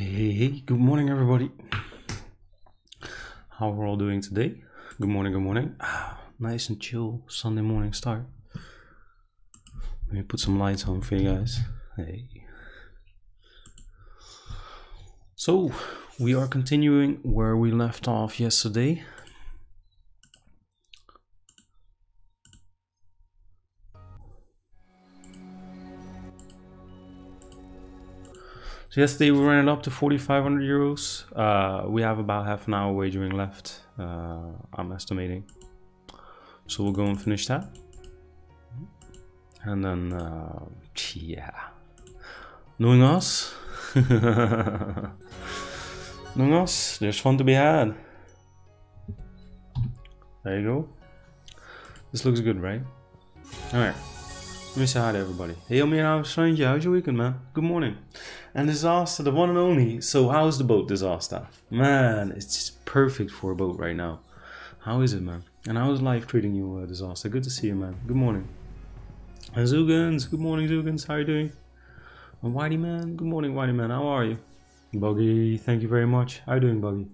Hey, good morning, everybody. How we're all doing today? Good morning, good morning. Ah, nice and chill Sunday morning start. Let me put some lights on for you guys. Hey. So, we are continuing where we left off yesterday. Yesterday we ran it up to 4,500 euros. Uh, we have about half an hour wagering left. Uh, I'm estimating. So we'll go and finish that. And then, uh, yeah. Knowing us, knowing us, there's fun to be had. There you go. This looks good, right? Alright. Let me say hi to everybody. Hey, how's How's your weekend, man? Good morning. And disaster, the one and only. So, how's the boat disaster? Man, it's just perfect for a boat right now. How is it, man? And how is life treating you, uh, disaster? Good to see you, man. Good morning. And Zugans, good morning, Zugans. How are you doing? And Whitey Man, good morning, Whitey Man. How are you? Buggy, thank you very much. How are you doing, Buggy?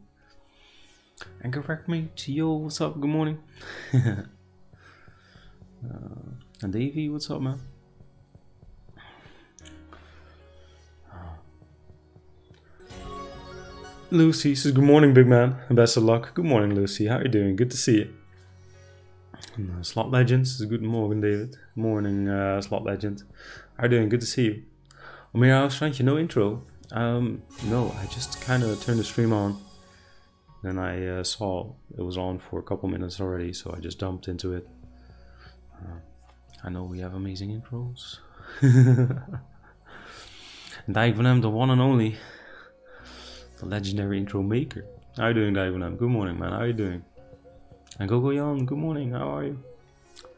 And correct me to yo, what's up? Good morning. uh, and Davey, what's up, man? Lucy says, Good morning, big man. And best of luck. Good morning, Lucy. How are you doing? Good to see you. And, uh, Slot Legends says, Good morning, David. Morning, uh, Slot Legend. How are you doing? Good to see you. Omira Strandje, no intro. Um, no, I just kind of turned the stream on. Then I uh, saw it was on for a couple minutes already, so I just dumped into it. Uh, I know we have amazing intros. Dijk van the one and only the legendary intro maker. How you doing, Diagonam? Good morning, man. How are you doing? And Gogo Jan, good morning. How are you?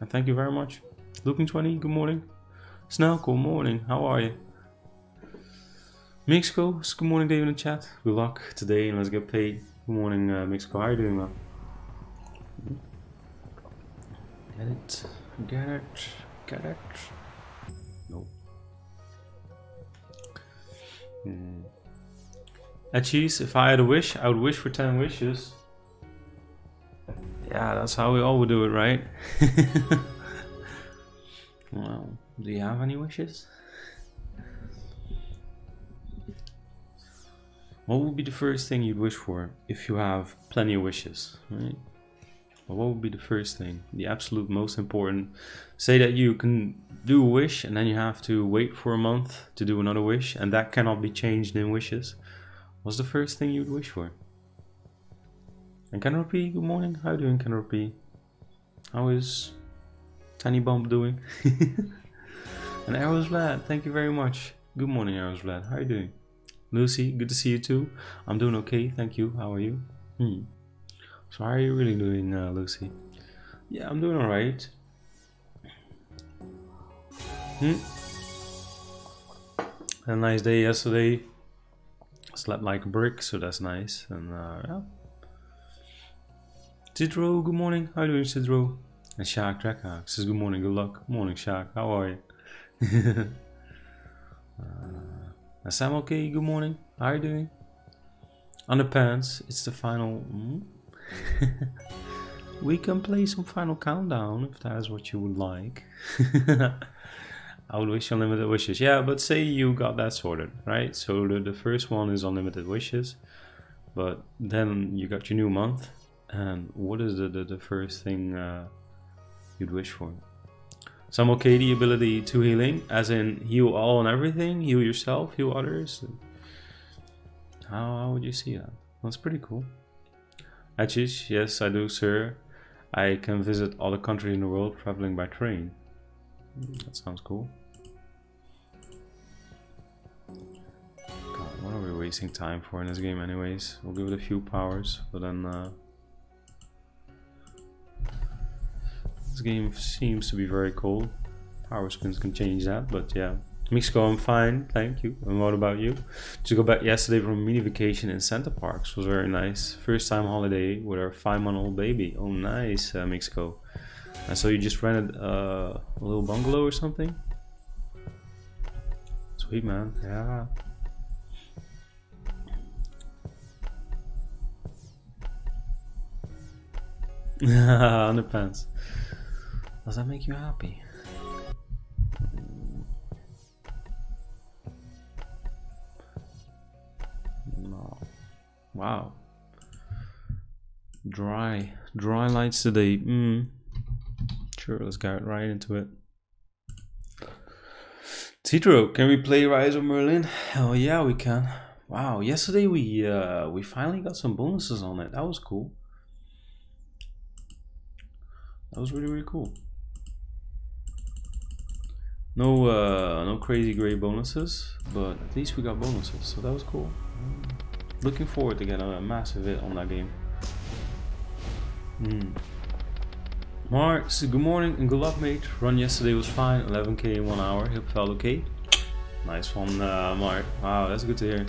And thank you very much. Looking 20, good morning. Snell, good morning. How are you? Mixco, good morning, David in the chat. Good luck today and let's get paid. Good morning, uh, Mixco. How are you doing, man? Get it, get it, get it. Nope. Hmm. Cheese, if I had a wish, I would wish for 10 wishes. Yeah, that's how we all would do it, right? well, do you have any wishes? What would be the first thing you'd wish for if you have plenty of wishes, right? Well, what would be the first thing? The absolute most important. Say that you can do a wish and then you have to wait for a month to do another wish, and that cannot be changed in wishes. What's the first thing you'd wish for? And Canopy, good morning. How are you doing, Canopy? How is Tiny Bump doing? and Arrows Vlad, thank you very much. Good morning, Arrows Vlad. How are you doing? Lucy, good to see you too. I'm doing okay, thank you. How are you? Hmm. So how are you really doing, uh, Lucy? Yeah, I'm doing alright. Hmm. A nice day yesterday. Slept like a brick, so that's nice. And uh, yeah. Sidro, good morning. How are you doing, Sidro? And Shark Tracker says good morning, good luck. Morning, Shark. How are you? uh, Sam, okay. Good morning. How are you doing? Underpants. It's the final. Hmm? we can play some final countdown if that is what you would like. I would wish unlimited wishes. Yeah, but say you got that sorted, right? So the, the first one is unlimited wishes, but then you got your new month, and what is the, the, the first thing uh, you'd wish for? Some okay, the ability to healing, as in heal all and everything, heal yourself, heal others. How, how would you see that? That's pretty cool. Achish, yes, I do, sir. I can visit all the countries in the world traveling by train. That sounds cool. Wasting time for in this game anyways? We'll give it a few powers, but then... Uh, this game seems to be very cool. Power spins can change that, but yeah. Mixco, I'm fine, thank you. And what about you? To go back yesterday from a mini vacation in Center Parcs. was very nice. First time holiday with our five month old baby. Oh, nice, uh, Mixco. And so you just rented uh, a little bungalow or something? Sweet man, yeah. Underpants. Does that make you happy? No. Wow. Dry. Dry lights today. Mm. Sure, let's get right into it. Citro, can we play Rise of Merlin? Hell yeah, we can. Wow, yesterday we uh, we finally got some bonuses on it. That was cool. That was really really cool. No uh, no crazy great bonuses, but at least we got bonuses, so that was cool. Looking forward to getting a massive hit on that game. Mm. Mark, good morning and good luck, mate. Run yesterday was fine, 11k in one hour. Hip felt okay. Nice one, uh, Mark. Wow, that's good to hear.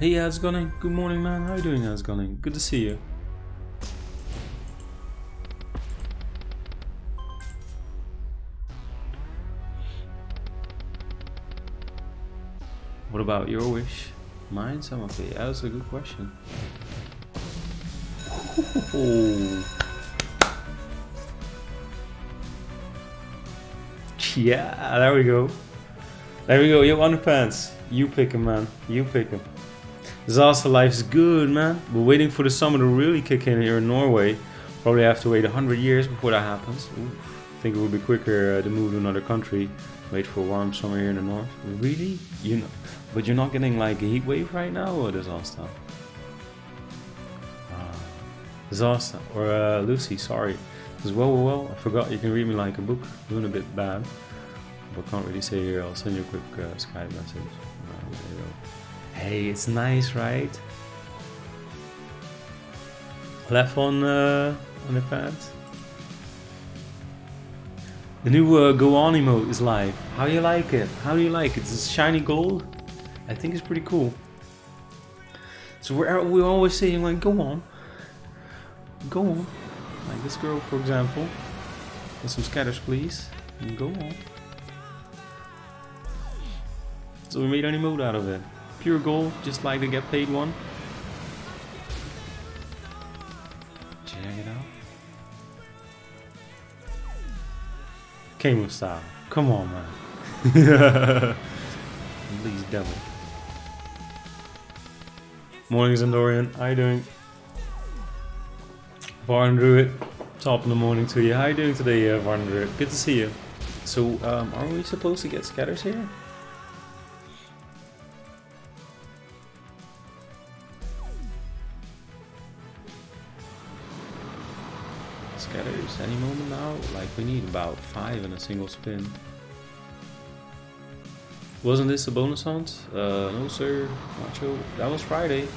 Hey, how's it going? Good morning, man. How you doing, how's it going? Good to see you. What about your wish? Mine, some of it. That's a good question. Yeah, there we go. There we go. Yo, underpants. You pick him, man. You pick him. Disaster life's good, man. We're waiting for the summer to really kick in here in Norway. Probably have to wait 100 years before that happens. Ooh, I think it would be quicker uh, to move to another country. Wait for a warm summer here in the north. Really? You know, but you're not getting like a heat wave right now, or disaster? Uh, disaster or uh, Lucy? Sorry. Well, well, well, I forgot you can read me like a book. Doing a bit bad, but can't really say here. I'll send you a quick uh, Skype message. Hey, it's nice, right? Left on uh, on the pad. The new uh, Go On emote is live. How do you like it? How do you like it? It's shiny gold. I think it's pretty cool. So we're we're always saying like, go on, go on. Like this girl, for example. Get some scatters, please. And go on. So we made an emote out of it. Pure gold, just like the get paid one. Check it out. Kamo style. Come on, man. Please devil. Morning, Zendorian. How you doing? Varn Druid. Top of the morning to you. How you doing today, uh, Varn Druid? Good to see you. So, um, are we supposed to get scatters here? Any moment now? Like we need about five in a single spin. Wasn't this a bonus hunt? Uh, no sir, Macho. That was Friday.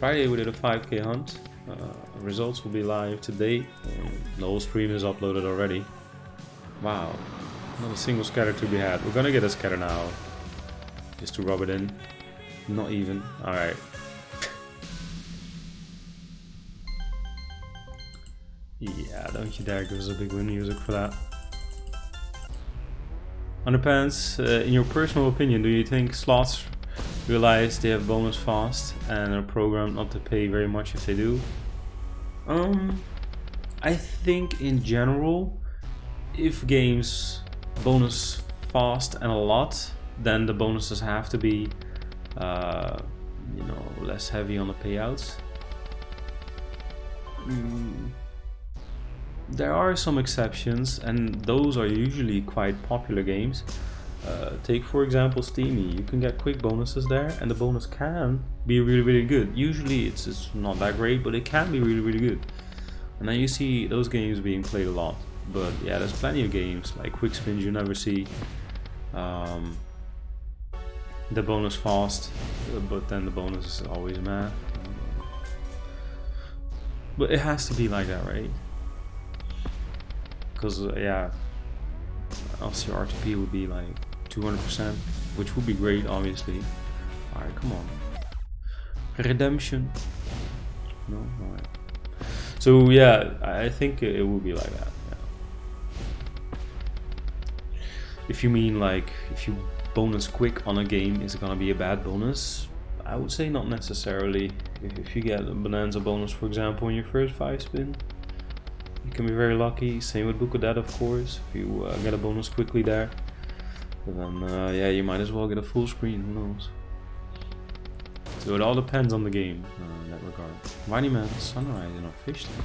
Friday we did a 5k hunt. Uh, results will be live today. The whole stream is uploaded already. Wow, not a single scatter to be had. We're gonna get a scatter now, just to rub it in. Not even. All yeah, don't you dare give us a big win music for that. Underpants, uh, in your personal opinion, do you think slots realize they have bonus fast and are programmed not to pay very much if they do? Um, I think in general, if games bonus fast and a lot, then the bonuses have to be, uh, you know, less heavy on the payouts. Mm there are some exceptions, and those are usually quite popular games. Uh, take for example Steamy, you can get quick bonuses there, and the bonus can be really really good. Usually it's, it's not that great, but it can be really really good. And then you see those games being played a lot. But yeah, there's plenty of games like quick spins you never see. Um, the bonus fast, but then the bonus is always mad. But it has to be like that, right? Because uh, yeah LCR RTP would be like 200% which would be great obviously alright come on redemption no alright so yeah I think it would be like that yeah. if you mean like if you bonus quick on a game is it gonna be a bad bonus. I would say not necessarily. If, if you get a bonanza bonus, for example, in your first five spin, you can be very lucky. Same with Book of course. If you uh, get a bonus quickly there, then uh, yeah, you might as well get a full screen. Who knows? So it all depends on the game uh, in that regard. Mighty Man, Sunrise, and a fish tank.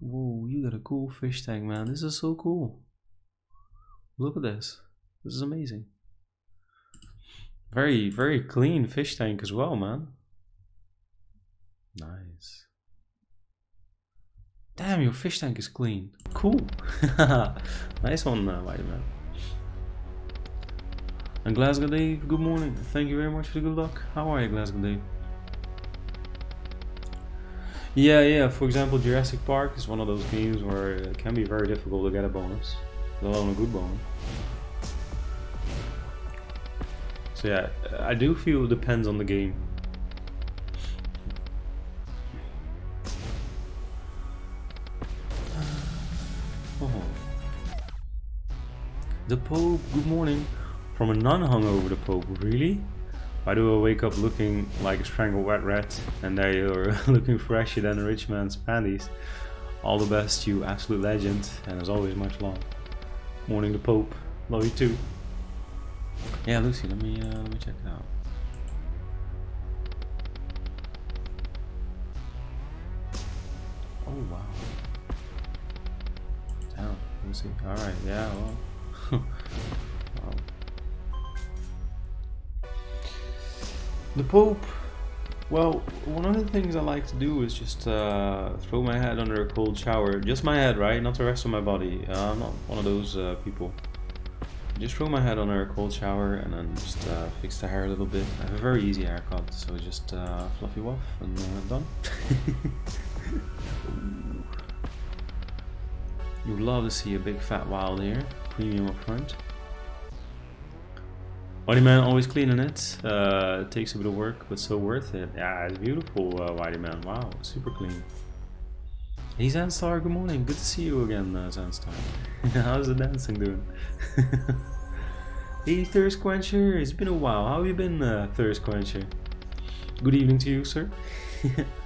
Whoa, you got a cool fish tank, man. This is so cool. Look at this. This is amazing. Very, very clean fish tank as well, man. Nice. Damn, your fish tank is clean. Cool. nice one, uh, White Man. And Glasgow Dave, good morning. Thank you very much for the good luck. How are you, Glasgow Dave? Yeah, yeah. For example, Jurassic Park is one of those games where it can be very difficult to get a bonus, let alone a good bonus. So yeah, I do feel it depends on the game. The Pope, good morning. From a non-hungover the Pope, really? Why do I wake up looking like a strangled wet rat and there you're looking fresher than a rich man's panties? All the best, you absolute legend, and as always, much love. Morning, the Pope. Love you too. Yeah, Lucy, let me uh, let me check it out. Oh wow. Down, Lucy. All right. Yeah. Well. Wow. The Pope. Well, one of the things I like to do is just uh, throw my head under a cold shower. Just my head, right? Not the rest of my body. Uh, I'm not one of those uh, people. Just throw my head under a cold shower and then just uh, fix the hair a little bit. I have a very easy haircut, so just uh, fluffy waff and uh, done. You'd love to see a big fat wild here, premium up front. Man always cleaning it. Uh, takes a bit of work, but so worth it. Yeah, it's beautiful, uh, Man. Wow, super clean. Hey Zanstar, good morning. Good to see you again, uh, Zanstar. How's the dancing doing? hey Thirst Quencher, it's been a while. How have you been, uh, Thirst Quencher? Good evening to you, sir.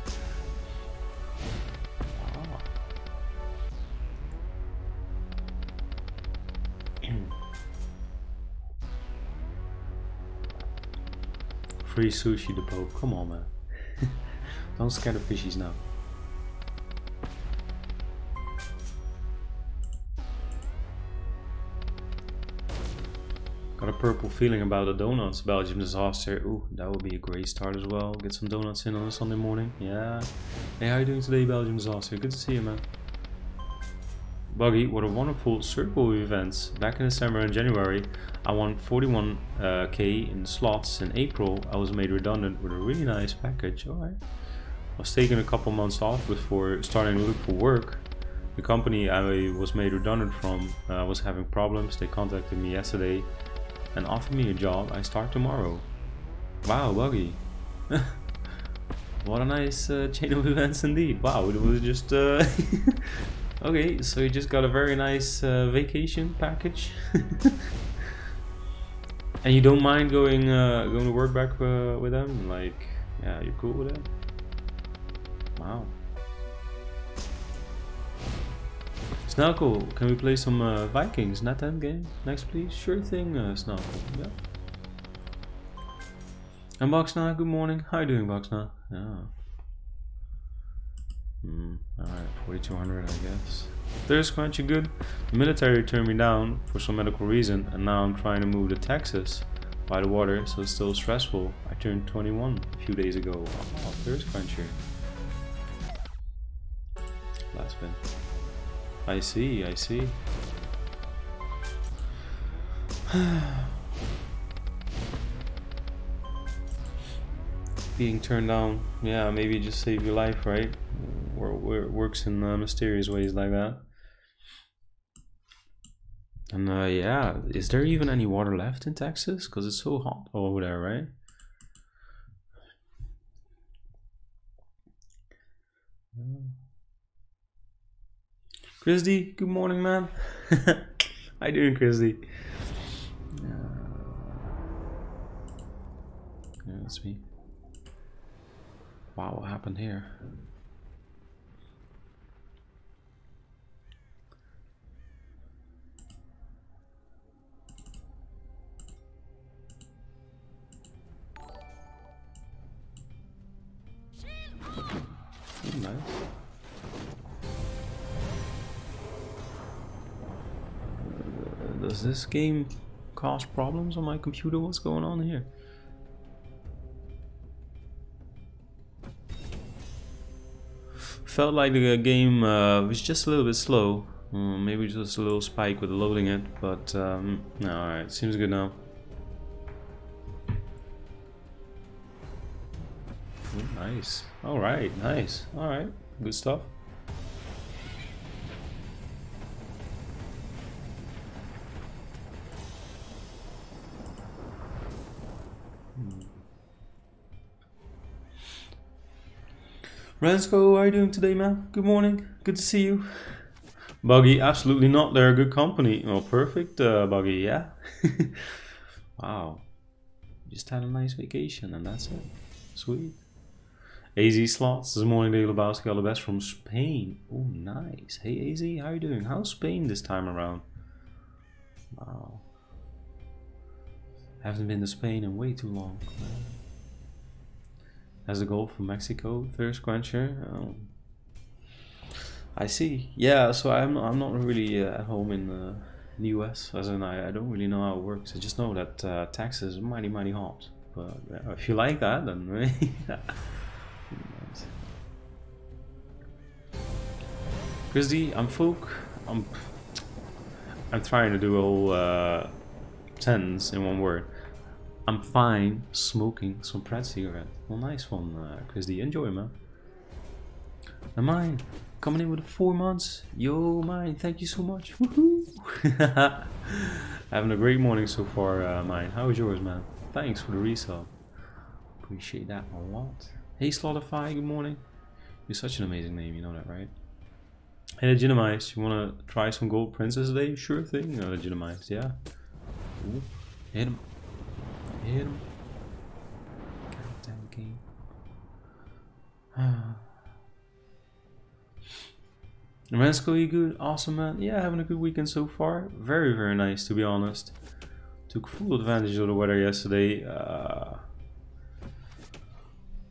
Free sushi the Pope. Come on, man. Don't scare the fishies now. Got a purple feeling about the donuts. Belgium disaster. Ooh, that would be a great start as well. Get some donuts in on a Sunday morning. Yeah. Hey, how you doing today, Belgium disaster? Good to see you, man. Buggy, what a wonderful circle of events. Back in December and January, I won 41k uh, in slots. In April, I was made redundant with a really nice package. Alright. I was taking a couple months off before starting to look for work. The company I was made redundant from uh, was having problems. They contacted me yesterday and offered me a job. I start tomorrow. Wow, Buggy. what a nice uh, chain of events indeed. Wow, it was just... Okay, so you just got a very nice uh, vacation package. and you don't mind going uh, going to work back uh, with them? Like, yeah, you're cool with it? Wow. Snarkle, can we play some uh, Vikings NetEnt game next, please? Sure thing, uh. Yeah. And Boxna, good morning. How you doing, Boxna? Yeah. Hmm. Alright, 4200, I guess. There's quite good. The military turned me down for some medical reason, and now I'm trying to move to Texas by the water, so it's still stressful. I turned 21 a few days ago. Oh, there's Quencher. Last spin. I see, I see. Being turned down, yeah, maybe just save your life, right? Where it works in uh, mysterious ways like that. And uh, yeah, is there even any water left in Texas? Because it's so hot over there, right? Christy, good morning, man. How you doing, Christy? Uh, yeah, that's me. Wow, what happened here? nice. Does this game cause problems on my computer? What's going on here? Felt like the game uh, was just a little bit slow. Uh, maybe just a little spike with loading it, but um, no, alright, seems good now. Ooh, nice. Alright, nice. Alright, good stuff. Rensko, how are you doing today, man? Good morning. Good to see you. Buggy, absolutely not. They're a good company. Oh, perfect, uh, Buggy, yeah. wow. Just had a nice vacation and that's it. Sweet. AZ slots this morning, Daily Labowsky, all the best from Spain. Oh, nice. Hey, AZ, how are you doing? How's Spain this time around? Wow. Haven't been to Spain in way too long. As a goal for Mexico, thirst quencher. Um, I see. Yeah, so I'm I'm not really uh, at home in, uh, the US, as in I, I don't really know how it works. I just know that uh, Texas is mighty mighty hot. But if you like that, then Christy, I'm folk. I'm I'm trying to do a whole uh, sentence in one word. I'm fine smoking some Pret cigarette. Well, nice one, uh, Chris D. Enjoy, man. And mine, coming in with four months. Yo, mine, thank you so much. Woohoo! Having a great morning so far, uh, mine. How is yours, man? Thanks for the resub. Appreciate that a lot. Hey, Slaughterfy, good morning. You're such an amazing name, you know that, right? Hey, Legitimized, you wanna try some Gold Princess today? Sure thing, uh, Legitimized, yeah. Ooh, hit him. Him. Goddamn game. Rensko, you good? Awesome, man. Yeah, having a good weekend so far. Very, very nice, to be honest. Took full advantage of the weather yesterday. Uh,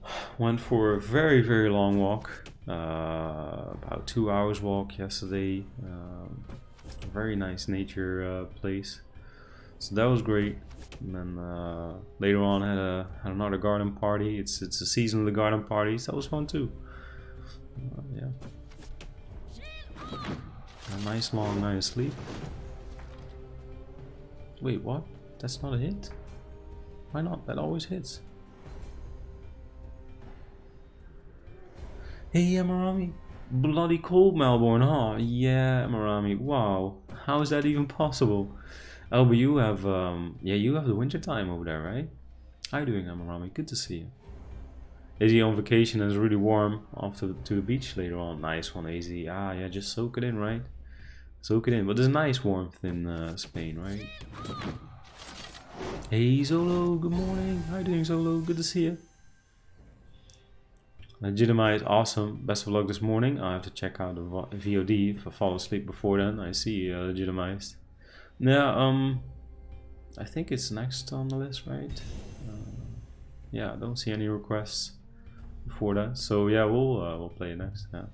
went for a very, very long walk. Uh, about two hours walk yesterday. Um, very nice nature uh, place. So that was great. And then uh, later on had a had another garden party. It's it's a season of the garden parties. That was fun too. Uh, yeah. A nice long night of sleep. Wait, what? That's not a hit? Why not? That always hits. Hey, Amarami. Bloody cold, Melbourne, huh? Yeah, Amarami. Wow. How is that even possible? Oh, but you have, um, yeah, you have the winter time over there, right? How you doing, Amarami? Good to see you. Is he on vacation and it's really warm off to, to the beach later on? Nice one, AZ. Ah, yeah, just soak it in, right? Soak it in. But there's nice warmth in uh, Spain, right? Hey, Zolo, good morning. How you doing, Zolo? Good to see you. Legitimized, awesome. Best of luck this morning. I have to check out the VOD if I fall asleep before then. I see uh, legitimized. Yeah, um, I think it's next on the list, right? Uh, yeah, I don't see any requests before that. So yeah, we'll uh, we'll play next. Yeah.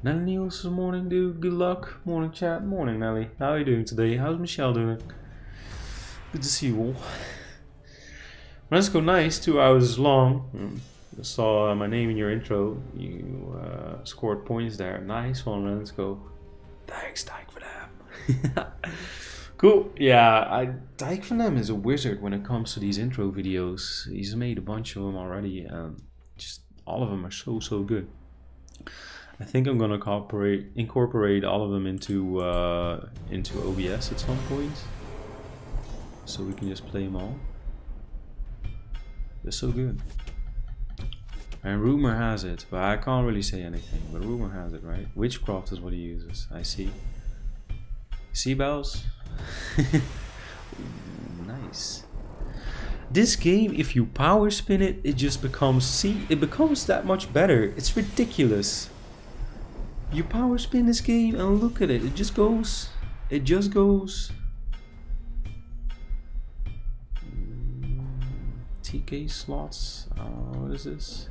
Nelly Niels, morning dude, good luck. Morning chat, morning Nelly. How are you doing today? How's Michelle doing? Good to see you all. Let's go nice, two hours long. Mm saw uh, my name in your intro. You uh, scored points there. Nice one, let's go. Thanks, Dyke for them. cool. Yeah, I, Dyke for them is a wizard when it comes to these intro videos. He's made a bunch of them already, and just all of them are so so good. I think I'm gonna incorporate incorporate all of them into uh, into OBS at some point, so we can just play them all. They're so good. And rumor has it, but I can't really say anything. But rumor has it, right? Witchcraft is what he uses. I see. Sea bells? nice. This game, if you power spin it, it just becomes see. It becomes that much better. It's ridiculous. You power spin this game and look at it. It just goes. It just goes. TK slots. Uh, what is this?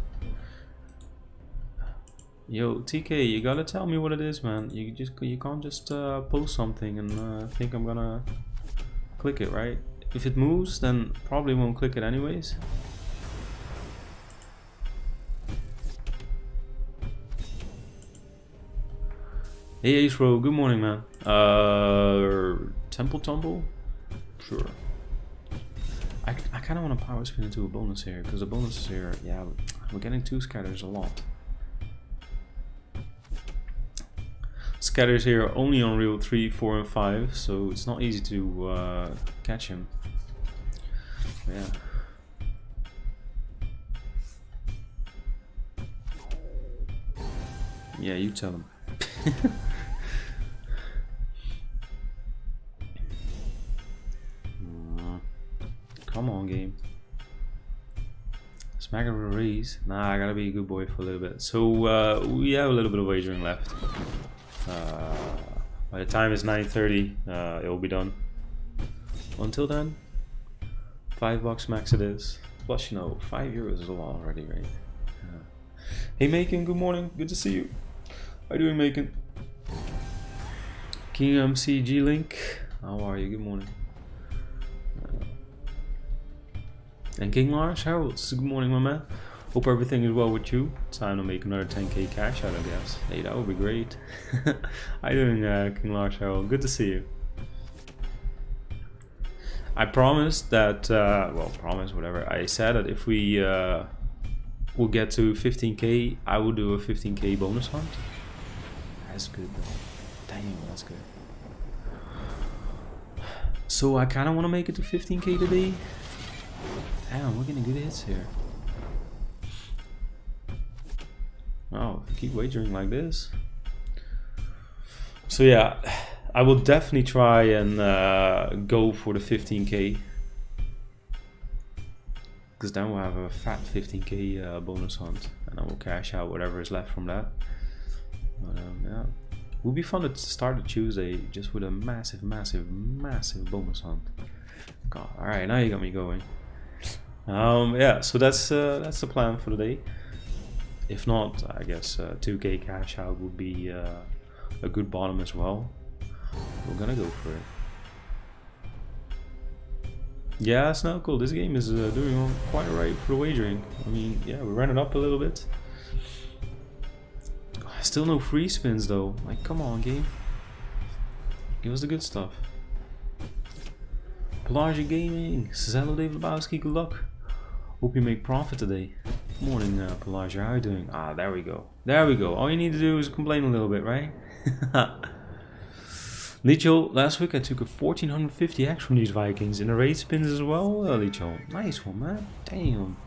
Yo, TK, you gotta tell me what it is, man. You just you can't just uh, post something and uh, think I'm gonna click it, right? If it moves, then probably won't click it anyways. Hey Ace good morning, man. Uh, Temple Tumble? Sure. I, I kind of want to power spin into a bonus here, because the bonuses here, yeah, we're getting two scatters a lot. Scatters here only on reel 3, 4 and 5, so it's not easy to uh, catch him. Yeah. Yeah, you tell him. Come on, game. Smack a raise. Nah, I gotta be a good boy for a little bit. So, uh, we have a little bit of wagering left. Uh, by the time it's 9.30, uh, it will be done. Until then, 5 bucks max it is. Plus, you know, 5 euros is a lot already, right? Yeah. Hey, Macon, good morning. Good to see you. How are you doing, Macon? King MCG Link, how are you? Good morning. And King Lars Harold, good morning, my man. Hope everything is well with you. Time to make another 10k cash out, I guess. Hey, that would be great. How you doing, uh, King Lars Harold? Good to see you. I promised that, uh, well, promise, whatever. I said that if we uh, will get to 15k, I will do a 15k bonus hunt. That's good, though. Damn, that's good. So I kind of want to make it to 15k today. Damn, we're getting good hits here. Oh, keep wagering like this. So yeah, I will definitely try and uh, go for the 15k. Because then we'll have a fat 15k uh, bonus hunt. And I will cash out whatever is left from that. But um, yeah. Would be fun to start a Tuesday just with a massive, massive, massive bonus hunt. God, alright, now you got me going. Um, yeah, so that's uh, that's the plan for the day. If not, I guess uh, 2k cash out would be uh, a good bottom as well. We're gonna go for it. Yeah, it's not cool. This game is uh, doing quite right for the wagering. I mean, yeah, we ran it up a little bit. Still no free spins though. Like, come on, game. Give us the good stuff. Pelagia Gaming, Zello David Labowsky, good luck. Hope you make profit today. Morning, uh, Pelagia. How are you doing? Ah, there we go. There we go. All you need to do is complain a little bit, right? Licho, last week I took a 1450x from these Vikings in the raid spins as well. Uh, Licho, nice one, man. Damn.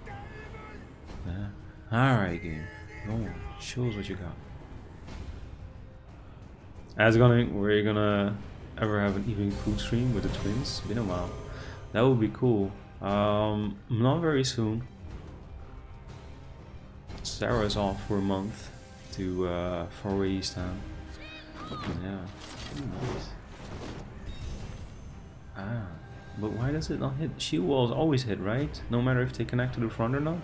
Yeah. Alright, game. Go on. Show us what you got. As gonna, we're gonna ever have an evening food stream with the twins. Been a while. That would be cool. Um, not very soon. Sarah's off for a month to uh, Far East Town. Yeah, nice. Ah, but why does it not hit? Shield walls always hit, right? No matter if they connect to the front or not.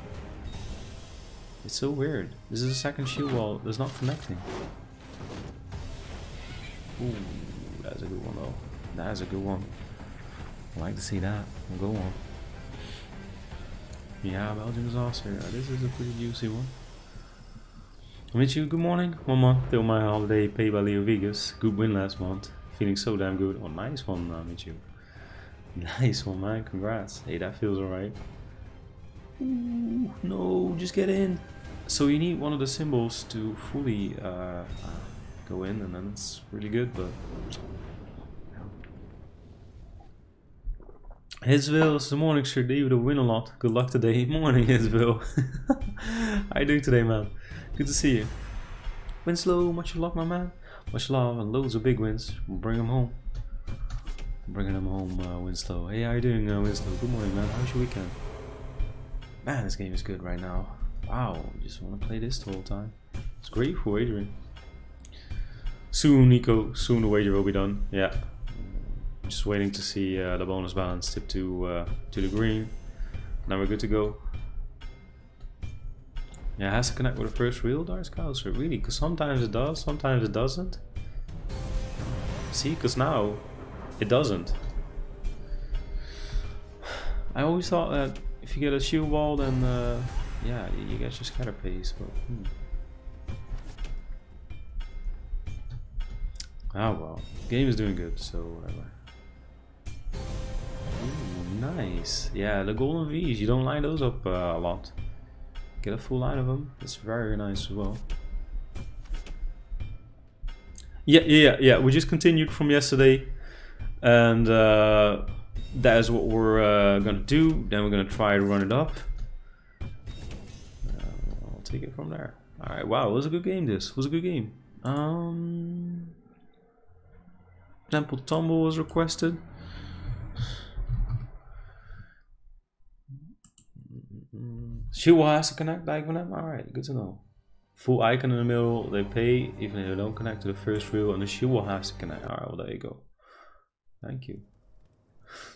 It's so weird. This is a second shield wall that's not connecting. Ooh, that's a good one though. That is a good one. I like to see that. Go on. Yeah, Belgium is also. Yeah, this is a pretty juicy one. you. good morning. One month till my holiday paid by LeoVegas. Good win last month. Feeling so damn good. Oh, nice one, uh, you. Nice one, man. Congrats. Hey, that feels alright. no, just get in. So you need one of the symbols to fully uh, uh, go in, and then it's really good, but Hitsville, it's the morning, Sir David will win a lot. Good luck today. Morning, Hitsville. How you doing today, man? Good to see you. Winslow, much luck, my man. Much love and loads of big wins. Bring them home. Bringing them home, uh, Winslow. Hey, how are you doing, uh, Winslow? Good morning, man. How's your weekend? Man, this game is good right now. Wow, just want to play this the whole time. It's great for wagering. Soon, Nico. Soon the wager will be done. Yeah. Just waiting to see uh, the bonus balance tip to uh, to the green. Now we're good to go. Yeah, it has to connect with the first reel Dark Scouts, really? Because sometimes it does, sometimes it doesn't. See, because now it doesn't. I always thought that if you get a shield wall, then uh, yeah, you get your scatter pace, but hmm. Oh well, game is doing good, so whatever. Ooh, nice. Yeah, the golden V's, you don't line those up uh, a lot. Get a full line of them, that's very nice as well. Yeah, yeah, yeah, we just continued from yesterday. And uh, that is what we're uh, gonna do. Then we're gonna try to run it up. Uh, I'll take it from there. All right, wow, it was a good game this. It was a good game. Um... Temple Tumble was requested. She will has to connect back with them. Alright, good to know. Full icon in the middle, they pay even if they don't connect to the first reel, and the she will has to connect. Alright, well there you go. Thank you.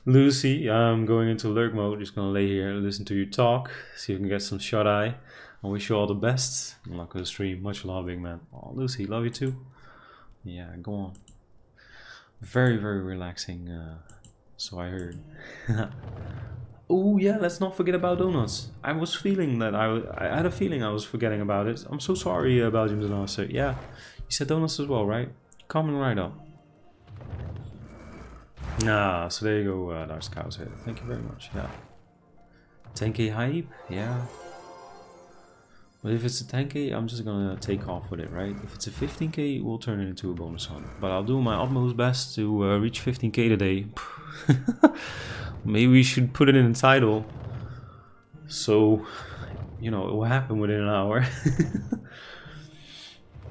Lucy, I'm going into lurk mode, just gonna lay here and listen to you talk, see if we can get some shut eye. I wish you all the best. I'm not stream. Much love, big man. Oh, Lucy, love you too. Yeah, go on very very relaxing uh, so I heard oh yeah let's not forget about donuts. I was feeling that I, I had a feeling I was forgetting about it. I'm so sorry uh, Belgium donuts yeah. You said donuts as well right? Coming right up ah so there you go uh, Dark Scouts here. Thank you very much yeah. 10k hype yeah. But if it's a 10k, I'm just gonna take off with it, right? If it's a 15k, we'll turn it into a bonus hunt. But I'll do my utmost best to uh, reach 15k today. Maybe we should put it in the title. So, you know, it will happen within an hour.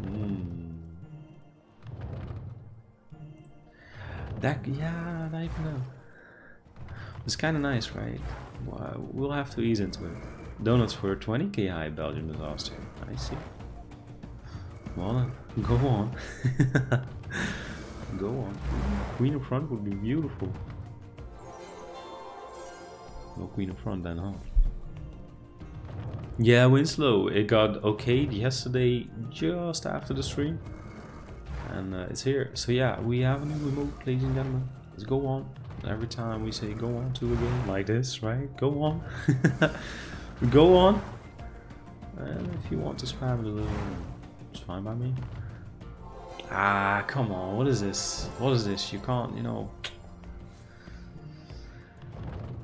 mm. That, yeah, I don't know. It's kind of nice, right? Well, have to ease into it. Donuts for 20k high Belgium is here. I see. Well, go on. Go on. Queen of front would be beautiful. No queen of front then, huh? Yeah, Winslow, it got okayed yesterday just after the stream. And uh, it's here. So yeah, we have a new remote, ladies and gentlemen. Let's go on. Every time we say go on to a game like this, right? Go on. Go on. And if you want to spam it a little, it's fine by me. Ah, come on. What is this? What is this? You can't, you know.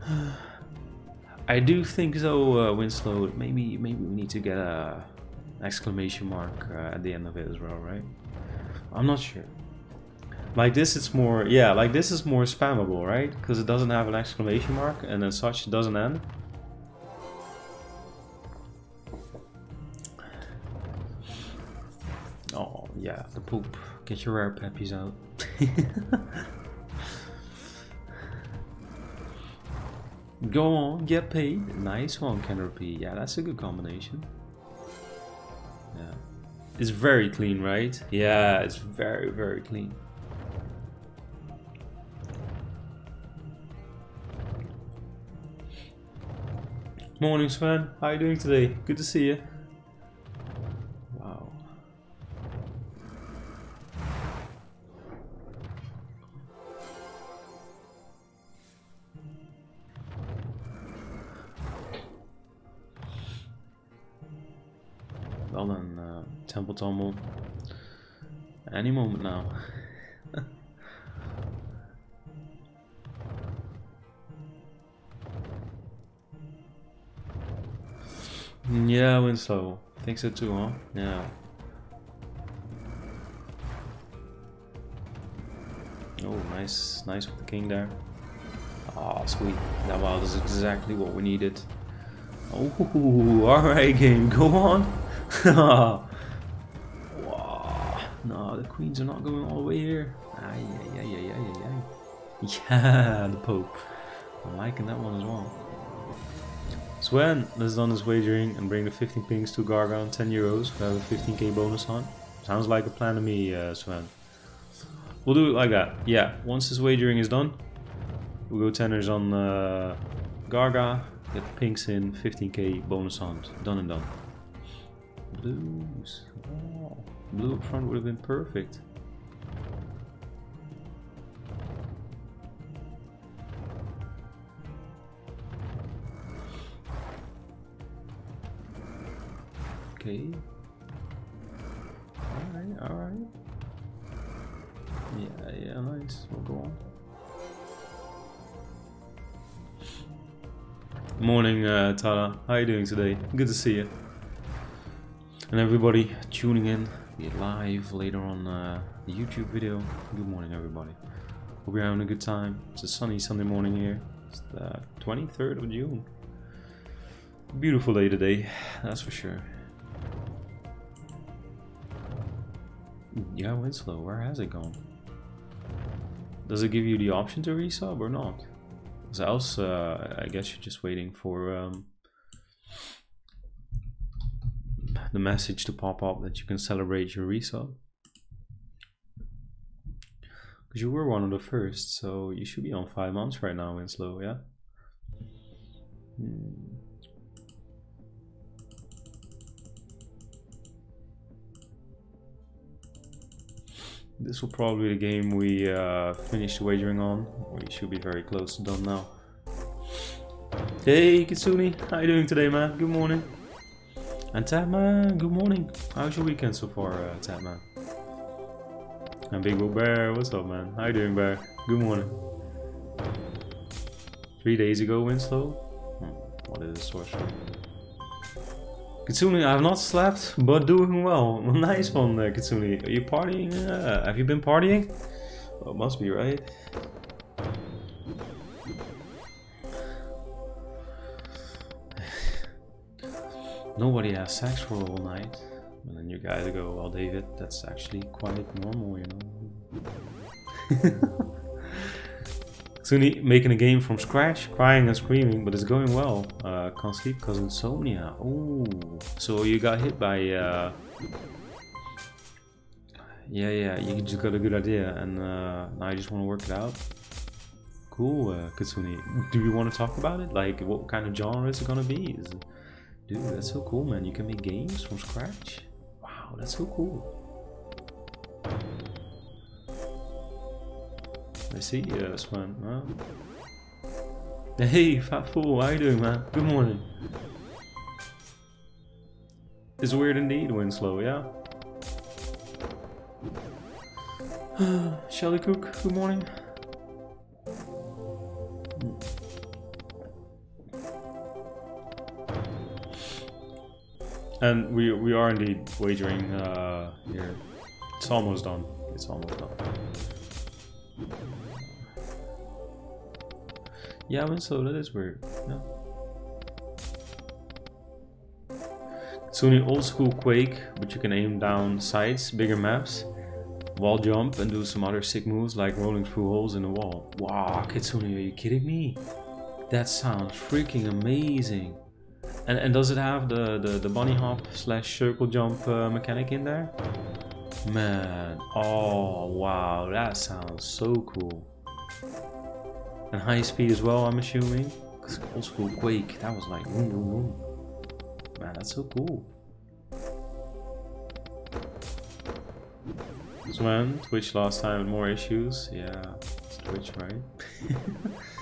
I do think though, uh, Winslow, maybe maybe we need to get a exclamation mark uh, at the end of it as well, right? I'm not sure. Like this, it's more, yeah, like this is more spammable, right? Because it doesn't have an exclamation mark and as such it doesn't end. Yeah, the poop. Get your rare peppies out. Go on, get paid. Nice one, Canopy. Yeah, that's a good combination. Yeah. It's very clean, right? Yeah, it's very, very clean. Morning, Sven. How are you doing today? Good to see you. Tumble. Any moment now. yeah, Winslow. Think so too, huh? Yeah. Oh, nice, nice with the king there. Oh, sweet. That that's exactly what we needed. Oh, alright game, go on. Ah. No, the queens are not going all the way here. Ay, ay, ay, ay, ay, ay. Yeah, the Pope. I'm liking that one as well. Sven, let's done this wagering and bring the 15 pings to Gargon, 10 euros. Have a 15k bonus on. Sounds like a plan to me, uh, Sven. We'll do it like that. Yeah, once this wagering is done, we'll go tenors on uh, Garga, get the pinks in, 15k bonus on. Done and done. Blues. Oh, blue up front would have been perfect. Okay. Alright, alright. Yeah, yeah, nice. We'll go on. Morning, uh, Tala. How are you doing today? Good to see you. And everybody tuning in, live later on uh, the YouTube video. Good morning, everybody. Hope you're having a good time. It's a sunny Sunday morning here. It's the 23rd of June. Beautiful day today, that's for sure. Yeah, Winslow, where has it gone? Does it give you the option to resub or not? Because else, uh, I guess you're just waiting for um, the message to pop up that you can celebrate your resub. Because you were one of the first, so you should be on five months right now, Winslow, yeah? Hmm. This will probably be the game we uh, finish wagering on. We should be very close to done now. Hey Kitsune, how you doing today man? Good morning. And Tatman, good morning. How's your weekend so far, uh, Tatman? And Big Will Bear, what's up man? How you doing Bear? Good morning. Three days ago Winslow? Hmm, what is this source? Kitsune, I have not slept, but doing well. Nice one, uh, Kitsune. Are you partying? Uh, have you been partying? Well, must be, right? Nobody has sex for all night. And then you guys go, well, David, that's actually quite normal, you know? Suni making a game from scratch, crying and screaming, but it's going well. Uh, can't sleep because insomnia. Oh, so you got hit by. Uh... Yeah, yeah, you just got a good idea, and uh, now you just want to work it out. Cool, uh, Kitsune. Do you want to talk about it? Like, what kind of genre is it gonna be? Is it... Dude, that's so cool, man. You can make games from scratch. Wow, that's so cool. I see you, uh, Swan. Huh? Hey, fat fool, how you doing, man? Good morning. It's weird indeed, Winslow, yeah? Shelly Cook, good morning. And we we are indeed wagering uh, here. It's almost done. It's almost done. Yeah, I mean, so that is weird. Yeah. It's only old school Quake, but you can aim down sights, bigger maps, wall jump, and do some other sick moves like rolling through holes in the wall. Wow, Kitsune, are you kidding me? That sounds freaking amazing. And, and does it have the, the, the bunny hop slash circle jump uh, mechanic in there? Man, oh wow, that sounds so cool. And high speed as well, I'm assuming. Because old school Quake, that was like boom, boom, boom. Man, that's so cool. So man, Twitch last time more issues. Yeah, it's Twitch, right?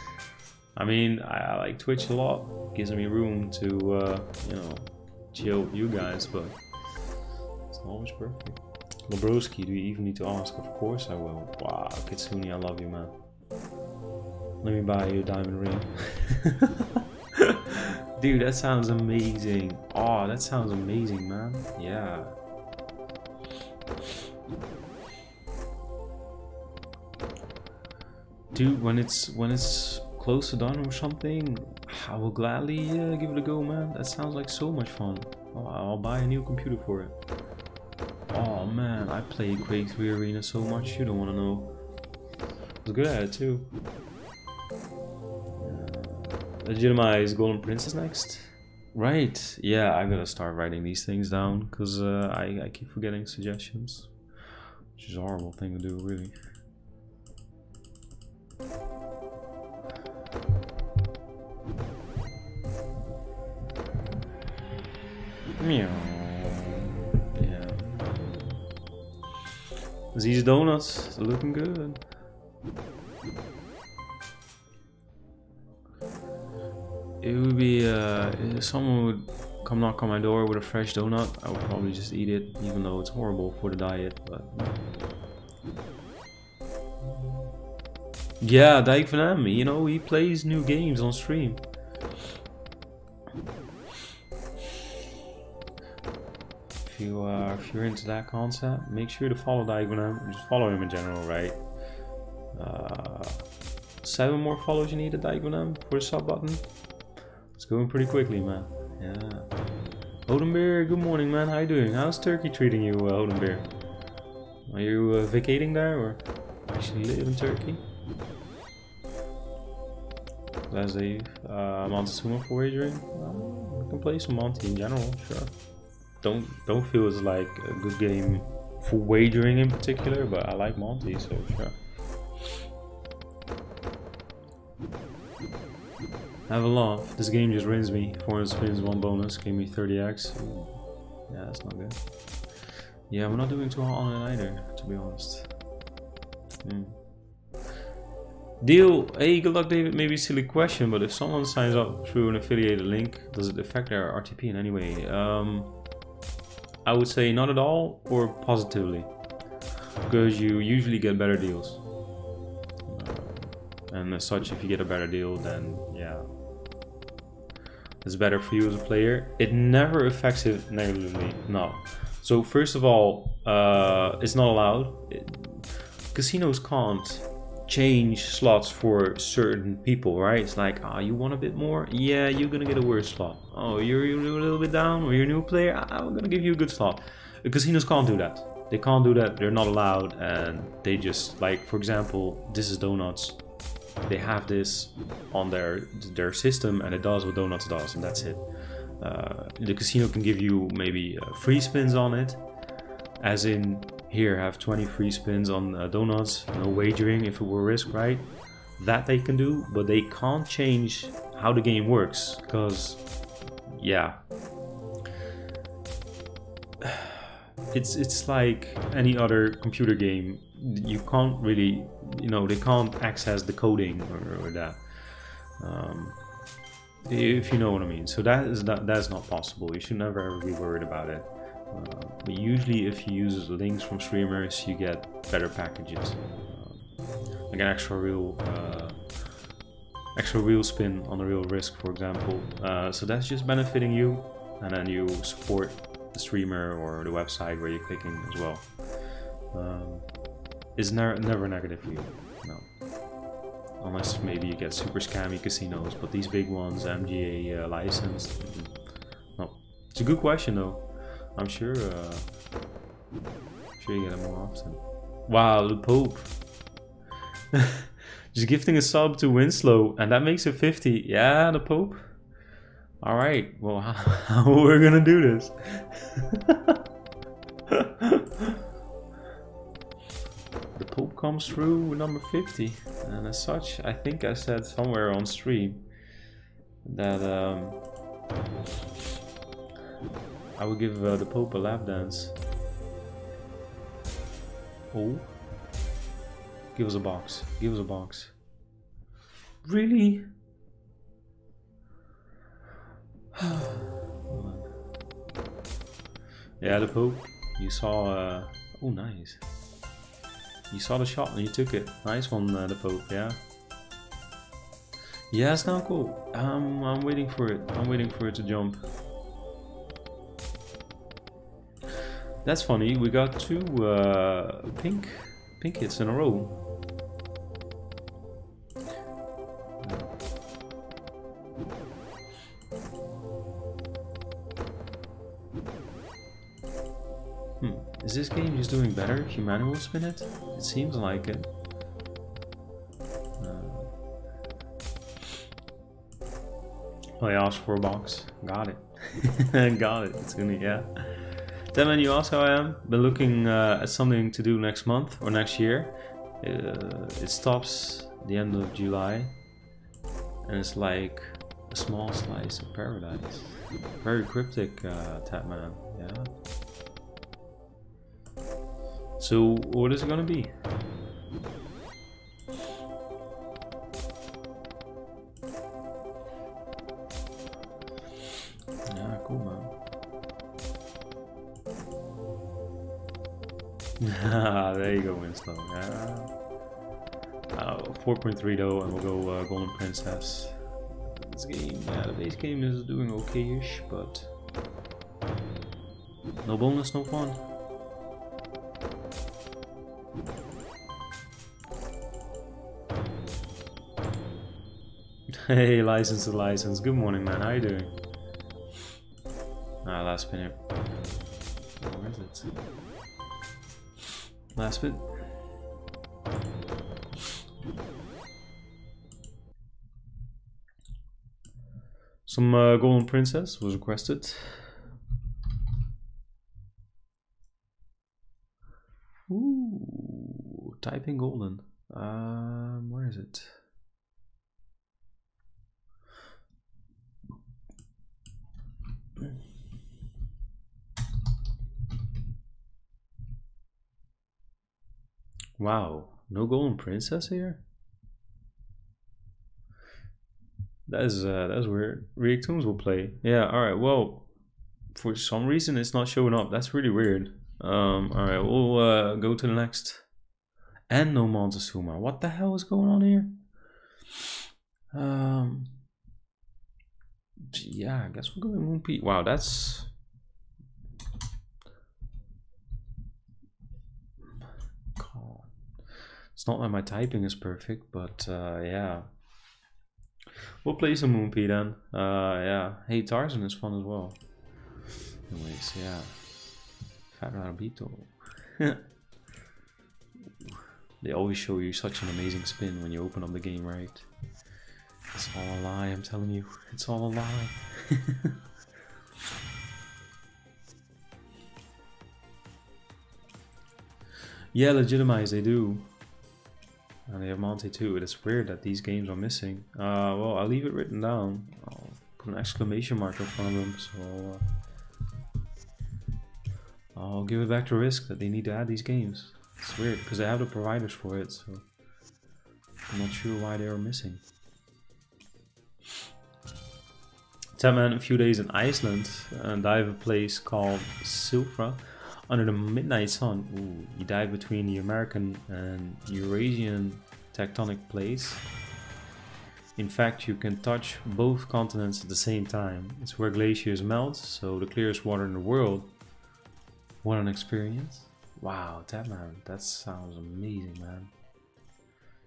I mean, I, I, like Twitch a lot. gives me room to, uh, you know, chill with you guys, but it's not always perfect. Labroski, do you even need to ask? Of course I will. Wow, Kitsune, I love you, man. Let me buy you a diamond ring. Dude, that sounds amazing. Oh, that sounds amazing, man. Yeah. Dude, when it's when it's close to done or something, I will gladly uh, give it a go, man. That sounds like so much fun. I'll, I'll buy a new computer for it. Oh man, I played Quake 3 Arena so much, you don't want to know. I was good at it too. Legitimize Golden Princess next? Right, yeah, I gotta start writing these things down because uh, I, I keep forgetting suggestions. Which is a horrible thing to do, really. These donuts looking good. It would be uh, if someone would come knock on my door with a fresh donut, I would probably just eat it, even though it's horrible for the diet. But yeah, Dijk van Am, you know, he plays new games on stream. If you're into that concept, make sure to follow Dijk van Am. Just follow him in general, right? Uh, seven more follows you need at Dijk van Am for the sub button. It's going pretty quickly, man. Yeah. Odenbeer, good morning, man. How you doing? How's Turkey treating you, uh, Odenbeer? Are you uh, vacating there or actually live in Turkey? Leslie, uh, Montezuma for wagering? Uh, I can play some Monty in general, sure. Don't don't feel it's like a good game for wagering in particular, but I like Monty, so sure. Have a laugh. This game just rins me. 400 spins, one bonus, gave me 30x. Yeah, that's not good. Yeah, we're not doing too hot on it either, to be honest. Hmm. Deal, hey, good luck David, maybe silly question, but if someone signs up through an affiliated link, does it affect their RTP in any way? Um, I would say not at all, or positively. Because you usually get better deals. And as such, if you get a better deal, then yeah, it's better for you as a player. It never affects it negatively, no. So first of all, uh, it's not allowed. It, casinos can't change slots for certain people, right? It's like, ah, oh, you want a bit more? Yeah, you're gonna get a worse slot. Oh, you're, you're a little bit down, or you're a new player? I'm gonna give you a good slot. The casinos can't do that. They can't do that. They're not allowed, and they just like, for example, this is donuts they have this on their their system and it does what Donuts does and that's it. Uh, the casino can give you maybe uh, free spins on it, as in here have 20 free spins on uh, Donuts, no wagering if it were risk, right? That they can do, but they can't change how the game works because, yeah, it's it's like any other computer game. You can't really you know they can't access the coding or, or that. Um, if you know what I mean. So that is that that's not possible. You should never ever be worried about it. Uh, but usually if you use links from streamers you get better packages. Uh, like an extra real uh, extra wheel spin on a real risk for example uh, so that's just benefiting you and then you support the streamer or the website where you're clicking as well um, is never never negative for you. No. Unless maybe you get super scammy casinos, but these big ones, MGA uh, licensed. Mm, no. It's a good question though. I'm sure. Uh, sure you get it more often. Wow, the Pope. Just gifting a sub to Winslow, and that makes it 50. Yeah, the Pope. All right. Well, how, how we're gonna do this? the Pope comes through number 50 and as such I think I said somewhere on stream that um, I would give uh, the Pope a lap dance oh give us a box give us a box really yeah the Pope you saw uh, oh nice you saw the shot and you took it. Nice one, uh, the Pope, yeah. Yeah, it's now cool. Um, I'm waiting for it. I'm waiting for it to jump. That's funny. We got two uh, pink pink hits in a row. Is this game just doing better you manual spin it? It seems like it. Uh, I asked for a box. Got it. Got it. It's gonna, yeah. Then you how I am. Been looking uh, at something to do next month or next year. Uh, it stops the end of July. And it's like a small slice of paradise. Very cryptic, uh, Tapman. Yeah. So, what is it gonna be? Yeah, cool, man. there you go, Winslow. Yeah. Uh, 4.3 though, and we'll go uh, Golden Princess. This game, yeah, the base game is doing okay-ish, but no bonus, no fun. Hey, license to license. Good morning, man. How you doing? Ah, last minute. Where is it? Last bit. Some uh, Golden Princess was requested. Ooh, typing golden. Um, where is it? Wow, no golden princess here? That is uh, that's weird. Reactoonz will play. Yeah, alright, well for some reason it's not showing up. That's really weird. Um alright, we'll uh, go to the next. And no Montezuma. What the hell is going on here? Um yeah, I guess we're going Moon Pete. Wow, that's It's not that my typing is perfect, but uh, yeah. We'll play some Moon Pete then. Uh, yeah. Hey, Tarzan is fun as well. Anyways, yeah. Fat Rabito. they always show you such an amazing spin when you open up the game, right? It's all a lie, I'm telling you. It's all a lie. yeah, legitimize, they do. And they have Monte too. It is weird that these games are missing. Uh, well, I'll leave it written down. I'll put an exclamation mark in front of them, so uh, I'll give it back to Risk that they need to add these games. It's weird because they have the providers for it, so I'm not sure why they are missing. Tapman a few days in Iceland and I have a place called Silfra under the midnight sun. Ooh, you dive between the American and Eurasian tectonic plates. In fact, you can touch both continents at the same time. It's where glaciers melt, so the clearest water in the world. What an experience. Wow, Tapman, that sounds amazing, man.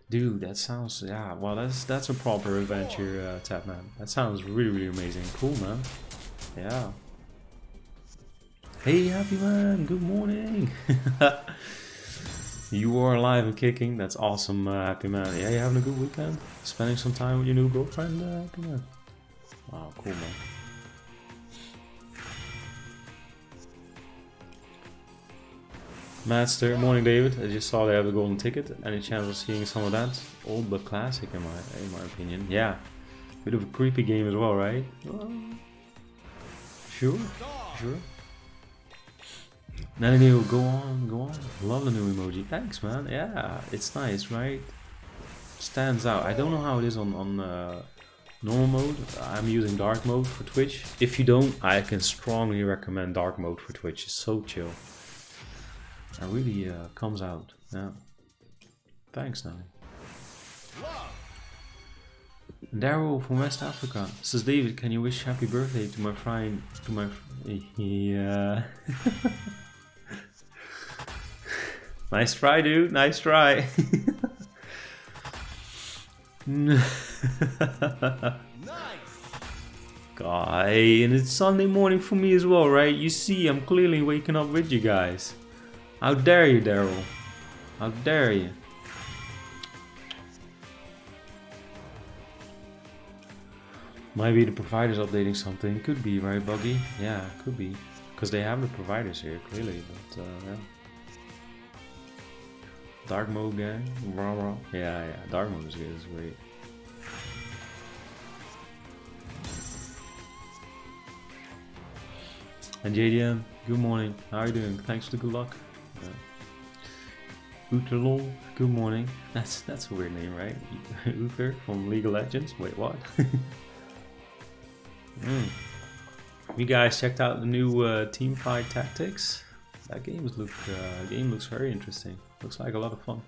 Dude, that sounds yeah. Well, that's that's a proper adventure, uh, Tapman. That sounds really really amazing. Cool, man. Yeah. Hey, happy man. Good morning. you are alive and kicking. That's awesome, uh, happy man. Yeah, you having a good weekend? Spending some time with your new girlfriend, uh, happy man. Wow, cool, man. Master, morning David. I just saw they have the golden ticket. Any chance of seeing some of that? Old but classic in my in my opinion. Yeah. Bit of a creepy game as well, right? Sure, sure. Nanny, go on, go on. Love the new emoji. Thanks, man. Yeah, it's nice, right? Stands out. I don't know how it is on on uh, normal mode. I'm using dark mode for Twitch. If you don't, I can strongly recommend dark mode for Twitch. It's so chill. It really uh, comes out. Yeah. Thanks, Nanny. Daryl from West Africa says, David, can you wish happy birthday to my friend? To my yeah. nice try, dude. Nice try. nice. Guy, and it's Sunday morning for me as well, right? You see, I'm clearly waking up with you guys. How dare you, Daryl? How dare you? Might be the providers updating something. Could be, right, Buggy? Yeah, could be. Because they have the providers here, clearly. But, uh, yeah. Dark mode rah. Yeah, yeah. Dark mode is good. It's great. And JDM, good morning. How are you doing? Thanks for the good luck. Uh, Utherlol, good morning. That's that's a weird name, right? Uther from League of Legends. Wait, what? Mm. You guys checked out the new uh, Teamfight Tactics? That game look uh, game looks very interesting. Looks like a lot of fun.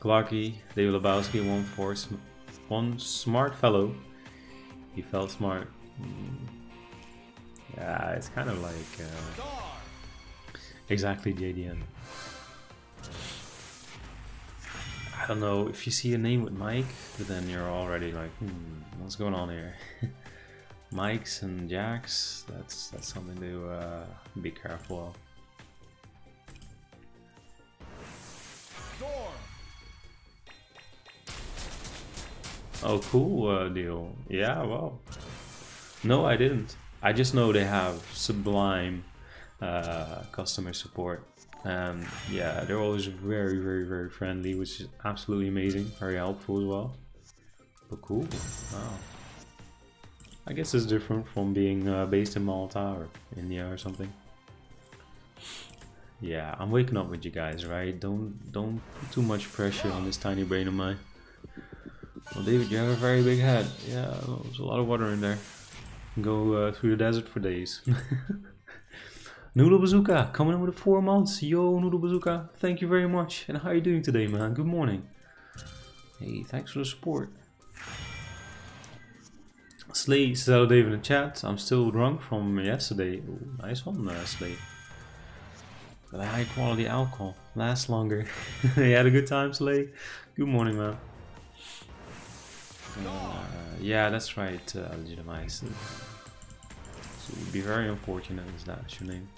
Clarky, David Lebowski, one for sm one smart fellow. He felt smart. Mm. Yeah, it's kind of like uh, exactly JDM. I don't know if you see a name with Mike, then you're already like, hmm, what's going on here? Mikes and Jacks, that's that's something to uh, be careful of. Oh, cool uh, deal. Yeah, well. No, I didn't. I just know they have sublime uh, customer support. And yeah, they're always very, very, very friendly, which is absolutely amazing. Very helpful as well. But cool. Wow. I guess it's different from being uh, based in Malta or India or something. Yeah, I'm waking up with you guys, right? Don't don't put too much pressure on this tiny brain of mine. Well, David, you have a very big head. Yeah, there's a lot of water in there. Go uh, through the desert for days. Noodle Bazooka coming in with four months. Yo, Noodle Bazooka, thank you very much. And how are you doing today, man? Good morning. Hey, thanks for the support. Slay says hello, Dave in the chat. I'm still drunk from yesterday. Ooh, nice one, uh, Slay. But high quality alcohol lasts longer. you had a good time, Slay. Good morning, man. Uh, yeah, that's right, uh, Legitimize. So it would be very unfortunate if that's your name.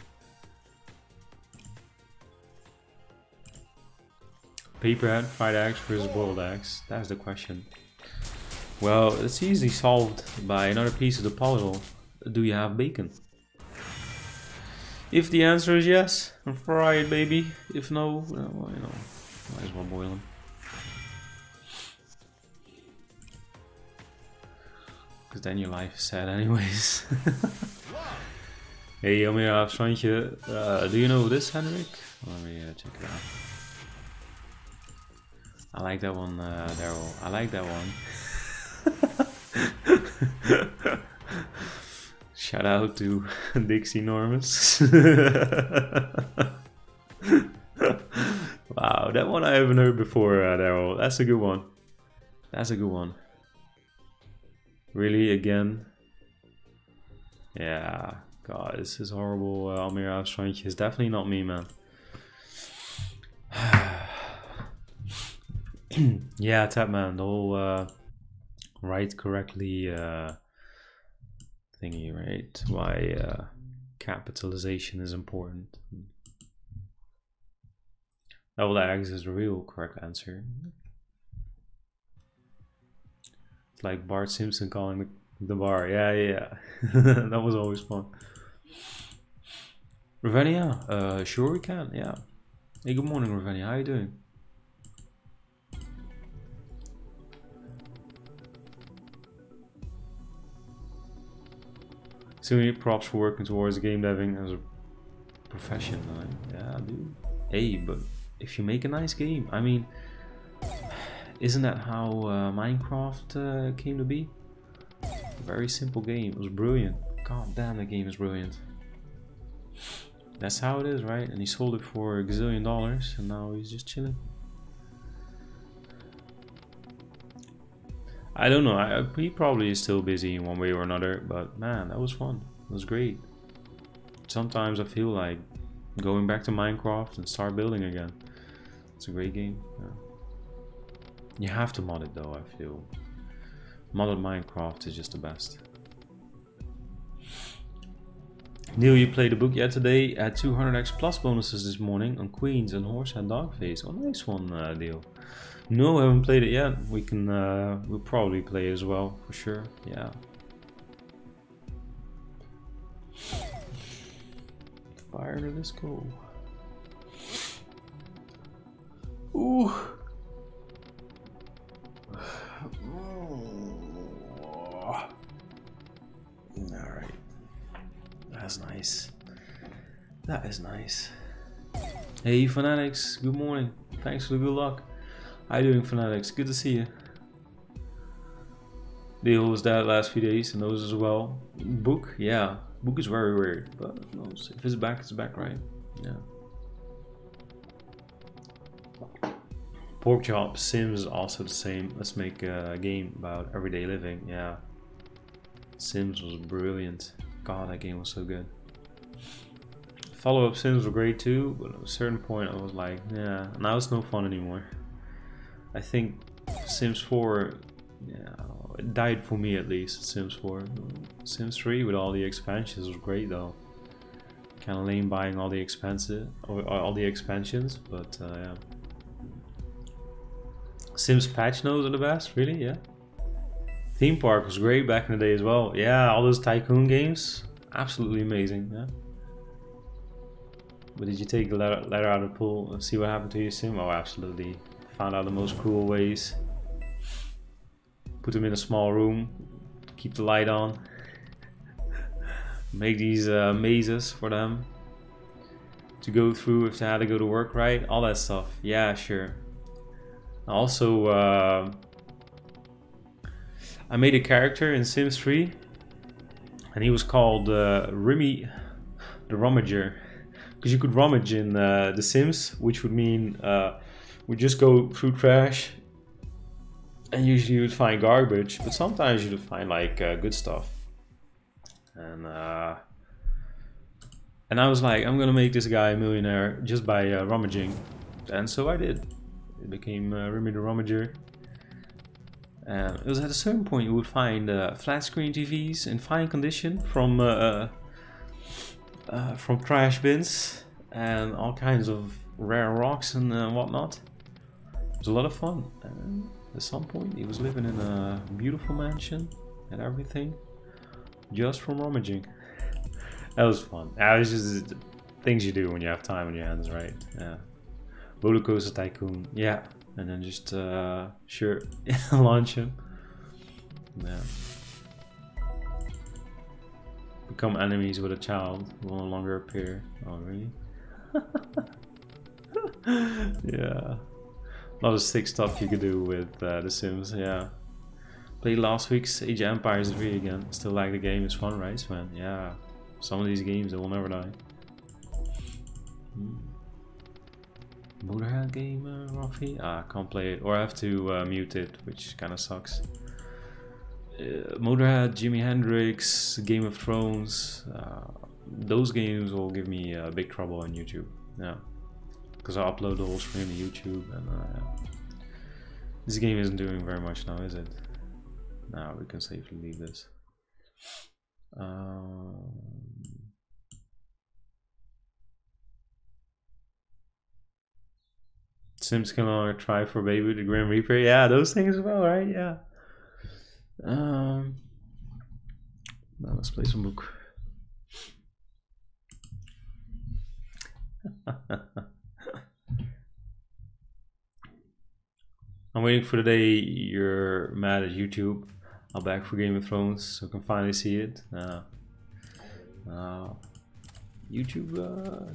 Paperhead, fried eggs versus boiled eggs. That's the question. Well, it's easily solved by another piece of the puzzle. Do you have bacon? If the answer is yes, fry it, baby. If no, well, you know, might as well boil them. Because then your life is sad anyways. hey, Omira Strandje, uh, do you know this, Henrik? Let me uh, check it out. I like that one, uh, Daryl. I like that one. Shout out to Dixie Normus. wow, that one I haven't heard before, uh, Daryl. That's a good one. That's a good one. Really, again? Yeah, God, this is horrible. Uh, Almira Strandje is definitely not me, man. yeah, Tapman, the whole uh, write correctly uh, thingy, right? Why uh, capitalization is important. Double X is the real correct answer. Like Bart Simpson calling the, the bar. Yeah, yeah, that was always fun. Ravenia, uh, sure we can, yeah. Hey, good morning, Ravenia. How you doing? So many props for working towards game deving as a profession. Right? Yeah, dude. Hey, but if you make a nice game, I mean, isn't that how uh, Minecraft uh, came to be? Very simple game. It was brilliant. God damn, the game is brilliant. That's how it is, right? And he sold it for a gazillion dollars, and now he's just chilling. I don't know. I, he probably is still busy in one way or another, but man, that was fun. It was great. Sometimes I feel like going back to Minecraft and start building again. It's a great game. Yeah. You have to mod it though, I feel. Modded Minecraft is just the best. Neil, you played the book yet today at 200x plus bonuses this morning on Queens and Horse and Dogface. Oh, nice one, uh, Neil. No, I haven't played it yet. We can, uh, we'll probably play as well, for sure. Yeah. Fire, let's go. Ooh. Alright. That's nice. That is nice. Hey Fanatics, good morning. Thanks for the good luck. How you doing Fanatics? Good to see you. Deal was that last few days and those as well. Book, yeah. Book is very weird, but if it's back, it's back, right? Yeah. Pork chop, Sims also the same. Let's make a game about everyday living. Yeah. Sims was brilliant. God, that game was so good. Follow-up Sims were great too, but at a certain point I was like, yeah, now it's no fun anymore. I think Sims 4, yeah, it died for me at least, Sims 4. Sims 3 with all the expansions was great though. Kind of lame buying all the expensive, all the expansions, but uh, yeah. Sims patch notes are the best, really? Yeah. Theme Park was great back in the day as well. Yeah, all those tycoon games, absolutely amazing. Yeah. But did you take the letter, letter out of the pool and see what happened to your sim? Oh, absolutely. Found out the most cruel ways. Put them in a small room, keep the light on, make these uh, mazes for them to go through if they had to go to work, right? All that stuff. Yeah, sure. Also, uh, I made a character in Sims 3 and he was called uh, Remy the Rummager because you could rummage in uh, The Sims, which would mean uh, we just go through trash and usually you'd find garbage, but sometimes you'd find like uh, good stuff. And uh, and I was like, I'm gonna make this guy a millionaire just by uh, rummaging, and so I did. It became uh, Remy the Rummager. And it was at a certain point you would find uh, flat screen TVs in fine condition from uh, uh, uh, from trash bins and all kinds of rare rocks and uh, whatnot. It was a lot of fun. And at some point he was living in a beautiful mansion and everything just from rummaging. that was fun. That was just things you do when you have time on your hands, right? Yeah. Roller Coaster Tycoon, yeah. And then just, uh, sure, launch him. Yeah. Become enemies with a child will no longer appear. Oh, really? yeah. A lot of sick stuff you could do with uh, The Sims, yeah. Played last week's Age of Empires 3 again. Still like the game, it's fun, right, man? Yeah. Some of these games, they will never die. Hmm. Motorhead game, uh, Rafi? Ah, can't play it. Or I have to uh, mute it, which kind of sucks. Uh, Motorhead, Jimi Hendrix, Game of Thrones. Uh, those games will give me uh, big trouble on YouTube. Yeah. Because I upload the whole stream to YouTube and uh, this game isn't doing very much now, is it? Now we can safely leave this. Um, Sims can longer try for baby the Grim Reaper. Yeah, those things as well, right? Yeah. Um, now let's play some book. I'm waiting for the day you're mad at YouTube. I'll back for Game of Thrones so I can finally see it. Uh, uh, YouTube, uh,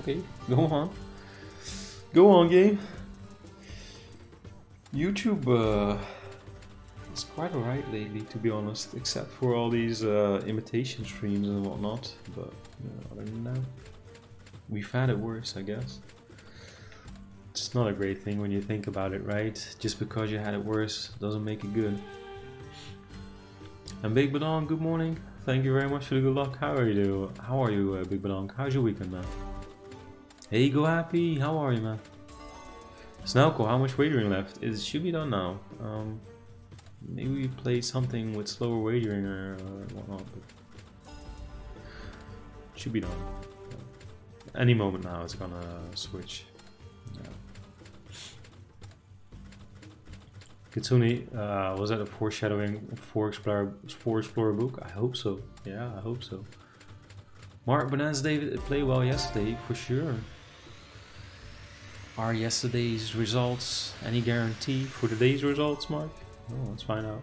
okay, go on. Go on, game. YouTube, uh, it's quite alright lately, to be honest, except for all these uh, imitation streams and whatnot. But you know, other than that, we've had it worse, I guess. It's not a great thing when you think about it, right? Just because you had it worse doesn't make it good. And Big Badong, good morning. Thank you very much for the good luck. How are you? How are you, uh, Big Badong? How's your weekend, man? Hey, go happy. How are you, man? Snelko, how much wagering left? It should be done now. Um, maybe we play something with slower wagering or, or whatnot. But Should be done. Any moment now it's gonna switch. Yeah. Kitsune, uh, was that a foreshadowing for Explorer, for Explorer book? I hope so. Yeah, I hope so. Mark Bonanza David played well yesterday, for sure. Are yesterday's results any guarantee for today's results, Mark? Oh, let's find out.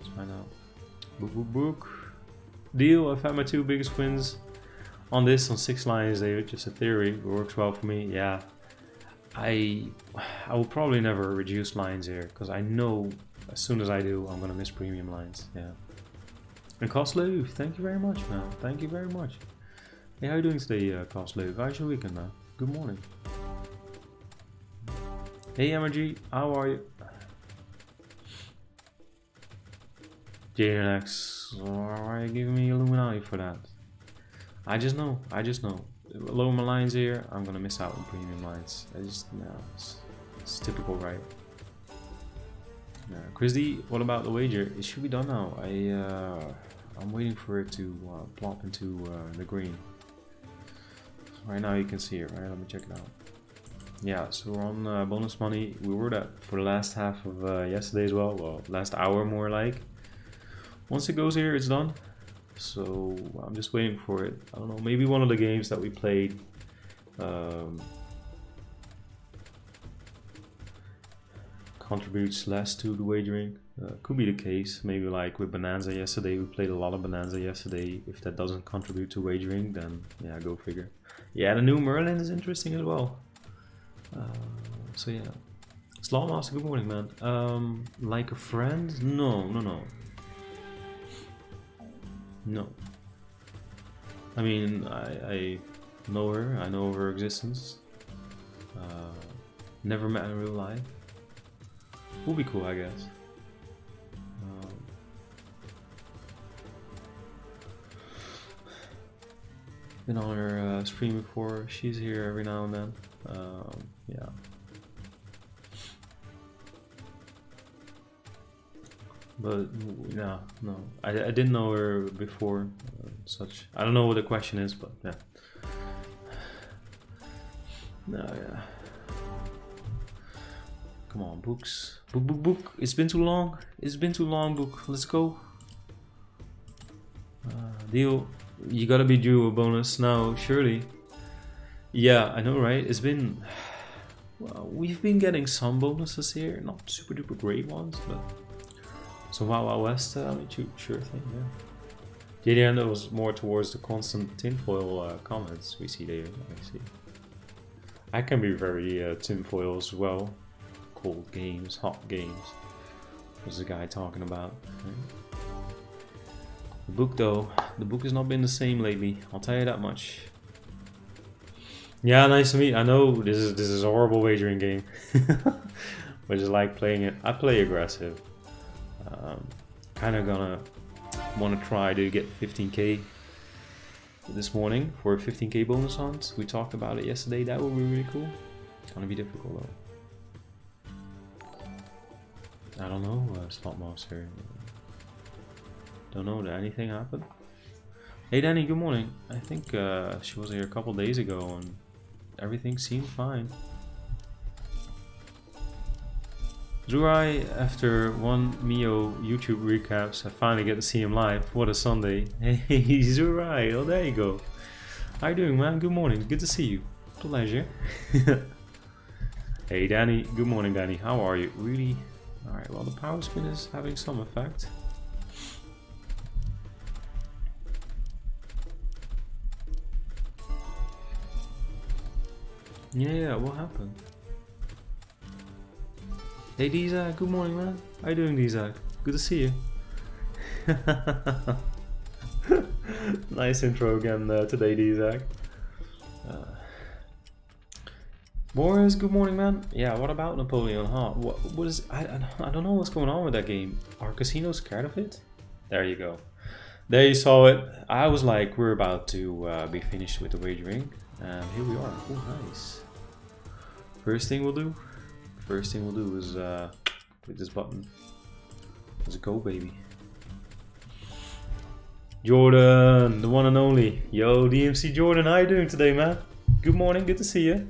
Let's find out. Book, book, book. Deal, I've had my two biggest wins on this on six lines there, just a theory. It works well for me, yeah. I I will probably never reduce lines here, because I know as soon as I do, I'm gonna miss premium lines, yeah. And Costlew, thank you very much, man. Thank you very much. Hey, how you doing today, uh, Costlew? How's your weekend, man? Good morning. Hey, MRG, how are you? JNX, why are you giving me Illuminati for that? I just know, I just know. Lower my lines here, I'm gonna miss out on premium lines. I just, no, it's, it's typical, right? Yeah. Chris D, what about the wager? It should be done now. I, uh, I'm waiting for it to uh, plop into uh, the green. Right now you can see it, right? Let me check it out. Yeah, so we're on uh, bonus money. We were that for the last half of uh, yesterday as well. Well, last hour more like. Once it goes here, it's done. So I'm just waiting for it. I don't know, maybe one of the games that we played um, contributes less to the wagering. Uh, could be the case. Maybe like with Bonanza yesterday, we played a lot of Bonanza yesterday. If that doesn't contribute to wagering, then yeah, go figure. Yeah, the new Merlin is interesting as well. Uh, so yeah. Slawmaster, good morning, man. Um, like a friend? No, no, no. No. I mean, I, I know her. I know her existence. Uh, never met in real life. Would be cool, I guess. Um, been on her uh, stream before. She's here every now and then. Um, yeah. But no, no, I, I didn't know her before. Uh, such I don't know what the question is, but yeah. No, yeah. Come on, books. Book, book, book. It's been too long. It's been too long, book. Let's go. Uh, deal. You gotta be due a bonus now, surely. Yeah, I know, right? It's been. Well, we've been getting some bonuses here, not super duper great ones, but. So Wild Wild West, uh, I mean, sure thing, yeah. JDN was more towards the constant tinfoil uh, comments we see there, I see. I can be very uh, tinfoil as well. Cold games, hot games. Was the guy talking about. Right? The book though, the book has not been the same lately, I'll tell you that much. Yeah, nice to meet. I know this is this is a horrible wagering game, but just like playing it. I play aggressive. Um, kind of gonna want to try to get 15k this morning for a 15k bonus hunt. We talked about it yesterday. That would be really cool. It's gonna be difficult though. I don't know, uh, Slot Master. Don't know, did anything happen? Hey Danny, good morning. I think uh, she was here a couple days ago and everything seemed fine. Zurai, after one Mio YouTube recaps, I finally get to see him live. What a Sunday. Hey Zurai, oh there you go. How you doing man? Good morning, good to see you. Pleasure. hey Danny, good morning Danny, how are you? Really? Alright, well the power spin is having some effect. Yeah, what happened? Hey Dizak, good morning man. How you doing Dizak? Good to see you. nice intro again uh, today Dizak. Uh, Boris, good morning man. Yeah, what about Napoleon, huh? What, what is, I, I don't know what's going on with that game. Are casinos scared of it? There you go. There you saw it. I was like, we're about to uh, be finished with the wagering. And here we are. Oh, nice. First thing we'll do, first thing we'll do is uh, click this button. Let's go, baby. Jordan, the one and only. Yo, DMC Jordan, how you doing today, man? Good morning, good to see you.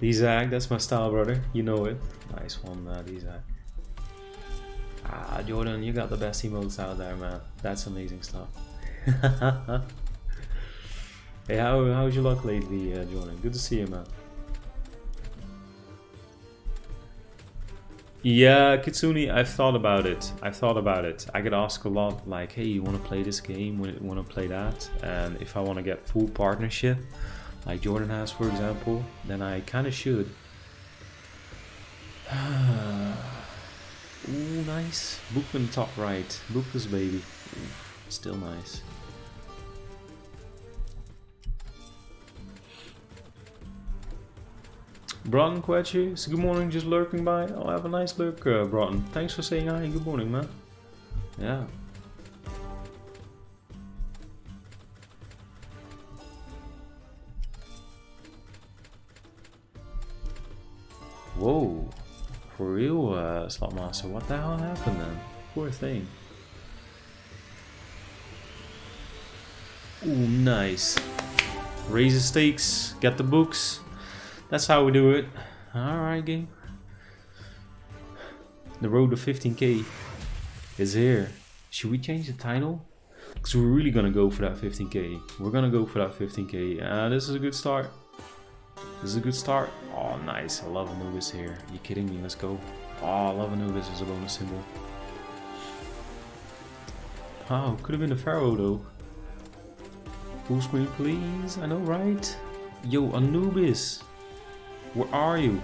D-Zag, that's my style, brother. You know it. Nice one, uh, D-Zag. Ah, Jordan, you got the best emotes out there, man. That's amazing stuff. hey, how, how's your luck lately, uh, Jordan? Good to see you, man. Yeah, Kitsune, I've thought about it. I've thought about it. I get asked a lot, like, hey, you want to play this game? Want to play that? And if I want to get full partnership, like Jordan has, for example, then I kind of should. Ooh, nice. Book in the top right. Book this baby. Ooh, still nice. Broughton Quetchy, good morning, just lurking by. Oh, have a nice lurk, uh, Broughton. Thanks for saying hi, good morning, man. Yeah. Whoa. For real, uh, Slotmaster, what the hell happened then? Poor thing. Ooh, nice. Raise the stakes, get the books. That's how we do it. Alright, game. The road to 15k is here. Should we change the title? Because we're really gonna go for that 15k. We're gonna go for that 15k. Uh, this is a good start. This is a good start. Oh, nice. I love Anubis here. Are you kidding me? Let's go. Oh, I love Anubis as a bonus symbol. Wow, could have been the Pharaoh though. Full screen, please. I know, right? Yo, Anubis. Where are you?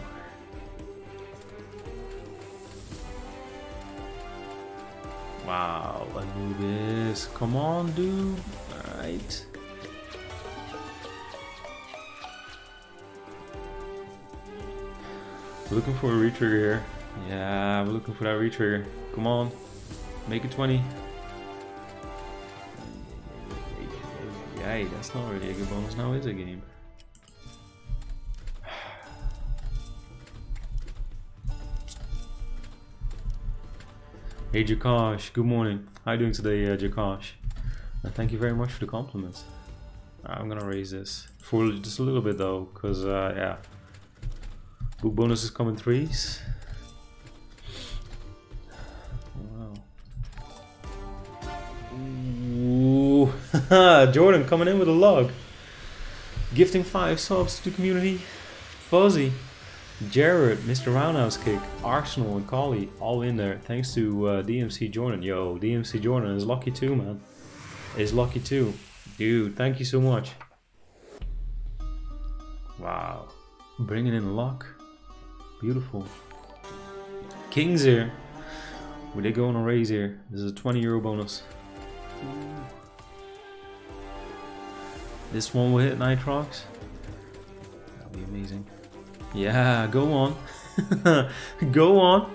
Wow, Anubis. Come on, dude. Alright. Looking for a retrigger here. Yeah, we're looking for that retrigger. Come on. Make it 20. Yay, that's not really a good bonus now, is it, game? Hey Jakash, good morning. How are you doing today, uh, Jakash? Uh, thank you very much for the compliments. I'm gonna raise this for just a little bit though, cause uh, yeah, book bonuses come in threes. Wow. Ooh, Jordan coming in with a log, gifting five subs to the community. Fuzzy. Jared, Mr. Roundhouse Kick, Arsenal, and Collie all in there. Thanks to uh, DMC Jordan. Yo, DMC Jordan is lucky too, man. Is lucky too. Dude, thank you so much. Wow. Bringing in luck. Beautiful. Kings here. We did go on a raise here. This is a 20 euro bonus. This one will hit Nitrox. That'll be amazing. Yeah, go on. go on.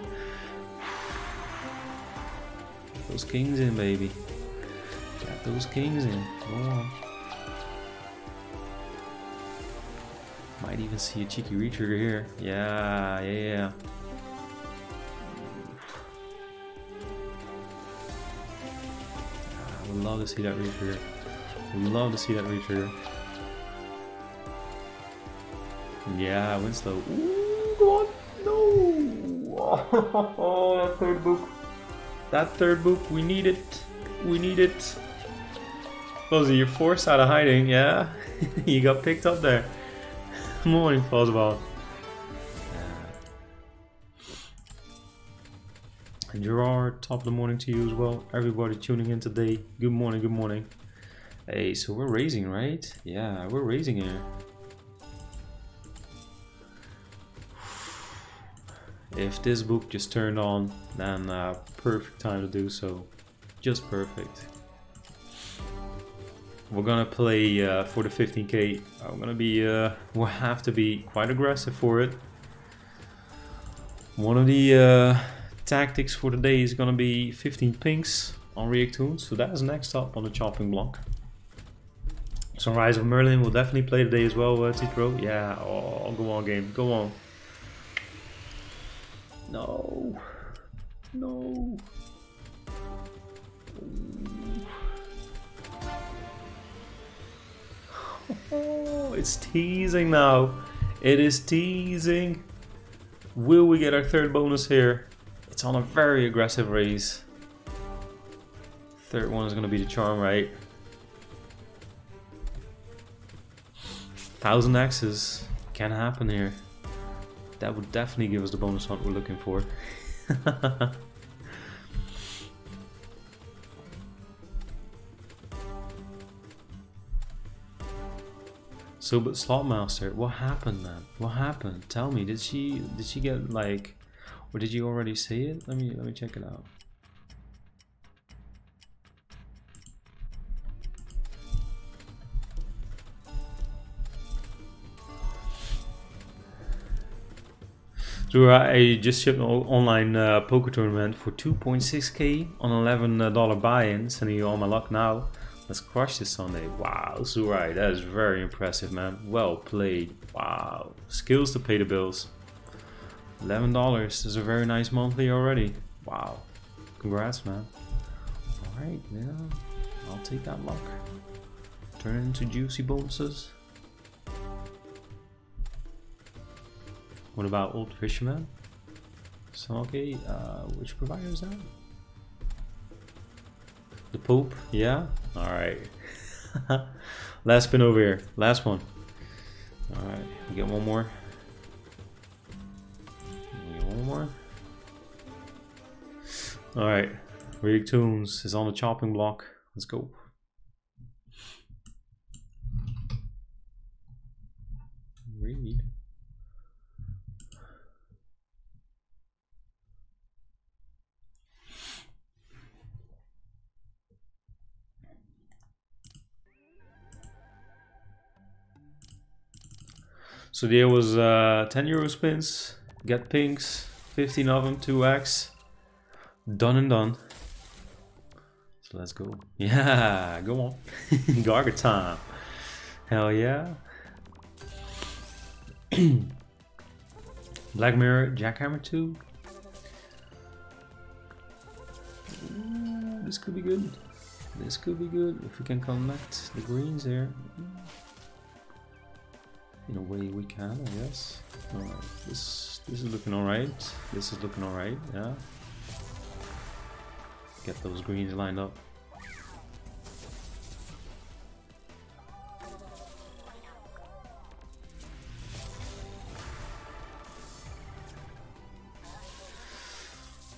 Those kings in, baby. Get those kings in. Go on. Might even see a cheeky retrigger here. Yeah, yeah, yeah. Ah, I would love to see that retrigger. Love to see that retrigger. Yeah, Winslow. Ooh, go on. No. Oh, that third book. That third book. We need it. We need it. Fuzzy, you're forced out of hiding. Yeah, you got picked up there. Morning, Fuzzball. And Gerard, top of the morning to you as well. Everybody tuning in today. Good morning, good morning. Hey, so we're raising, right? Yeah, we're raising here. If this book just turned on, then uh, perfect time to do so. Just perfect. We're gonna play uh, for the 15k. I'm gonna be, uh, we'll have to be quite aggressive for it. One of the uh, tactics for the day is gonna be 15 pinks on Reactoonz. So that is next up on the chopping block. Sunrise of Merlin will definitely play today as well, uh, Titro. Yeah, oh, go on game, go on. No. No. Oh, it's teasing now. It is teasing. Will we get our third bonus here? It's on a very aggressive raise. Third one is going to be the charm, right? Thousand X's can happen here. That would definitely give us the bonus hunt we're looking for. so, but Slotmaster, what happened, man? What happened? Tell me. Did she did she get like, or did you already see it? Let me let me check it out. So I just shipped an online uh, poker tournament for 2.6k on $11 buy-in. Sending you all my luck now. Let's crush this Sunday. Wow, Zurai, that is very impressive, man. Well played. Wow, skills to pay the bills. $11 is a very nice monthly already. Wow, congrats, man. All right, yeah, I'll take that luck. Turn into juicy bonuses. What about Old Fisherman? So okay, uh, which provider is that? The Pope, yeah? Alright. Last spin over here. Last one. Alright, get one more. Get one more. Alright, Reactoonz is on the chopping block. Let's go. Read. So there was uh, 10 euro spins, get pinks, 15 of them, 2x. Done and done. So let's go. Yeah, go on. Garga time. Hell yeah. Black Mirror, Jackhammer 2. Ooh, this could be good. This could be good if we can connect the greens here in a way we can, I guess. Uh, this this is looking alright. This is looking alright, yeah. Get those greens lined up.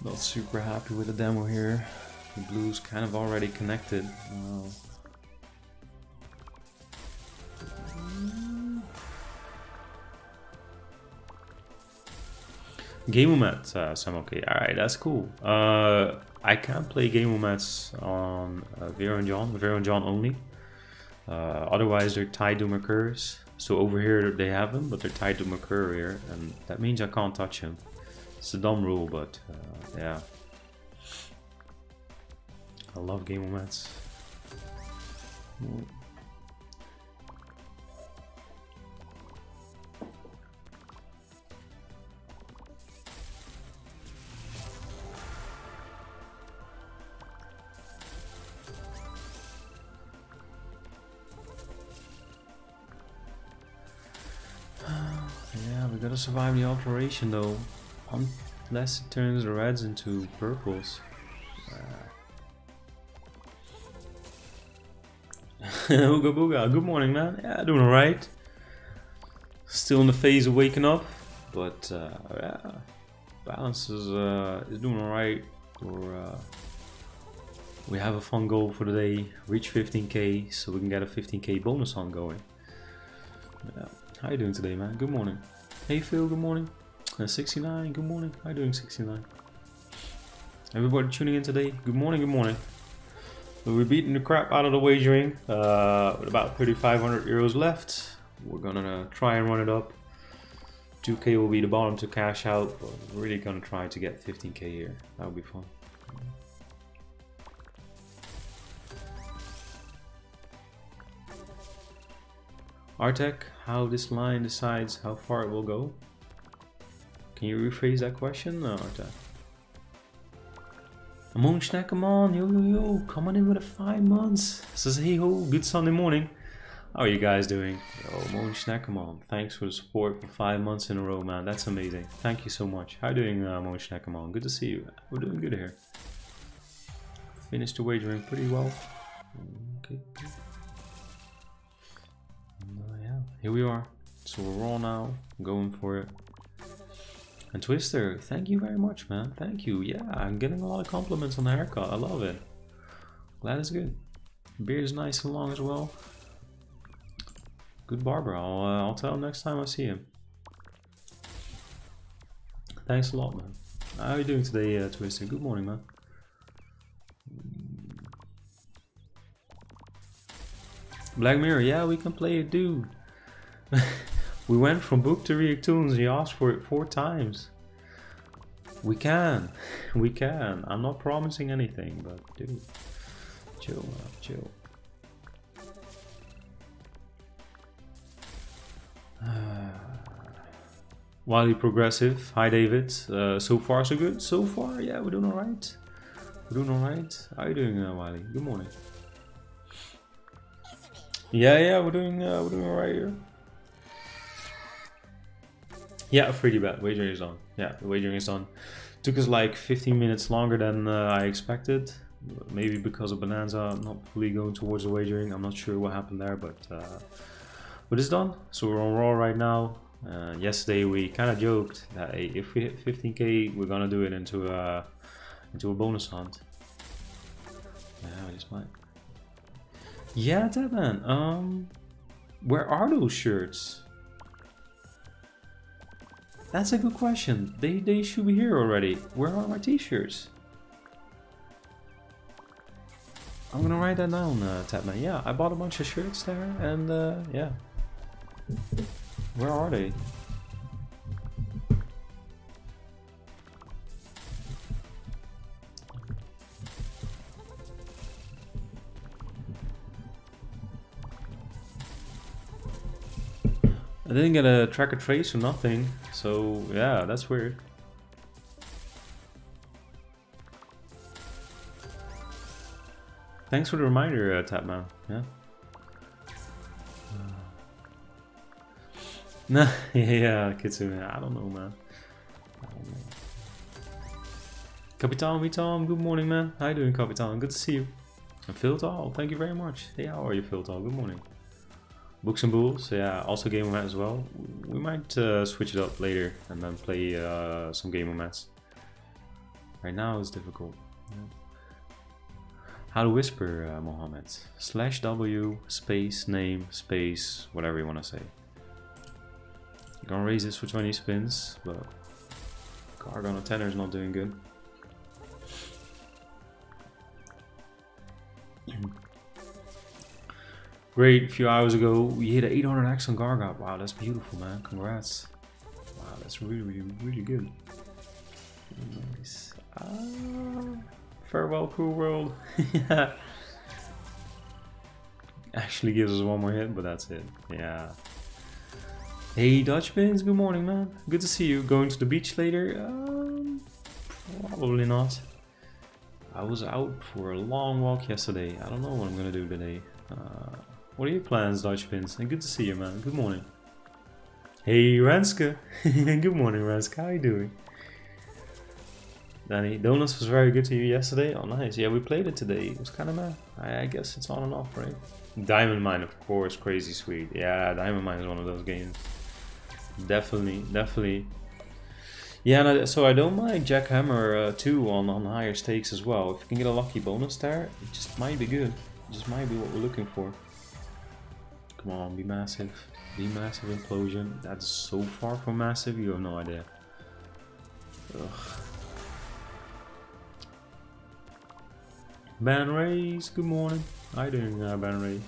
Not super happy with the demo here. The blue's kind of already connected. Gamomat, uh, so I'm okay. Alright, that's cool. Uh, I can't play Gamomats on uh, Vera and John, Vera and John only. Uh, otherwise, they're tied to Mercurius. So over here they have them, but they're tied to Mercury and that means I can't touch him. It's a dumb rule, but uh, yeah. I love Gamomats. gotta survive the alteration though. Unless it turns the reds into purples. Uh. Ooga booga, good morning man. Yeah, doing alright. Still in the phase of waking up, but uh, yeah, balance is, uh, is doing alright. uh, we have a fun goal for the day, reach 15k so we can get a 15k bonus ongoing. Yeah. How you doing today man? Good morning. Hey Phil, good morning. Uh, 69, good morning. How you doing 69? Everybody tuning in today, good morning, good morning. we're beating the crap out of the wagering uh, with about 3,500 euros left. We're gonna try and run it up. 2k will be the bottom to cash out, but we're really gonna try to get 15k here. That would be fun. Artec, how this line decides how far it will go? Can you rephrase that question, no, Artec? Moonsnack, come on, yo yo yo, coming in with a five months. Says hey ho, good Sunday morning. How are you guys doing? Yo, Moonsnack, come on. Thanks for the support for five months in a row, man. That's amazing. Thank you so much. How are you doing, uh, Moonsnack, come on? Good to see you. We're doing good here. Finished the wagering pretty well. Okay. Here we are. So we're raw now, going for it. And Twister, thank you very much, man. Thank you. Yeah, I'm getting a lot of compliments on the haircut. I love it. Glad it's good. Beard is nice and long as well. Good barber. I'll, uh, I'll tell him next time I see him. Thanks a lot, man. How are you doing today, uh, Twister? Good morning, man. Black Mirror, yeah, we can play it, dude. We went from book to Reactoonz, he asked for it four times. We can, we can. I'm not promising anything, but dude, chill man, chill. Wily Progressive, hi David. Uh, so far so good? So far, yeah, we're doing alright. We're doing alright. How are you doing, uh, Wily? Good morning. Yeah, yeah, we're doing, uh, we're doing alright here. Yeah, a 3D bet. Wagering is on. Yeah, the wagering is on. Took us like 15 minutes longer than uh, I expected. Maybe because of Bonanza not fully going towards the wagering. I'm not sure what happened there, but uh, but it's done. So we're on Raw right now. Uh, yesterday we kind of joked that hey, if we hit 15k, we're gonna do it into a into a bonus hunt. Yeah, I just might. Yeah, that man. Um, where are those shirts? That's a good question. They, they should be here already. Where are my t-shirts? I'm gonna write that down, uh, Tapman. Yeah, I bought a bunch of shirts there, and uh, yeah. Where are they? I didn't get a tracker trace or nothing, so yeah, that's weird. Thanks for the reminder, uh, Tapman. Yeah. Nah, yeah, Kitsune. I don't know, man. Capitan Vitam, good morning, man. How you doing, Capitan? Good to see you. And Philtal, thank you very much. Hey, how are you, Philtal? Good morning. Books and Bulls, yeah, also Gamomat as well. We might uh, switch it up later and then play uh, some Gamomats. Right now it's difficult. How to whisper, uh, Mohammed? Slash W, space, name, space, whatever you want to say. Gonna raise this for 20 spins, but Gargantoonz is not doing good. Great, a few hours ago we hit an 800x on Gargot. Wow, that's beautiful, man. Congrats. Wow, that's really, really, really good. Nice. Uh, farewell, cool world. yeah. Actually gives us one more hit, but that's it. Yeah. Hey, Dutchbins, good morning, man. Good to see you. Going to the beach later? Um, probably not. I was out for a long walk yesterday. I don't know what I'm gonna do today. Uh, what are your plans, Dutchbins? And good to see you, man. Good morning. Hey, Ranska. good morning, Ranska. How you doing? Danny, Donuts was very good to you yesterday. Oh, nice. Yeah, we played it today. It was kind of mad. I, I guess it's on and off, right? Diamond Mine, of course. Crazy sweet. Yeah, Diamond Mine is one of those games. Definitely, definitely. Yeah, so I don't mind Jackhammer uh, 2 on, on higher stakes as well. If you can get a lucky bonus there, it just might be good. It just might be what we're looking for. Come on, be massive. Be massive implosion. That's so far from massive, you have no idea. Ugh. Ban Rays, good morning. How you doing, uh, Ban Rays?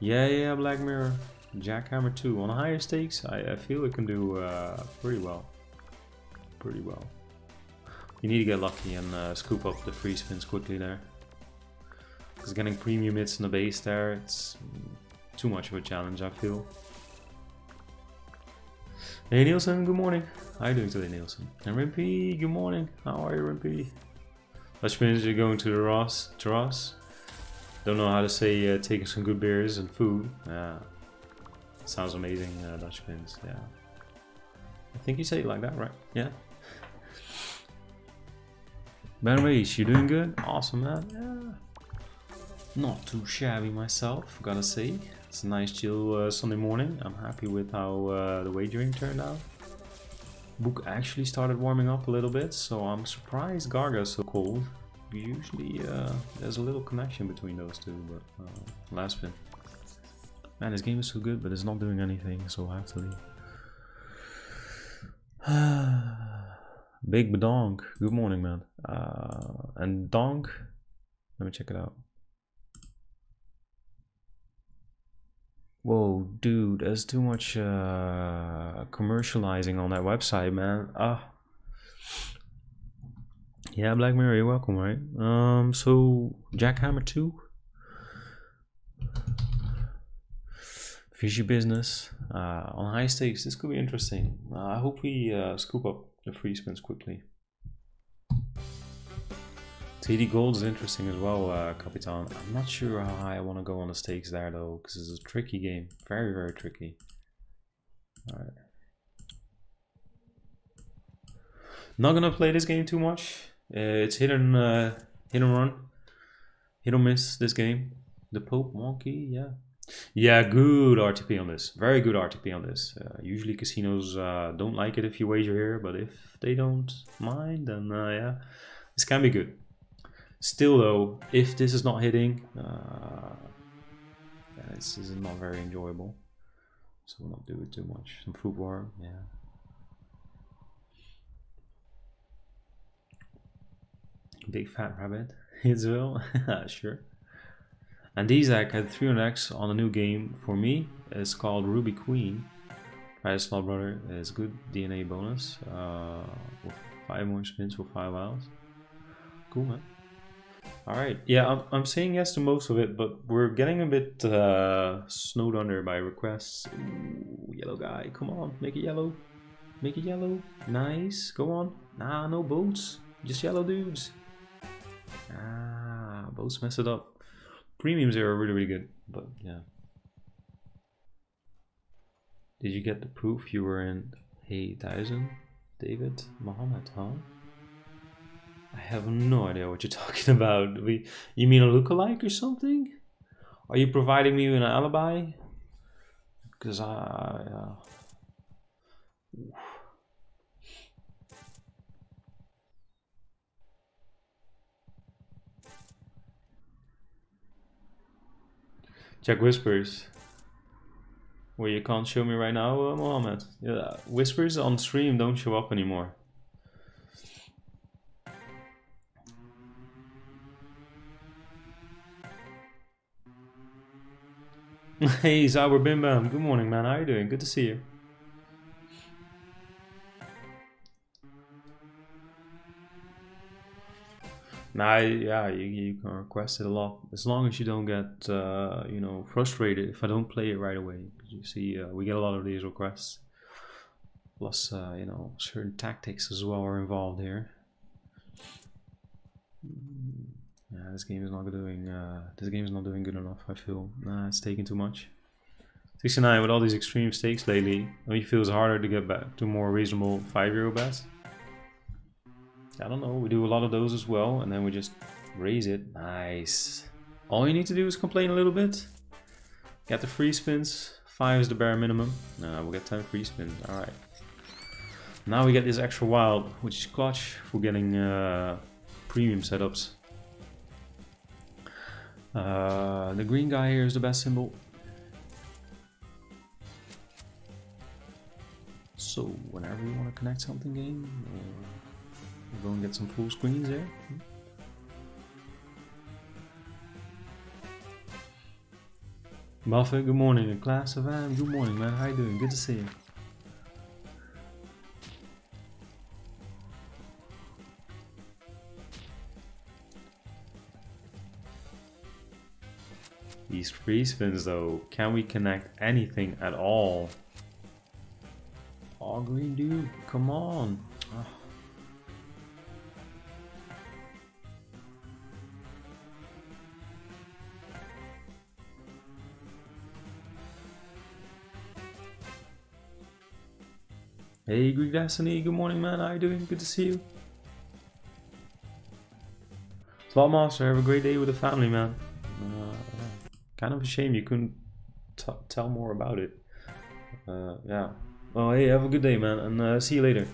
Yeah, yeah, Black Mirror. Jackhammer 2. On higher stakes, I, I feel it can do uh, pretty well. Pretty well. You need to get lucky and uh, scoop up the free spins quickly there. Because getting premium hits in the base there, it's too much of a challenge, I feel. Hey Nielsen, good morning. How are you doing today, Nielsen? And Rimpy, good morning. How are you, Rimpy? Spins, you're going to the Ross, to Ross. Don't know how to say uh, taking some good beers and food. Yeah. Sounds amazing, uh, Dutch yeah. I think you say it like that, right? Yeah. Ben Reese, you doing good? Awesome, man. Yeah. Not too shabby myself, gotta say. It's a nice chill uh, Sunday morning. I'm happy with how uh, the wagering turned out. Book actually started warming up a little bit, so I'm surprised Garga's so cold. Usually uh, there's a little connection between those two, but uh, last spin. Man, this game is so good, but it's not doing anything, so I have to leave. Big Badonk, good morning, man. Uh, and Donk, let me check it out. Whoa, dude, there's too much uh, commercializing on that website, man. Ah. Yeah, Black Mirror, you're welcome, right? Um, so Jackhammer 2. Fishy business. Uh, on high stakes, this could be interesting. Uh, I hope we uh, scoop up the free spins quickly. TD Gold is interesting as well, uh, Capitan. I'm not sure how I want to go on the stakes there though, because it's a tricky game. Very, very tricky. Alright. Not gonna play this game too much. Uh, it's hit and, uh, hit and run. Hit or miss this game. The Pope Monkey, yeah. Yeah, good RTP on this. Very good RTP on this. Uh, usually casinos uh, don't like it if you wager here, but if they don't mind, then uh, yeah, this can be good. Still though, if this is not hitting, uh, yeah, this is not very enjoyable. So we'll not do it too much. Some food war, yeah. Big fat rabbit, it's well, sure. And Dizak had 300x on a new game for me. It's called Ruby Queen. Try a small brother. It's good DNA bonus. Uh, five more spins for five hours. Cool, man. All right. Yeah, I'm, I'm saying yes to most of it, but we're getting a bit uh, snowed under by requests. Ooh, yellow guy, come on, make it yellow. Make it yellow. Nice. Go on. Nah, no boats. Just yellow dudes. Ah, boats mess it up. Premiums are really, really good, but yeah. Did you get the proof you were in Hey Thousand, David Mohammed, huh? I have no idea what you're talking about. We, you mean a lookalike or something? Are you providing me with an alibi? Because I, uh, Jack Whispers. Well, you can't show me right now, uh, Mohammed. Yeah, Whispers on stream don't show up anymore. hey, Zauber Bim Bam. Good morning, man. How you doing? Good to see you. Nah, yeah, you, you can request it a lot as long as you don't get uh, you know frustrated if I don't play it right away. You see, uh, we get a lot of these requests. Plus, uh, you know, certain tactics as well are involved here. Yeah, this game is not doing. Uh, this game is not doing good enough. I feel. Nah, it's taking too much. 69 with all these extreme stakes lately, don't you feel it's harder to get back to more reasonable 5 euro bets? I don't know, we do a lot of those as well, and then we just raise it. Nice. All you need to do is complain a little bit. Get the free spins. 5 is the bare minimum. No, we'll get 10 free spins. Alright. Now we get this extra wild, which is clutch for getting uh, premium setups. Uh, the green guy here is the best symbol. So whenever you want to connect something game, uh, Go and get some full screens there. Buffett, good morning. Class of Am, good morning, man. How you doing? Good to see you. these free spins though, can we connect anything at all? All green dude, come on. Oh. Hey, Green Destiny, good morning, man. How you doing? Good to see you. Slot Master, have a great day with the family, man. Uh, kind of a shame you couldn't tell more about it. Uh, yeah. Well, hey, have a good day, man, and uh, see you later.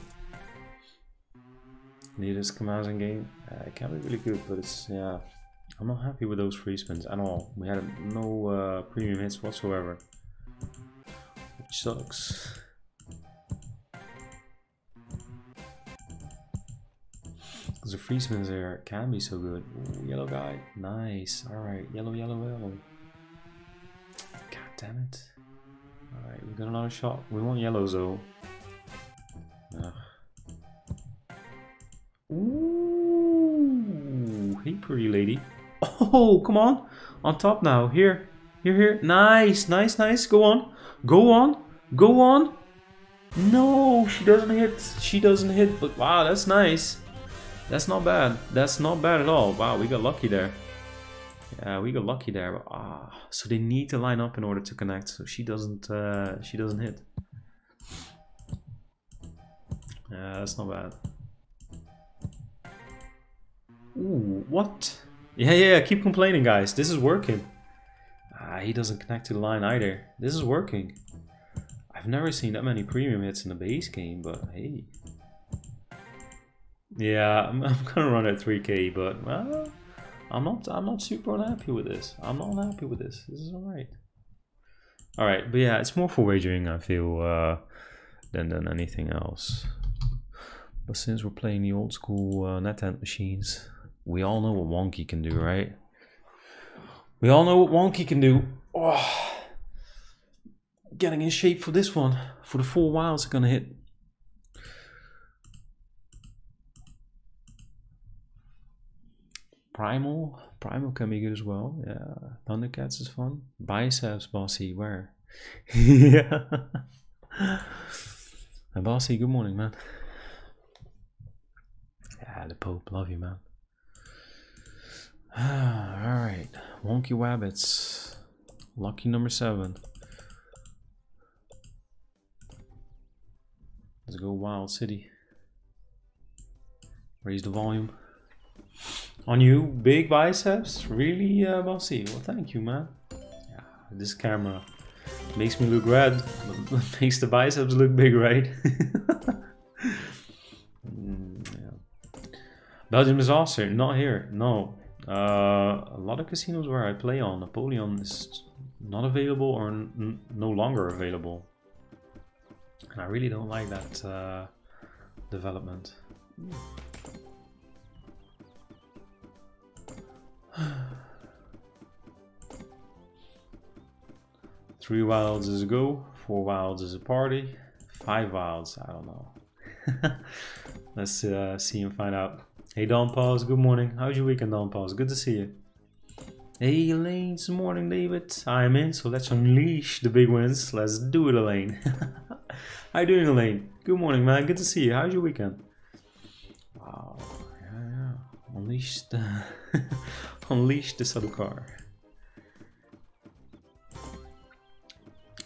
Need this Kamazan game. Uh, it can be really good, but it's yeah. I'm not happy with those free spins at all. We had no uh, premium hits whatsoever, which sucks. Because the free spins there can be so good. Ooh, yellow guy, nice. All right, yellow, yellow, yellow. Damn it. All right, we got another shot. We want yellows though. Ugh. Ooh, hey pretty lady. Oh, come on. On top now. Here. Here, here. Nice, nice, nice. Go on. Go on. Go on. No, she doesn't hit. She doesn't hit. But wow, that's nice. That's not bad. That's not bad at all. Wow, we got lucky there. Yeah, we got lucky there. But, ah, so they need to line up in order to connect. So she doesn't. Uh, she doesn't hit. Yeah, that's not bad. Ooh, what? Yeah, yeah, keep complaining, guys. This is working. Ah, he doesn't connect to the line either. This is working. I've never seen that many premium hits in a base game, but hey. Yeah, I'm, I'm gonna run at 3k, but well, I'm not I'm not super unhappy with this. I'm not unhappy with this. This is alright. Alright, but yeah, it's more for wagering, I feel, uh, than, than anything else. But since we're playing the old school uh, NetEnt machines, we all know what Wonky can do, right? We all know what Wonky can do. Oh, getting in shape for this one. For the four wilds are gonna hit. Primal. Primal can be good as well. Yeah. Thundercats is fun. Biceps, Bossy, where? yeah. Bossy, good morning, man. Yeah, the Pope, love you, man. Alright, Wonky Wabbits. Lucky number seven. Let's go Wild City. Raise the volume. On you, big biceps? Really, uh, bossy? Well, thank you, man. Yeah, this camera makes me look red, but makes the biceps look big, right? Belgium is also not here. No, uh, a lot of casinos where I play on, Napoleon is not available or no longer available. And I really don't like that uh, development. Three wilds is a go, four wilds is a party, five wilds, I don't know. Let's uh, see and find out. Hey Don Pause, good morning. How's your weekend, Don Pause? Good to see you. Hey Elaine, good morning, David. I'm in, so let's unleash the big wins. Let's do it, Elaine. How you doing, Elaine? Good morning, man. Good to see you. How's your weekend? Wow, yeah, yeah. Unleash the, unleash the Sadukar.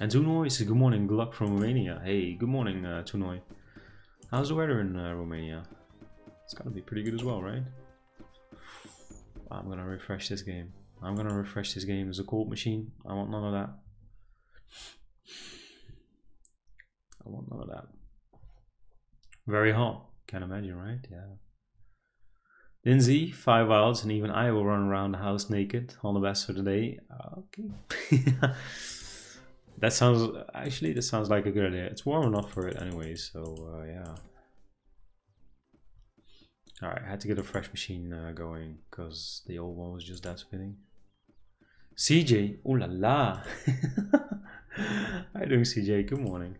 And Tunoy says, good morning, good luck from Romania. Hey, good morning, uh, Tunoy. How's the weather in uh, Romania? It's gotta be pretty good as well, right? I'm gonna refresh this game. I'm gonna refresh this game as a cold machine. I want none of that. I want none of that. Very hot. Can't imagine, right? Yeah. Lindsay, five hours, and even I will run around the house naked. All the best for the day. Okay. that sounds actually that sounds like a good idea. It's warm enough for it anyway, so uh, yeah. Alright, I had to get a fresh machine uh, going because the old one was just dead spinning. CJ, oh la la! How you doing CJ? Good morning.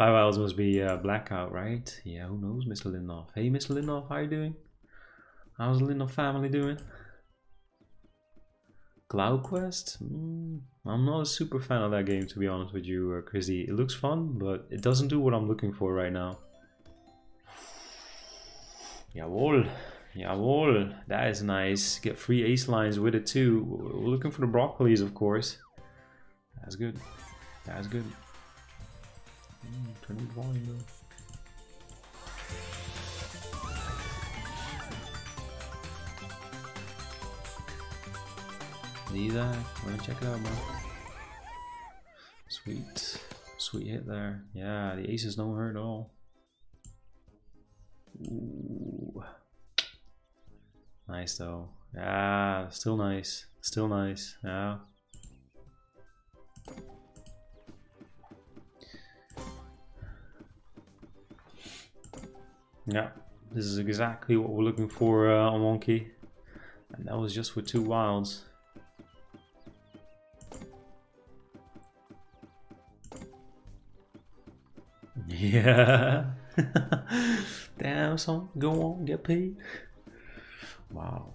Five hours must be uh, blackout, right? Yeah, who knows, Mr. Lindoff. Hey, Mr. Lindoff, how are you doing? How's the Lindoff family doing? Cloud Quest? Mm, I'm not a super fan of that game, to be honest with you, uh, Chrissy. It looks fun, but it doesn't do what I'm looking for right now. Jawohl. Jawohl. That is nice. Get free ace lines with it too. We're looking for the broccolis, of course. That's good. That's good. Mm, turn the volume though. Need that? Wanna check it out, man? Sweet. Sweet hit there. Yeah, the aces don't hurt at all. Ooh. Nice though. Yeah, still nice. Still nice. Yeah. Yeah, this is exactly what we're looking for uh, on Wonky. And that was just for two wilds. Yeah. Damn, son. Go on, get paid. Wow.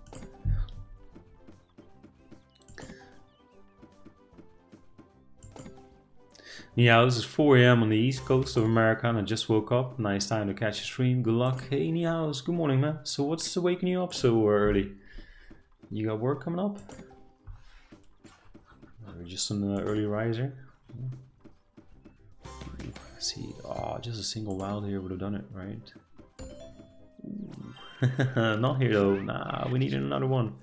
Yeah, this is 4 a.m. on the east coast of America and I just woke up. Nice time to catch a stream. Good luck. Hey, Niaos. Good morning, man. So what's waking you up so early? You got work coming up? Or just an early riser? Let's see. Oh, just a single wild here would have done it, right? Not here though. Nah, we need another one.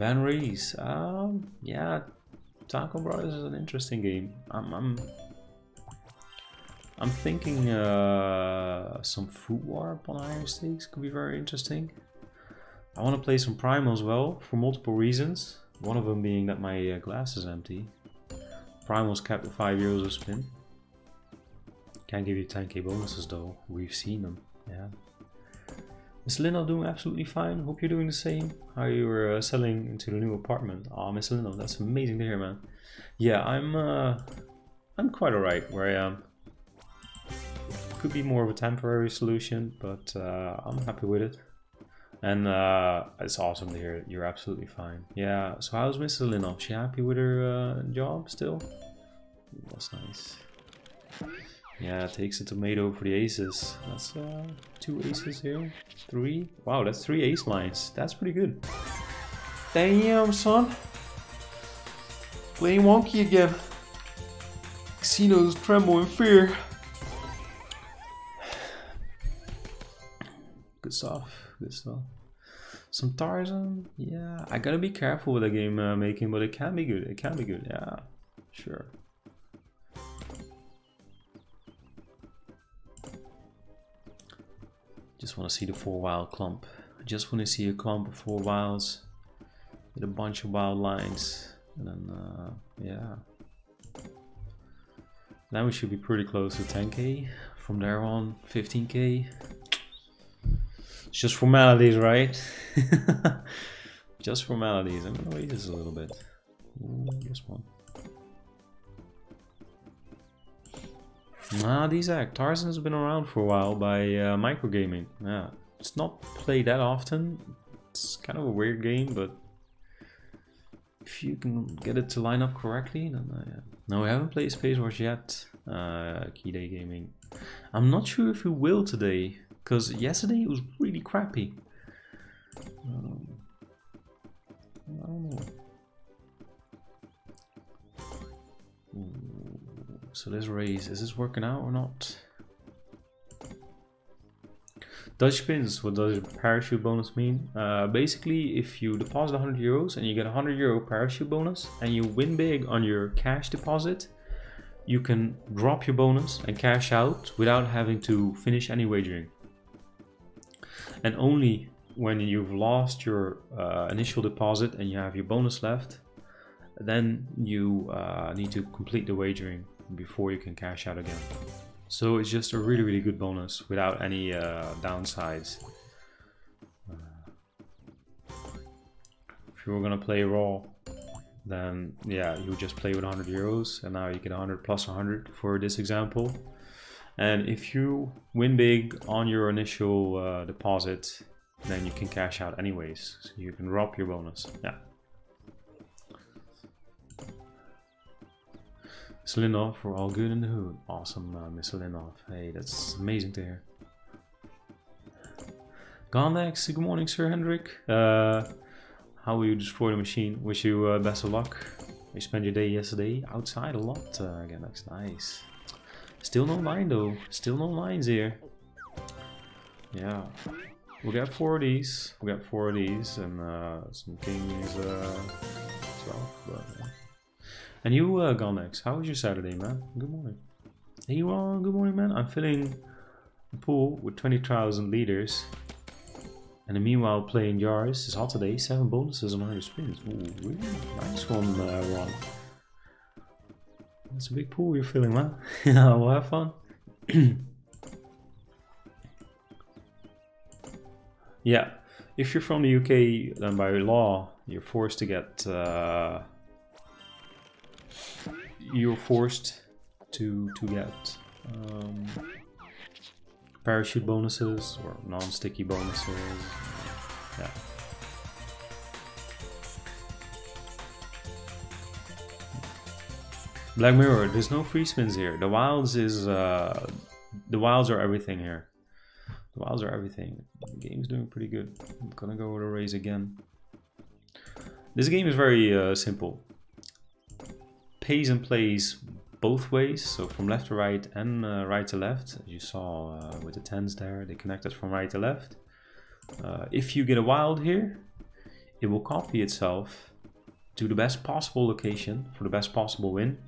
Van Reese. Um, yeah, Taco Brothers is an interesting game. I'm, I'm, I'm thinking uh, some Food Warp on Iron Stakes could be very interesting. I want to play some Primal as well for multiple reasons. One of them being that my uh, glass is empty. Primal's capped at 5 euros a spin. Can't give you 10k bonuses though. We've seen them. Yeah. Miss Lino doing absolutely fine. Hope you're doing the same. How you're uh, selling into the new apartment. Oh, Miss Lino, that's amazing to hear, man. Yeah, I'm uh, I'm quite alright where I am. Could be more of a temporary solution, but uh, I'm happy with it. And uh, it's awesome to hear you're absolutely fine. Yeah, so how's Miss Lino? She happy with her uh, job still? That's nice. Yeah, takes a tomato for the aces. That's uh, two aces here. Three. Wow, that's three ace lines. That's pretty good. Damn, son. Playing wonky again. Casinos tremble in fear. Good stuff. Good stuff. Some Tarzan. Yeah, I gotta be careful with the game uh, making, but it can be good. It can be good. Yeah, sure. Just want to see the four wild clump. I just want to see a clump of four wilds with a bunch of wild lines. And then, uh, yeah. Now we should be pretty close to 10k. From there on, 15k. It's just formalities, right? just formalities. I'm gonna wait this a little bit. Ooh, this one. Ah, these act. Tarzan has been around for a while by uh, microgaming. Yeah, it's not played that often. It's kind of a weird game, but if you can get it to line up correctly, then uh, yeah. No, we haven't played Space Wars yet. Uh, Key Day Gaming. I'm not sure if we will today, because yesterday it was really crappy. Um, I don't know. Ooh. So let's raise. Is this working out or not? Dutch spins, what does parachute bonus mean? Uh, basically, if you deposit 100 euros and you get a 100 euro parachute bonus and you win big on your cash deposit, you can drop your bonus and cash out without having to finish any wagering. And only when you've lost your uh, initial deposit and you have your bonus left, then you uh, need to complete the wagering before you can cash out again. So it's just a really, really good bonus without any uh, downsides. Uh, if you were gonna play raw, then yeah, you just play with 100 euros and now you get 100 plus 100 for this example. And if you win big on your initial uh, deposit, then you can cash out anyways. So you can drop your bonus. Yeah. Selinov, we're all good in the hood. Awesome, uh, Miss Selinov. Hey, that's amazing to hear. Gondax, good morning, Sir Hendrik. Uh, how will you destroy the machine? Wish you uh, best of luck. You spent your day yesterday outside a lot, uh, again, that's nice. Still no line though, still no lines here. Yeah, we got four of these, we got four of these, and uh, some kings uh, as well. But. And you, uh, Gonex, how was your Saturday, man? Good morning. Hey, you all, good morning, man. I'm filling a pool with 20,000 liters. And meanwhile, playing Yaris is hot today. Seven bonuses on 100 spins. Ooh, really nice one, uh, Ron. That's a big pool you're filling, man. yeah, we'll have fun. yeah, if you're from the UK, then by law, you're forced to get. Uh, you're forced to to get um, parachute bonuses or non-sticky bonuses. Yeah. Black Mirror, there's no free spins here. The wilds is uh, the wilds are everything here. The wilds are everything. The game's doing pretty good. I'm gonna go with a raise again. This game is very uh, simple. Pays and plays both ways, so from left to right and uh, right to left. As you saw uh, with the tens there, they connected from right to left. Uh, if you get a wild here, it will copy itself to the best possible location for the best possible win.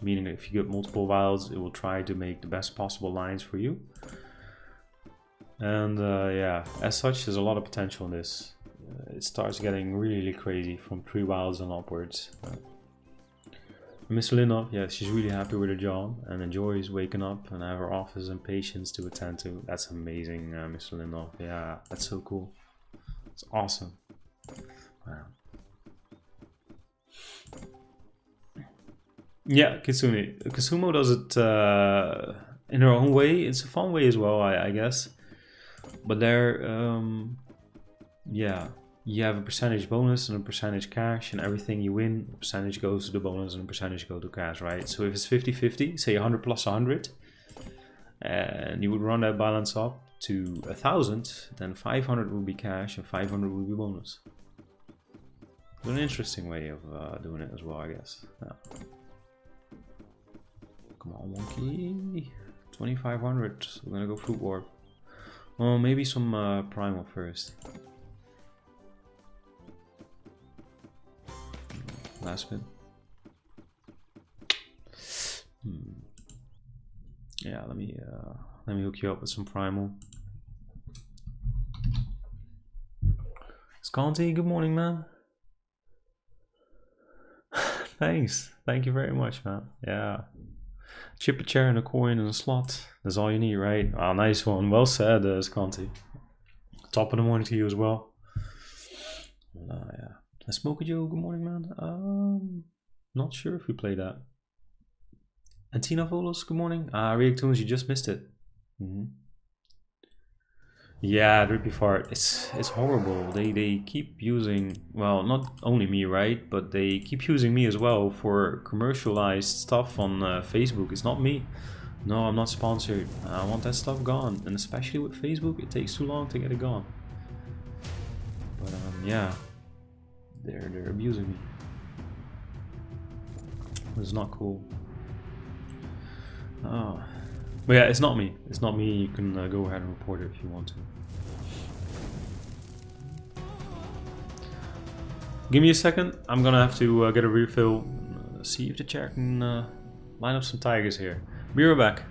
Meaning if you get multiple wilds, it will try to make the best possible lines for you. And uh, yeah, as such, there's a lot of potential in this. Uh, it starts getting really crazy from three wilds and upwards. Miss Linov, yeah, she's really happy with her job and enjoys waking up and have her office and patients to attend to. That's amazing, uh, Miss Linov. Yeah, that's so cool. It's awesome. Wow. Yeah, Kitsune. Casumo does it uh, in her own way. It's a fun way as well, I, I guess. But they're, um, yeah, you have a percentage bonus and a percentage cash and everything you win a percentage goes to the bonus and a percentage go to cash right? So if it's 50 50 say 100 plus 100 and you would run that balance up to a thousand then 500 would be cash and 500 would be bonus. An interesting way of uh, doing it as well i guess. Yeah. come on monkey. 2500 we're gonna go fruit warp well maybe some uh, primal first last spin. Hmm. Yeah, let me uh, let me hook you up with some primal. Scanty, good morning, man. Thanks, thank you very much, man. Yeah, chip a chair and a coin and a slot. That's all you need, right? Ah, nice one. Well said, uh, Scanty. Top of the morning to you as well. Uh, yeah. Smoker Joe, good morning, man. Um, not sure if we play that. Antina Volos, good morning. Ah, uh, Reactoonz, you just missed it. Mm -hmm. Yeah, Drippy Fart, it's it's horrible. They they keep using well, not only me, right? But they keep using me as well for commercialized stuff on uh, Facebook. It's not me. No, I'm not sponsored. I want that stuff gone, and especially with Facebook, it takes too long to get it gone. But um, yeah, they're they're abusing me. It's not cool. Oh. But yeah, it's not me. It's not me. You can uh, go ahead and report it if you want to. Give me a second. I'm gonna have to uh, get a refill. Uh, see if the chair can uh, line up some tigers here. Be right back.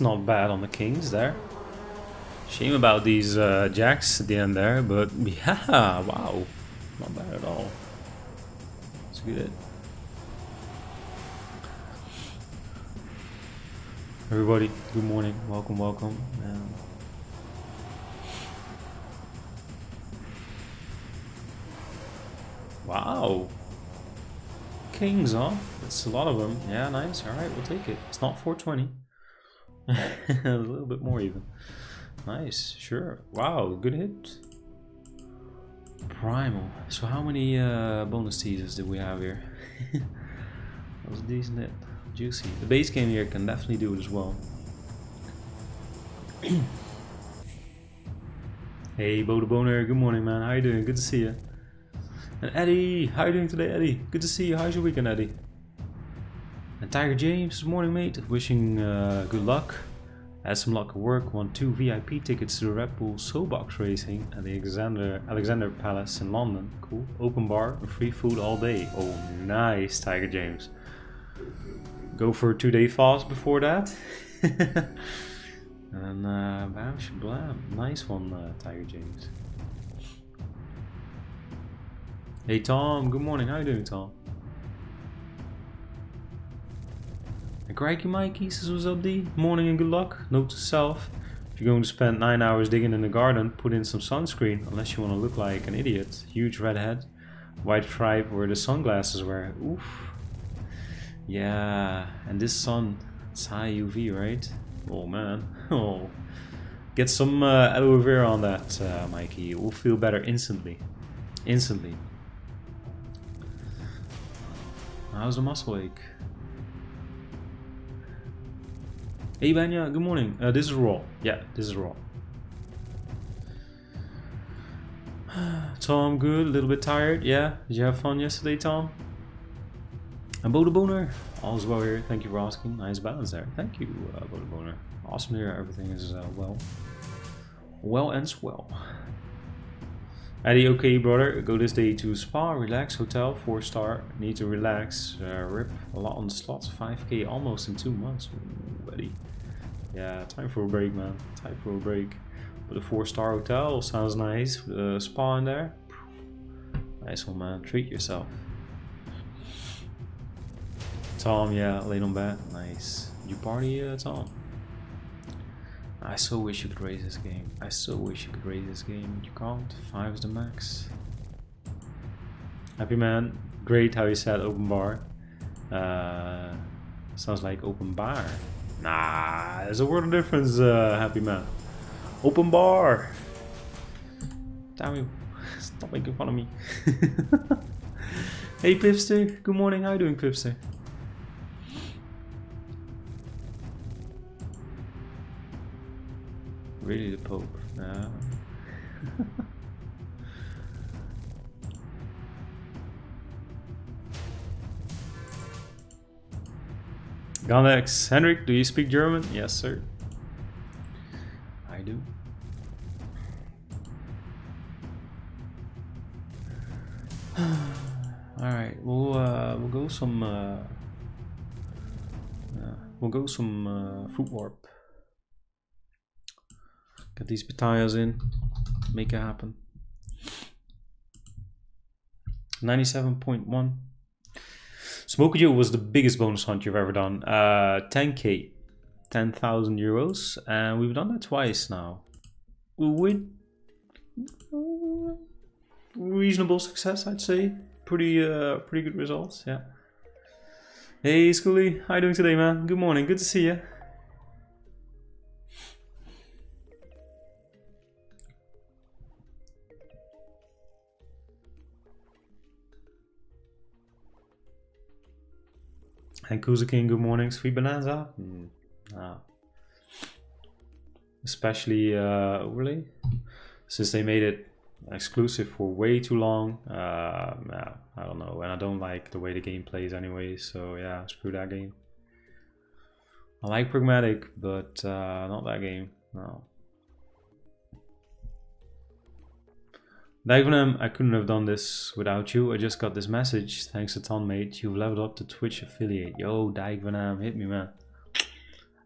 Not bad on the kings there. Shame about these uh, jacks at the end there, but yeah, wow. Not bad at all. It's good. Everybody, good morning. Welcome, welcome. Um, wow. Kings, huh? That's a lot of them. Yeah, nice. Alright, we'll take it. It's not 420. a little bit more even. Nice, sure. Wow, good hit. Primal. So how many uh, bonus teasers did we have here? that was decent hit. Juicy. The base game here can definitely do it as well. hey, Bodo Boner, good morning man. How you doing? Good to see you. And Eddie, how you doing today, Eddie? Good to see you. How's your weekend, Eddie? And Tiger James, morning, mate. Wishing uh, good luck. Had some luck at work. Won two VIP tickets to the Red Bull Soapbox racing at the Alexander Alexander Palace in London. Cool. Open bar and free food all day. Oh, nice, Tiger James. Go for a two-day fast before that. and uh, bam, shablam. Nice one, uh, Tiger James. Hey Tom, good morning. How you doing, Tom? Crikey Mikey says, what's up D? Morning and good luck. Note to self, if you're going to spend 9 hours digging in the garden, put in some sunscreen, unless you want to look like an idiot. Huge red head, white stripe where the sunglasses were. Oof. Yeah, and this sun, it's high UV, right? Oh man, oh. Get some uh, aloe vera on that, uh, Mikey. It will feel better instantly. Instantly. How's the muscle ache? Hey Banya, good morning. Uh, this is Raw. Yeah, this is Raw. Tom, good. A little bit tired. Yeah. Did you have fun yesterday, Tom? And Boda Boner. All's well here. Thank you for asking. Nice balance there. Thank you, uh, Boda Boner. Awesome here. Everything is uh, well. Well ends well. Eddie, okay, brother. Go this day to spa, relax, hotel, four star. Need to relax. Uh, rip a lot on the slots. 5k almost in two months. Ooh, Eddie. Yeah, time for a break, man. Time for a break. But a four star hotel sounds nice. Uh, spa in there. Nice one, man. Treat yourself. Tom, yeah, laid on bed. Nice. You party, uh, Tom? I so wish you could raise this game. I so wish you could raise this game. You can't. Five is the max. Happy man. Great how you said open bar. Uh, sounds like open bar. Nah, there's a world of difference, uh, happy man. Open bar. Damn you. Stop making fun of me. hey Pipster, good morning. How you doing, Pipster? Really the Pope? No. Ganex, Henrik, do you speak German? Yes, sir. I do. All right, we'll uh, we'll go some uh, uh, we'll go some uh, fruit warp. Get these battalions in, make it happen. 97.1. Smoky Joe was the biggest bonus hunt you've ever done. Uh, 10k, 10,000 euros, and we've done that twice now. With reasonable success, I'd say. Pretty, uh, pretty good results. Yeah. Hey, Schoolie, how you doing today, man? Good morning. Good to see you. And Kuza King, good morning. Sweet Bonanza. Mm. Ah. Especially, uh, really, since they made it exclusive for way too long. Uh, yeah, I don't know. And I don't like the way the game plays anyway. So yeah, screw that game. I like Pragmatic, but uh, not that game. No. Diagonam, I couldn't have done this without you. I just got this message. Thanks a ton, mate. You've leveled up to Twitch affiliate. Yo, Diagonam, hit me, man.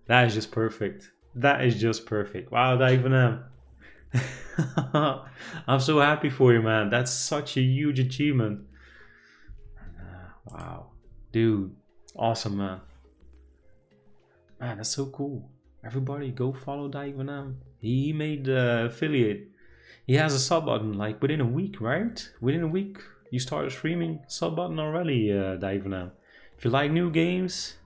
That is just perfect. That is just perfect. Wow, Daivanam. I'm so happy for you, man. That's such a huge achievement. Ah, wow. Dude, awesome, man. Man, that's so cool. Everybody go follow Daivanam. He made the affiliate. He has a sub button like within a week, right? Within a week, you started streaming sub button already, uh. If you like new games,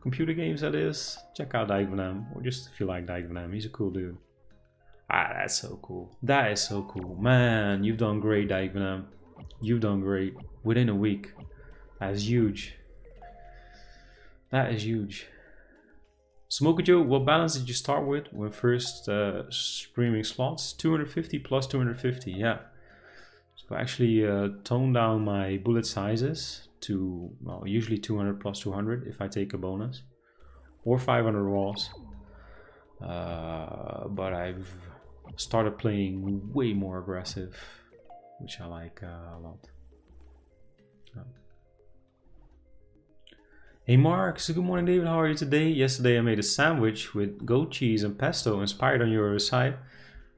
computer games that is, check out Daivanam. Or just if you like Daivanam, he's a cool dude. Ah, that's so cool. That is so cool. Man, you've done great, Daivanam. You've done great. Within a week. That's huge. That is huge. Smoker Joe, what balance did you start with when first uh, streaming slots? 250 plus 250, yeah. So I actually uh, toned down my bullet sizes to, well, usually 200 plus 200 if I take a bonus. Or 500 raws. Uh, but I've started playing way more aggressive, which I like uh, a lot. Hey Mark, so good morning David, how are you today? Yesterday I made a sandwich with goat cheese and pesto inspired on your side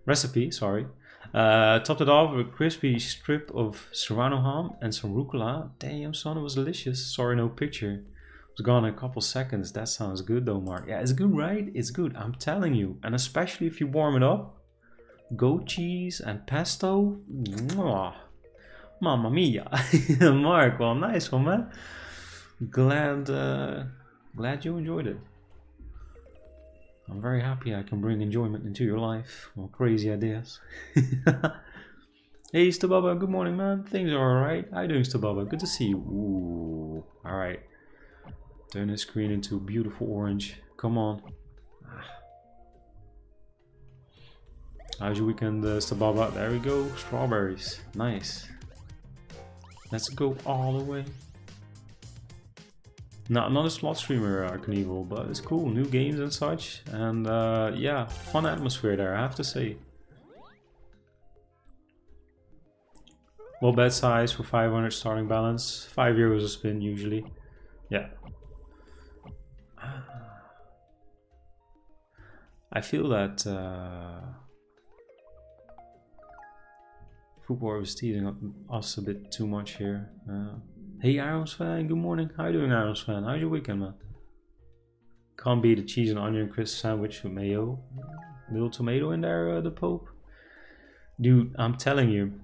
recipe, sorry. Uh, topped it off with a crispy strip of serrano ham and some rucola. Damn son, it was delicious. Sorry no picture. It was gone in a couple seconds. That sounds good though Mark. Yeah, it's good right? It's good, I'm telling you. And especially if you warm it up. Goat cheese and pesto. Mwah. Mamma mia. Mark, well nice one man glad uh, glad you enjoyed it. I'm very happy I can bring enjoyment into your life. More crazy ideas. hey, Stababa, good morning, man. Things are alright. How you doing, Stababa? Good to see you. Ooh, alright. Turn the screen into beautiful orange. Come on. Ah. How's your weekend, uh, Stababa? There we go. Strawberries. Nice. Let's go all the way. Not, not a slot streamer, uh, Knievel, but it's cool. New games and such. And uh, yeah, fun atmosphere there, I have to say. Well, bet size for 500 starting balance. 5 euros a spin usually. Yeah. I feel that uh, football is teasing us a bit too much here. Uh, Hey Irons fan, good morning. How you doing Irons fan? How's your weekend man? Can't beat a cheese and onion crisp sandwich with mayo. Little tomato in there, uh, the Pope. Dude, I'm telling you.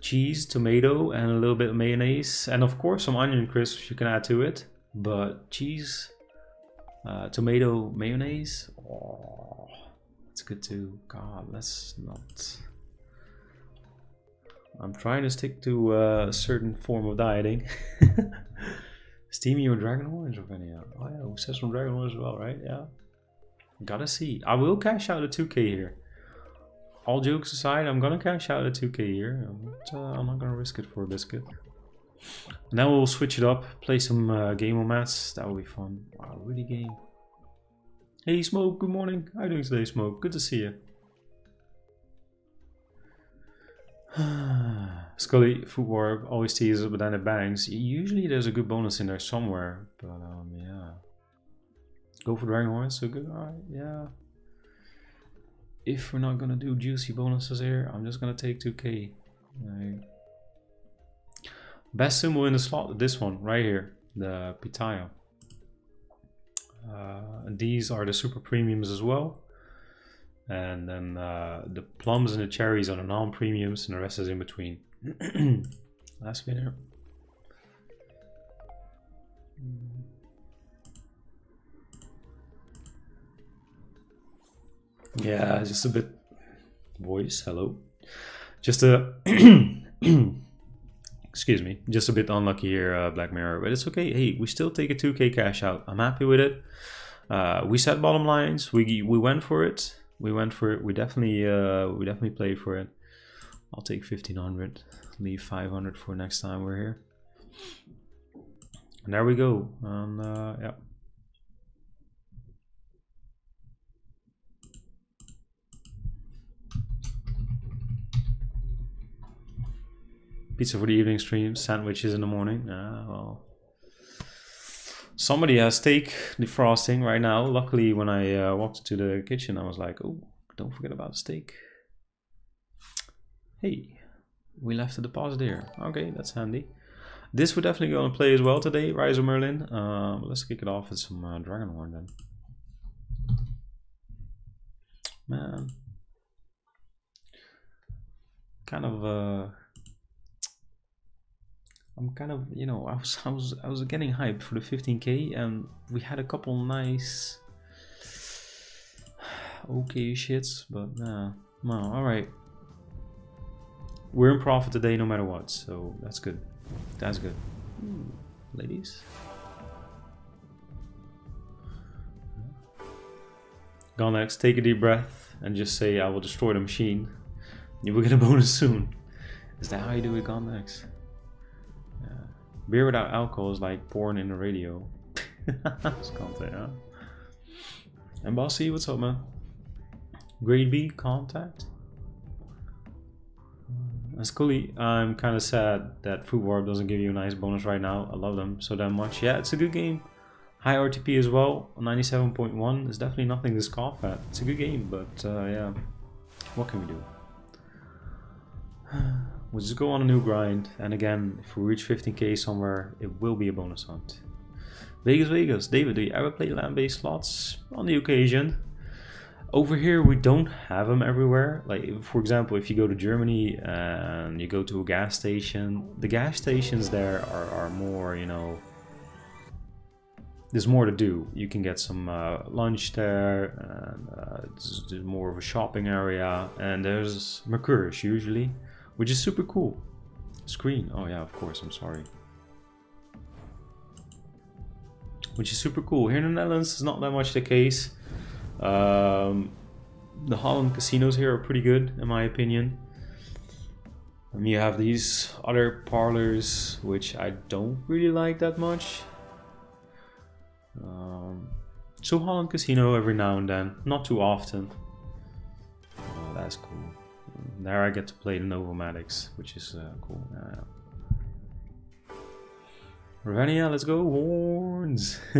Cheese, tomato, and a little bit of mayonnaise. And of course some onion crisps you can add to it. But cheese, uh, tomato, mayonnaise. Oh, that's good too. God, let's not I'm trying to stick to uh, a certain form of dieting. Steamy or Dragon Orange of any Oh yeah, who says from Dragon Orange as well, right? Yeah. Gotta see. I will cash out a 2k here. All jokes aside, I'm gonna cash out a 2k here. I'm not, uh, I'm not gonna risk it for a biscuit. Then we'll switch it up, play some uh, Gamomats. That will be fun. Wow, really game. Hey Smoke, good morning. How are you doing today, Smoke? Good to see you. Scully footwork always teases, but then it bangs. Usually there's a good bonus in there somewhere, but um, yeah. Go for Dragon Horn, so good. Alright, yeah. If we're not gonna do juicy bonuses here, I'm just gonna take 2k. Right. Best symbol in the slot, this one right here, the Pitaya. Uh, these are the super premiums as well and then uh, the plums and the cherries are the non-premiums and the rest is in between. Last winner yeah just a bit voice hello. Just a excuse me just a bit unlucky here uh, black mirror but it's okay. Hey we still take a 2k cash out. I'm happy with it. Uh, we set bottom lines. We we went for it we went for it. We definitely uh, we definitely played for it. I'll take 1500, leave 500 for next time we're here. And there we go. And uh, yeah. Pizza for the evening stream, sandwiches in the morning. Ah, well. Somebody has steak defrosting right now. Luckily, when I uh, walked to the kitchen, I was like, oh, don't forget about the steak. Hey, we left a deposit here. Okay, that's handy. This would definitely go and play as well today, Rise of Merlin. Uh, let's kick it off with some uh, Dragonhorn then. Man. Kind of, uh, I'm kind of, you know, I was, I was, I was getting hyped for the 15k, and we had a couple nice, okay shits, but nah, no, all right. We're in profit today, no matter what, so that's good. That's good. Ooh, ladies. Gonex, take a deep breath and just say, I will destroy the machine. You will get a bonus soon. Is that how you do it, Gonnex? Beer without alcohol is like porn in the radio. That's content, huh? And Bossy, what's up, man? Grade B contact. And Scully, I'm kind of sad that Fruit Warp doesn't give you a nice bonus right now. I love them so damn much. Yeah, it's a good game. High RTP as well. 97.1 is definitely nothing to scoff at. It's a good game, but uh, yeah, what can we do? We'll just go on a new grind, and again, if we reach 15k somewhere, it will be a bonus hunt. Vegas, Vegas. David, do you ever play land-based slots? On the occasion. Over here, we don't have them everywhere. Like, for example, if you go to Germany and you go to a gas station, the gas stations there are, are more, you know, there's more to do. You can get some uh, lunch there, and uh, there's more of a shopping area, and there's Mercurius usually which is super cool. Screen, oh yeah, of course, I'm sorry. Which is super cool. Here in the Netherlands, it's not that much the case. Um, the Holland casinos here are pretty good, in my opinion. And you have these other parlors, which I don't really like that much. Um, so Holland Casino every now and then, not too often. Oh, that's cool. There I get to play the Novomatics, which is uh, cool. Uh, Ravenia, let's go, horns!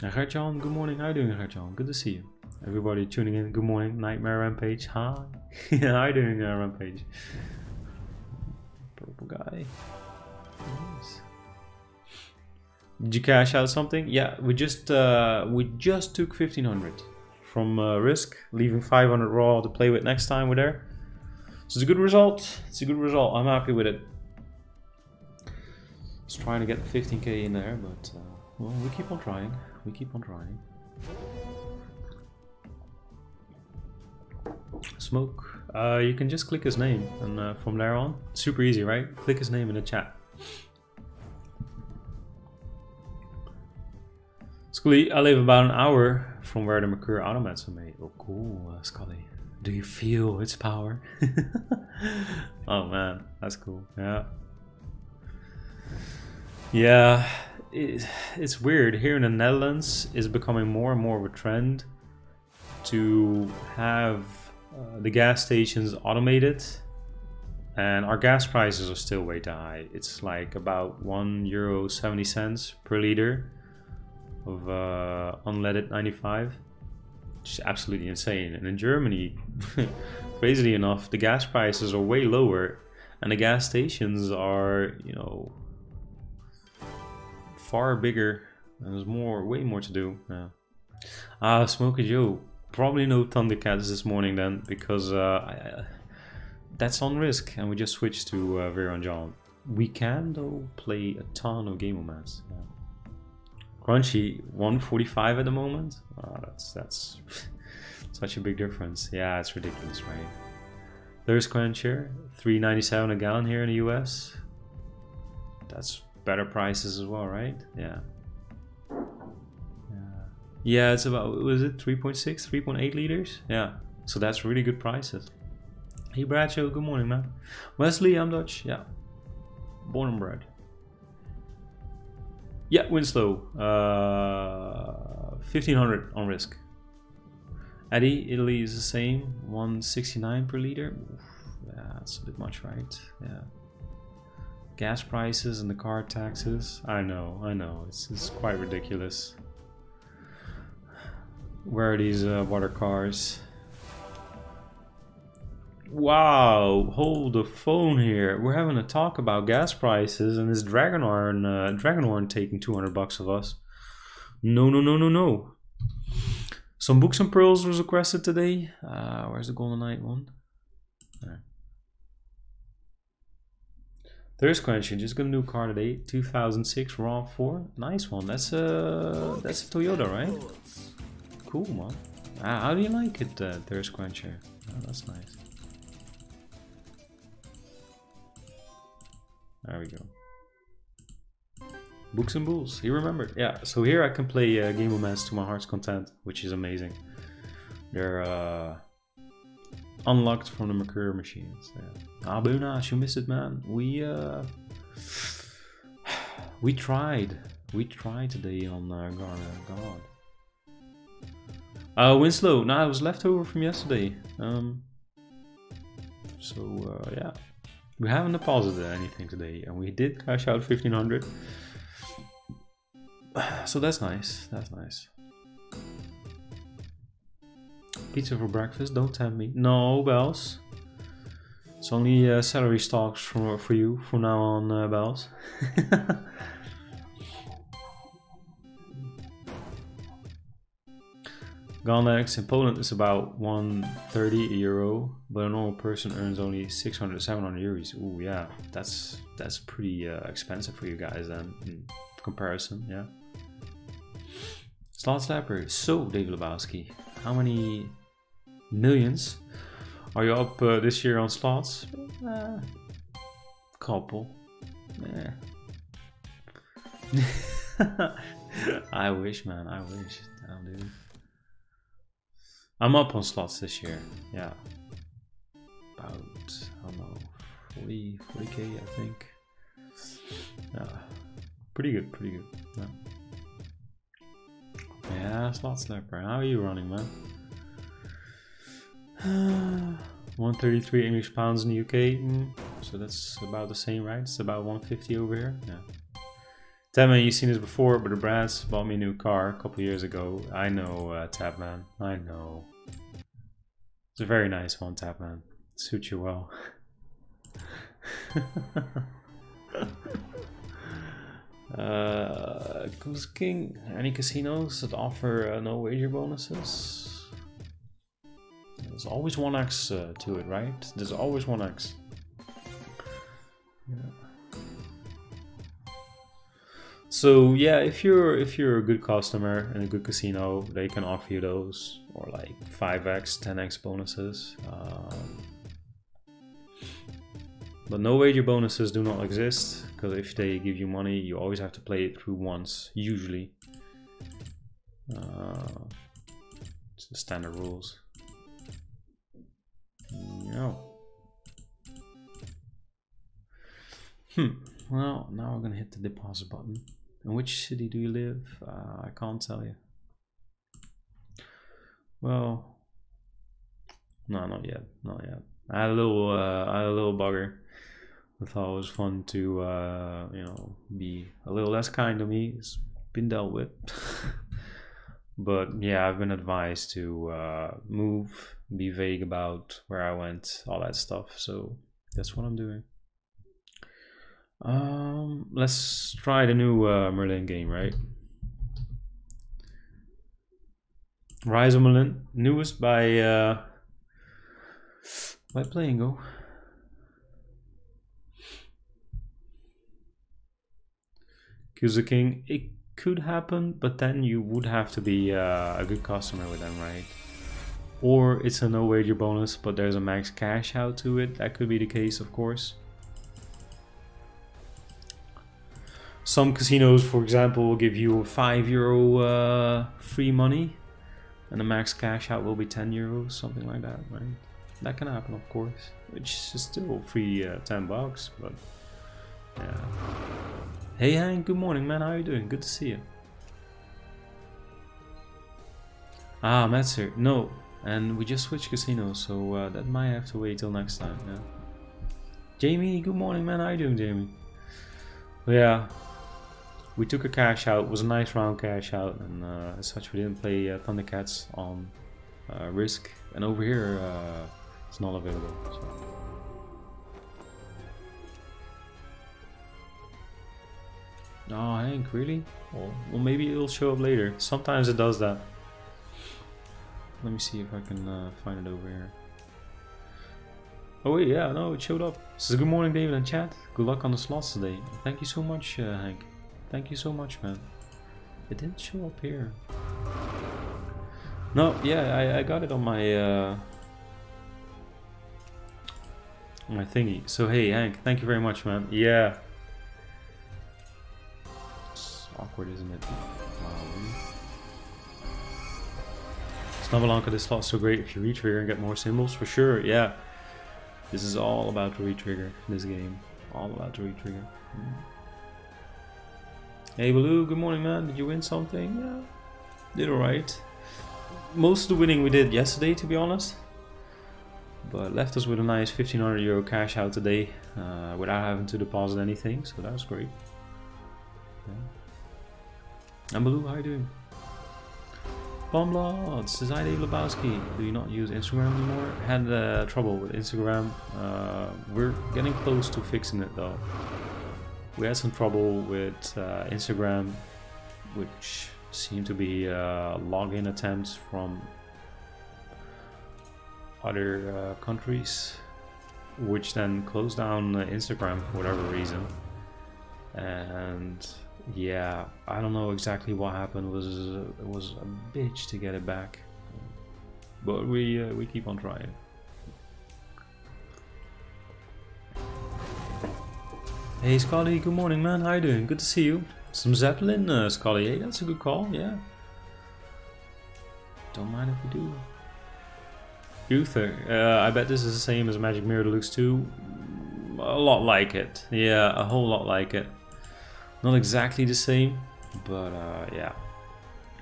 Gertjan, good morning. How are you doing, Gertjan? Good to see you. Everybody tuning in, good morning. Nightmare Rampage, hi. How are you doing, uh, Rampage? Purple guy. Nice. Did you cash out something? Yeah, we just uh, we just took 1500 from uh, Rizk, leaving 500 raw to play with next time we're there. So it's a good result. It's a good result. I'm happy with it. Just trying to get the 15k in there, but uh, well, we keep on trying. We keep on trying. Smoke. Uh, you can just click his name, and uh, from there on, super easy, right? Click his name in the chat. Scully, I live about an hour from where the Merkur automats are made. Oh, cool, uh, Scully. Do you feel its power? oh man, that's cool. Yeah. Yeah, it, it's weird. Here in the Netherlands, is becoming more and more of a trend to have uh, the gas stations automated and our gas prices are still way too high. It's like about one euro seventy cents per liter of uh, unleaded 95 which is absolutely insane. And in Germany crazily enough the gas prices are way lower and the gas stations are you know far bigger. And there's more way more to do. Yeah. Ah Smokey Joe probably no Thundercats this morning then because uh, I, that's on Rizk and we just switched to uh, Vera and John. We can though play a ton of Gamomats yeah. Crunchy 145 at the moment. Oh, that's that's such a big difference. Yeah, it's ridiculous, right? There's Quencher 397 a gallon here in the US. That's better prices as well, right? Yeah. Yeah, yeah it's about was it 3.6, 3.8 liters? Yeah. So that's really good prices. Hey Bradshaw, good morning, man. Wesley, I'm Dutch. Yeah. Born and bred. Yeah, Winslow. Uh, 1500 on Rizk. Eddie, Italy is the same. 169 per liter. That's a bit much, right? Yeah. gas prices and the car taxes. I know, I know, it's, it's quite ridiculous. Where are these uh, water cars? Wow, hold the phone here. We're having a talk about gas prices and this Dragonhorn, uh, Dragonhorn taking 200 bucks of us. No, no, no, no, no. Some Books and Bulls was requested today. Uh, where's the Golden Knight one? There. Thirst Quencher, just got a new car today. 2006 RAV4. Nice one. That's a, that's a Toyota, right? Cool, man. Ah, how do you like it, uh, Thirst Quencher? Oh, that's nice. There we go. Books and Bulls. He remembered. Yeah, so here I can play uh, Gamomats to my heart's content, which is amazing. They're uh, unlocked from the Merkur machines. Yeah. Ah, Bunas, you missed it, man. We uh, we tried. We tried today on uh, Garner. God. Uh, Winslow. Nah, it was leftover from yesterday. Um. So uh, yeah, we haven't deposited anything today, and we did cash out 1500. So that's nice. That's nice. Pizza for breakfast. Don't tempt me. No, Bells. It's only uh, stocks for, for you from now on, uh, Bells. Gonex in Poland is about 130 euro, but a normal person earns only 600, 700 euros. Ooh, yeah, that's that's pretty uh, expensive for you guys then, in comparison, yeah. Slot Slapper. So, Dave Labowsky, how many millions are you up uh, this year on slots? Uh, couple. Yeah. I wish, man. I wish. Damn, dude. I'm up on slots this year. Yeah. About, I don't know, 40, 40k, I think. Yeah. Pretty good, pretty good. Yeah. Yeah, slot slapper. How are you running, man? 133 English pounds in the UK. Mm, so that's about the same, right? It's about 150 over here. Yeah. Tapman, you've seen this before, but the Brads bought me a new car a couple years ago. I know, uh, Tapman. I know. It's a very nice one, tap, man. Suits you well. Uh, Goose King, any casinos that offer uh, no wager bonuses? There's always 1x uh, to it, right? There's always 1x. Yeah. So yeah, if you're if you're a good customer in a good casino, they can offer you those or like 5x, 10x bonuses. Um, but no wager bonuses do not exist, because if they give you money, you always have to play it through once, usually. Uh, it's the standard rules. No. Hmm. Well, now we're gonna hit the deposit button. In which city do you live? Uh, I can't tell you. Well, no, not yet, not yet. I had a little, uh, I had a little bugger I thought it was fun to uh, you know be a little less kind to me. It's been dealt with. but yeah, I've been advised to uh, move, be vague about where I went, all that stuff. So that's what I'm doing. Um, let's try the new uh, Merlin game, right? Rise of Merlin, newest by uh, by Play N Go. Kuzu King, it could happen, but then you would have to be uh, a good customer with them, right? Or it's a no wager bonus, but there's a max cash out to it. That could be the case, of course. Some casinos, for example, will give you 5 euro uh, free money, and the max cash out will be 10 euros, something like that, right? That can happen, of course, which is still free uh, 10 bucks, but yeah. Hey Hank, good morning man, how are you doing? Good to see you. Ah, Metzer, no. And we just switched casinos, so uh, that might have to wait till next time, yeah. Jamie, good morning man, how are you doing Jamie? Yeah, we took a cash out. It was a nice round cash out, and uh, as such, we didn't play uh, Thundercats on uh, Rizk. And over here, uh, it's not available. So. Oh, Hank, really? Well, well, maybe it'll show up later. Sometimes it does that. Let me see if I can uh, find it over here. Oh wait, yeah, no, it showed up. Says good morning, David and chat. Good luck on the slots today. Thank you so much, uh, Hank. Thank you so much, man. It didn't show up here. No, yeah, I, I got it on my uh, my thingy. So hey, Hank, thank you very much, man. Yeah. It's awkward, isn't it? Snubbelanka, this slot's so great if you retrigger and get more symbols, for sure, yeah. This is all about retrigger, this game. All about retrigger. Mm. Hey Baloo, good morning man, did you win something? Yeah, did alright. Most of the winning we did yesterday to be honest. But left us with a nice 1500 euro cash out today uh, without having to deposit anything, so that was great. Yeah. And Baloo, how are you doing? Bomblod Dave Labowsky. Do you not use Instagram anymore? Had uh, trouble with Instagram. Uh, we're getting close to fixing it though we had some trouble with uh, Instagram, which seemed to be uh, login attempts from other uh, countries, which then closed down Instagram for whatever reason. And yeah, I don't know exactly what happened. It was it was a bitch to get it back, but we uh, we keep on trying. Hey Scully, good morning man, how you doing? Good to see you. Some Zeppelin, uh, Scully, hey, that's a good call, yeah. Don't mind if we do. Uther, uh, I bet this is the same as Magic Mirror Deluxe 2. A lot like it, yeah, a whole lot like it. Not exactly the same, but uh, yeah.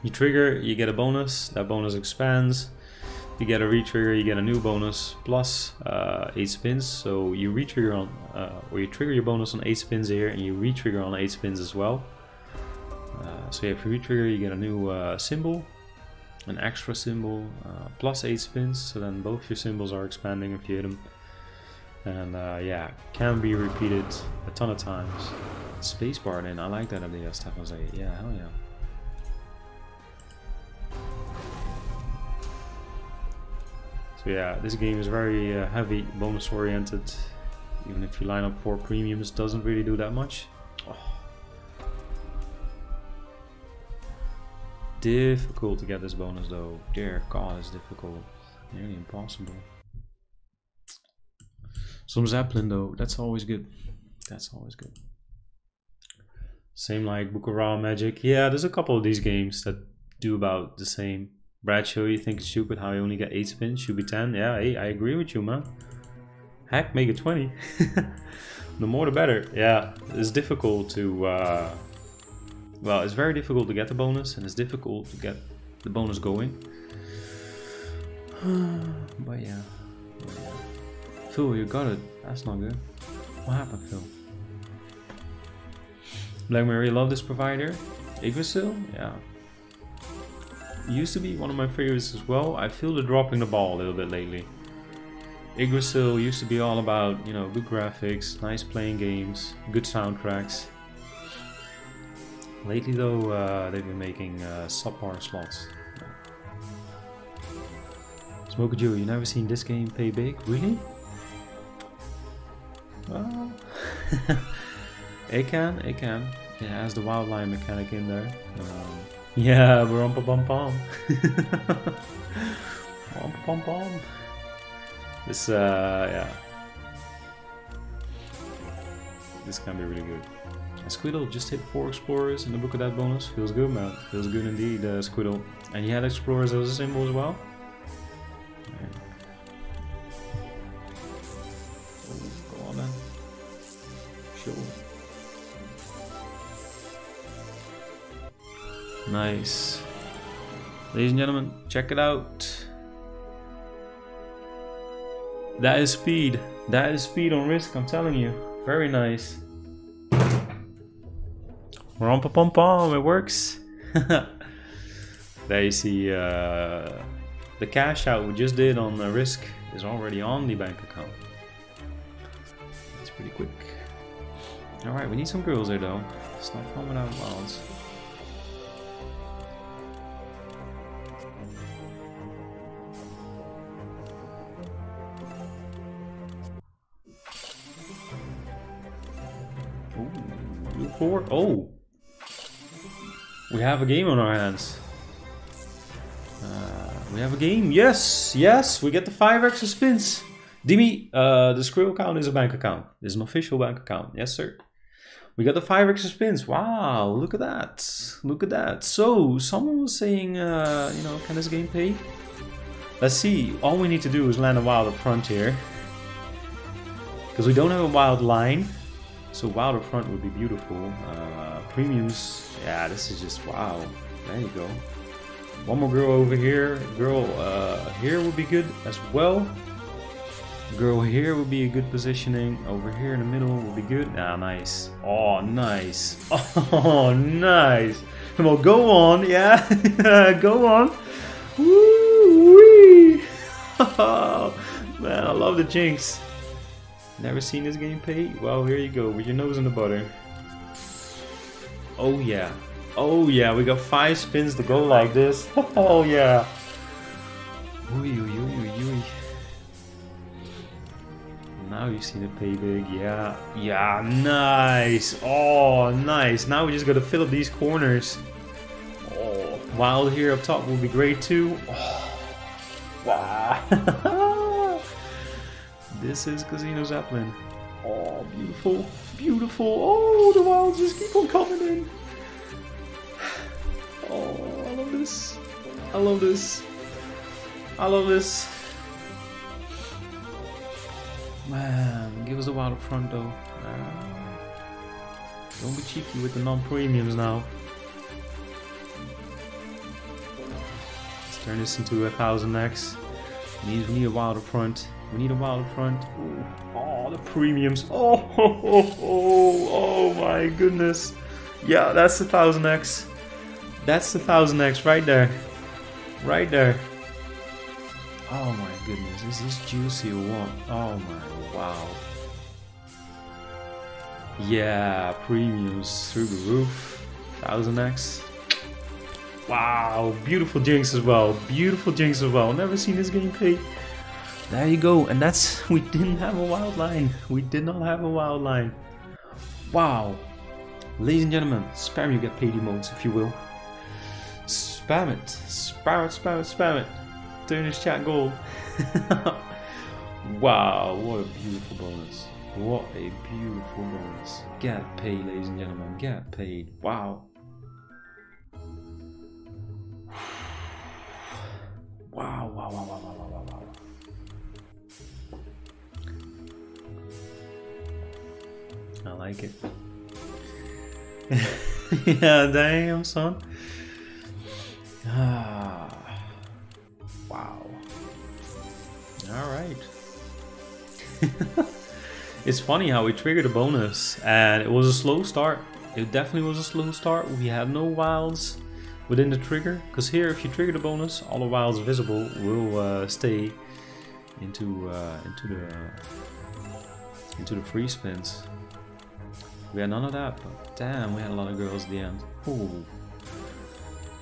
You trigger, you get a bonus, that bonus expands you get a retrigger, you get a new bonus plus uh, 8 spins. So you retrigger on, uh, or you trigger your bonus on 8 spins here, and you retrigger on 8 spins as well. Uh, so if you retrigger, you get a new uh, symbol, an extra symbol, uh, plus 8 spins. So then both your symbols are expanding if you hit them. And uh, yeah, can be repeated a ton of times. Spacebar then, I like that idea, Stefan Like, yeah, hell yeah. So yeah, this game is very uh, heavy bonus oriented. Even if you line up four premiums, doesn't really do that much. Oh. Difficult to get this bonus though. Dear God, it's difficult. Nearly impossible. Some Zeppelin though, that's always good. That's always good. Same like Book of Ra Magic. Yeah, there's a couple of these games that do about the same. Bradshaw, you think it's stupid how you only get 8 spins? Should be 10. Yeah, hey, I agree with you, man. Heck, make it 20. the more the better. Yeah, it's difficult to... Uh, well, it's very difficult to get the bonus, and it's difficult to get the bonus going. but yeah. Phil, you got it. That's not good. What happened, Phil? Black Mary, love this provider. Yggdrasil? Yeah, used to be one of my favorites as well. I feel they're dropping the ball a little bit lately. Yggdrasil used to be all about, you know, good graphics, nice playing games, good soundtracks. Lately though, uh, they've been making uh, subpar slots. Smoker Joe, you never seen this game pay big? Really? Well, it can, it can. It has the wildlife mechanic in there. Um, yeah, bum bum bum. bum bum bum. This, uh, yeah. This can be really good. Squidle just hit 4 Explorers in the Book of Dead bonus. Feels good, man. Feels good indeed, uh, Squidle. And he had Explorers as a symbol as well. go on then. Sure. Nice. Ladies and gentlemen, check it out. That is speed. That is speed on Rizk, I'm telling you. Very nice. Rompa pom pom, it works. there you see uh, the cash out we just did on the Rizk is already on the bank account. It's pretty quick. Alright, we need some girls there though. It's not fun without wilds. Ooh, four. Oh! We have a game on our hands. Uh, we have a game. Yes, yes, we get the five extra spins. Dimi, uh, the Skrill account is a bank account. It's an official bank account. Yes, sir. We got the five extra spins. Wow, look at that. Look at that. So, someone was saying, uh, you know, can this game pay? Let's see. All we need to do is land a wild up front here. Because we don't have a wild line. So wild up front would be beautiful. Uh, premiums, yeah, this is just wow. There you go. One more girl over here. Girl uh, here would be good as well. Girl here would be a good positioning. Over here in the middle would be good. Ah, nice. Oh, nice. Oh, nice. Come on, go on. Yeah, go on. Woo wee. Man, I love the jinx. Never seen this game pay? Well, here you go with your nose in the butter. Oh yeah. Oh yeah, we got five spins to go like this. Oh yeah. Ooh, ooh, ooh, Now you see the pay big. Yeah. Yeah, nice. Oh, nice. Now we just gotta fill up these corners. Oh, wild here up top will be great too. Oh, wow. This is Casino Zeppelin. Oh, beautiful, beautiful. Oh, the wilds just keep on coming in. Oh, I love this. I love this. I love this. Man, give us a wild up front though. Ah. Don't be cheeky with the non-premiums now. Let's turn this into a thousand X. We need, we need a wild up front. We need a wild front. Ooh. Oh, the premiums. Oh, oh, oh, oh, oh my goodness. Yeah, that's the 1000x. That's the 1000x right there. Right there. Oh my goodness. Is this juicy or what? Oh my, wow. Yeah, premiums through the roof. 1000x. Wow, beautiful jinx as well. Beautiful jinx as well. Never seen this game play. There you go, and that's we didn't have a wild line. We did not have a wild line. Wow. Ladies and gentlemen, spam you get paid emotes if you will. Spam it. Spam it, spam it, spam it. Turn this chat goal. wow, what a beautiful bonus. What a beautiful bonus. Get paid, ladies and gentlemen. Get paid. Wow. Wow, wow, wow, wow, wow. I like it. yeah, damn, son. Ah, wow. All right. it's funny how we triggered a bonus and it was a slow start. It definitely was a slow start. We had no wilds within the trigger because here if you trigger the bonus all the wilds visible will uh, stay into uh, into the into the free spins we had none of that, but damn, we had a lot of girls at the end. Ooh.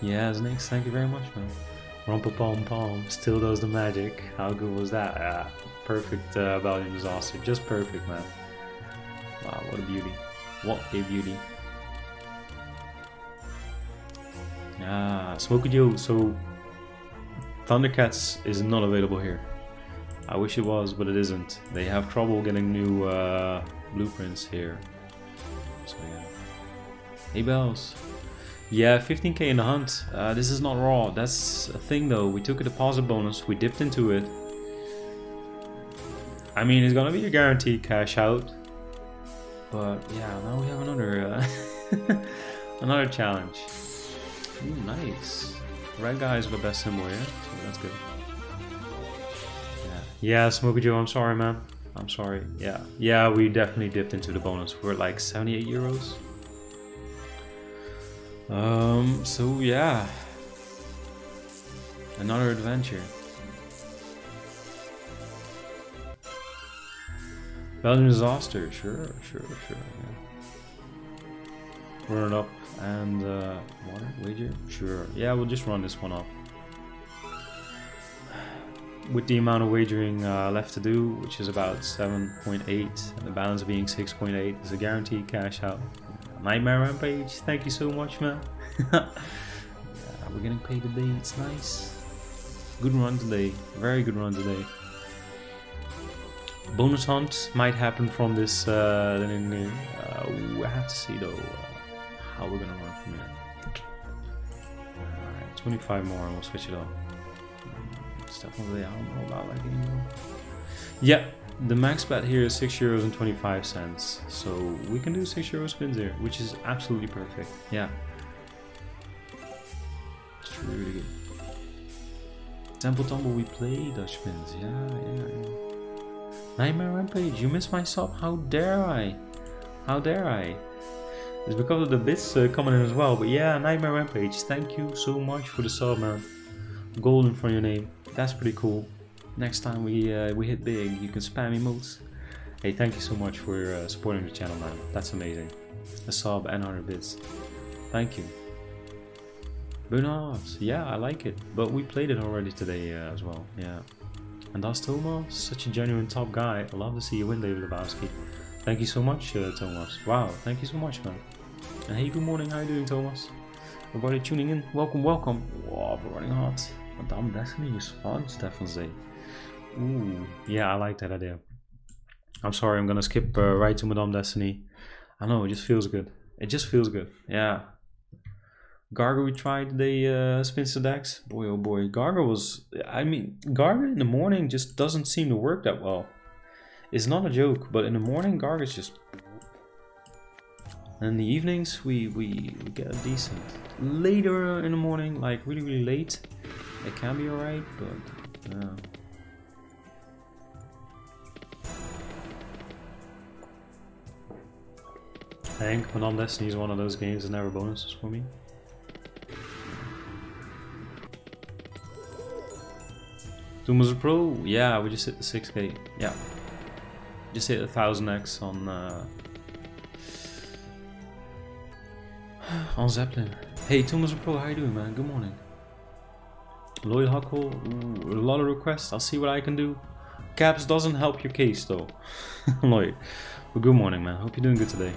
Yeah, Snakes, thank you very much, man. Rumpa Pom Pom still does the magic. How good was that? Ah, perfect uh, volume disaster. Just perfect, man. Wow, what a beauty. What a beauty. Ah, Smokey Joe. So, Thundercats is not available here. I wish it was, but it isn't. They have trouble getting new uh, blueprints here. Yeah. Hey bells. Yeah, 15k in the hunt. Uh, this is not raw. That's a thing though. We took a deposit bonus. We dipped into it. I mean, it's gonna be a guaranteed cash out. But yeah, now we have another uh, another challenge. Ooh, nice. Red guys are the best symbol here, so that's good. Yeah, yeah, Smokey Joe. I'm sorry, man. I'm sorry. Yeah, yeah, we definitely dipped into the bonus. We're like 78 euros. Um, so yeah. Another adventure. Belgian disaster, sure, sure, sure. Yeah. Run it up and uh, water wager, sure. Yeah, we'll just run this one up. With the amount of wagering uh, left to do, which is about 7.8, and the balance being 6.8, is a guaranteed cash out. Nightmare Rampage, thank you so much, man. yeah, we're getting paid today, it's nice. Good run today, very good run today. Bonus hunt might happen from this. Uh, uh, I have to see though how we're gonna run from here. Alright, 25 more and we'll switch it definitely, I don't know about like anymore. Yeah, the max bet here is 6 euros and 25 cents. So we can do 6 euro spins here, which is absolutely perfect. Yeah. It's really, really good. Temple Tumble, we play Dutch spins. Yeah, yeah, yeah. Nightmare Rampage, you missed my sub. How dare I? How dare I? It's because of the bits uh, coming in as well. But yeah, Nightmare Rampage, thank you so much for the sub, man. Golden for your name. That's pretty cool. Next time we uh, we hit big, you can spam me emotes. Hey, thank you so much for uh, supporting the channel, man. That's amazing. A sub and 100 bits. Thank you. Bunas, yeah, I like it. But we played it already today uh, as well. Yeah. And that's Thomas, such a genuine top guy. I love to see you win, David Labowsky. Thank you so much, uh, Thomas. Wow, thank you so much, man. And hey, good morning. How you doing, Thomas? Everybody tuning in, welcome, welcome. Wow, we're running hot. Madame Destiny is fun, Stefan Zay. Ooh, yeah, I like that idea. I'm sorry, I'm gonna skip uh, right to Madame Destiny. I know, it just feels good. It just feels good. Yeah, Garga we tried the uh, Spinster decks. Boy oh boy, Garga was... I mean, Garga in the morning just doesn't seem to work that well. It's not a joke, but in the morning Garga's just... And in the evenings we, we, we get a decent. Later in the morning, like really really late, it can be alright, but... Yeah. I think Madame Destiny is one of those games that never bonuses for me. Doomers Pro, yeah, we just hit the 6k. Yeah. Just hit a 1000x on uh, on Zeppelin. Hey, Thomas Pro, how you doing, man? Good morning. Lloyd Huckle, ooh, a lot of requests. I'll see what I can do. Caps doesn't help your case, though. Lloyd. Well, good morning, man. Hope you're doing good today.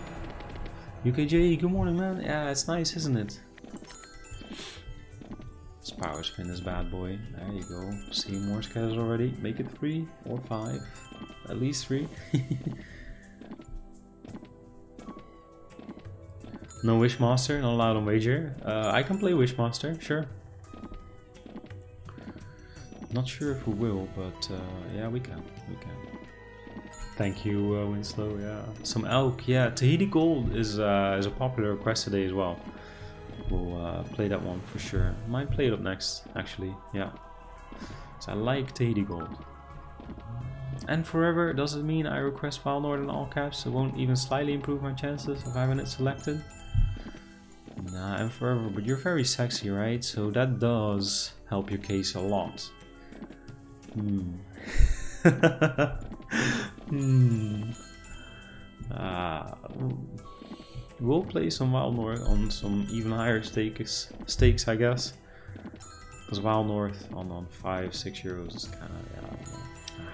UKJ, good morning, man. Yeah, it's nice, isn't it? Let's power spin this bad boy. There you go. See more scatters already. Make it three or five. At least three. no Wishmaster, not allowed on wager. Uh, I can play Wishmaster, sure. Not sure if we will, but uh, yeah, we can. We can. Thank you, uh, Winslow. Yeah, some elk. Yeah, Tahiti Gold is uh, is a popular request today as well. We'll uh, play that one for sure. Might play it up next, actually. Yeah. So I like Tahiti Gold. And forever, does it mean I request Wild North in all caps? It won't even slightly improve my chances of having it selected? Nah, and forever, but you're very sexy, right? So that does help your case a lot. Hmm. hmm. Ah. We'll play some Wild North on some even higher stakes, stakes I guess. Because Wild North on, on 5, 6 euros is kind of, yeah,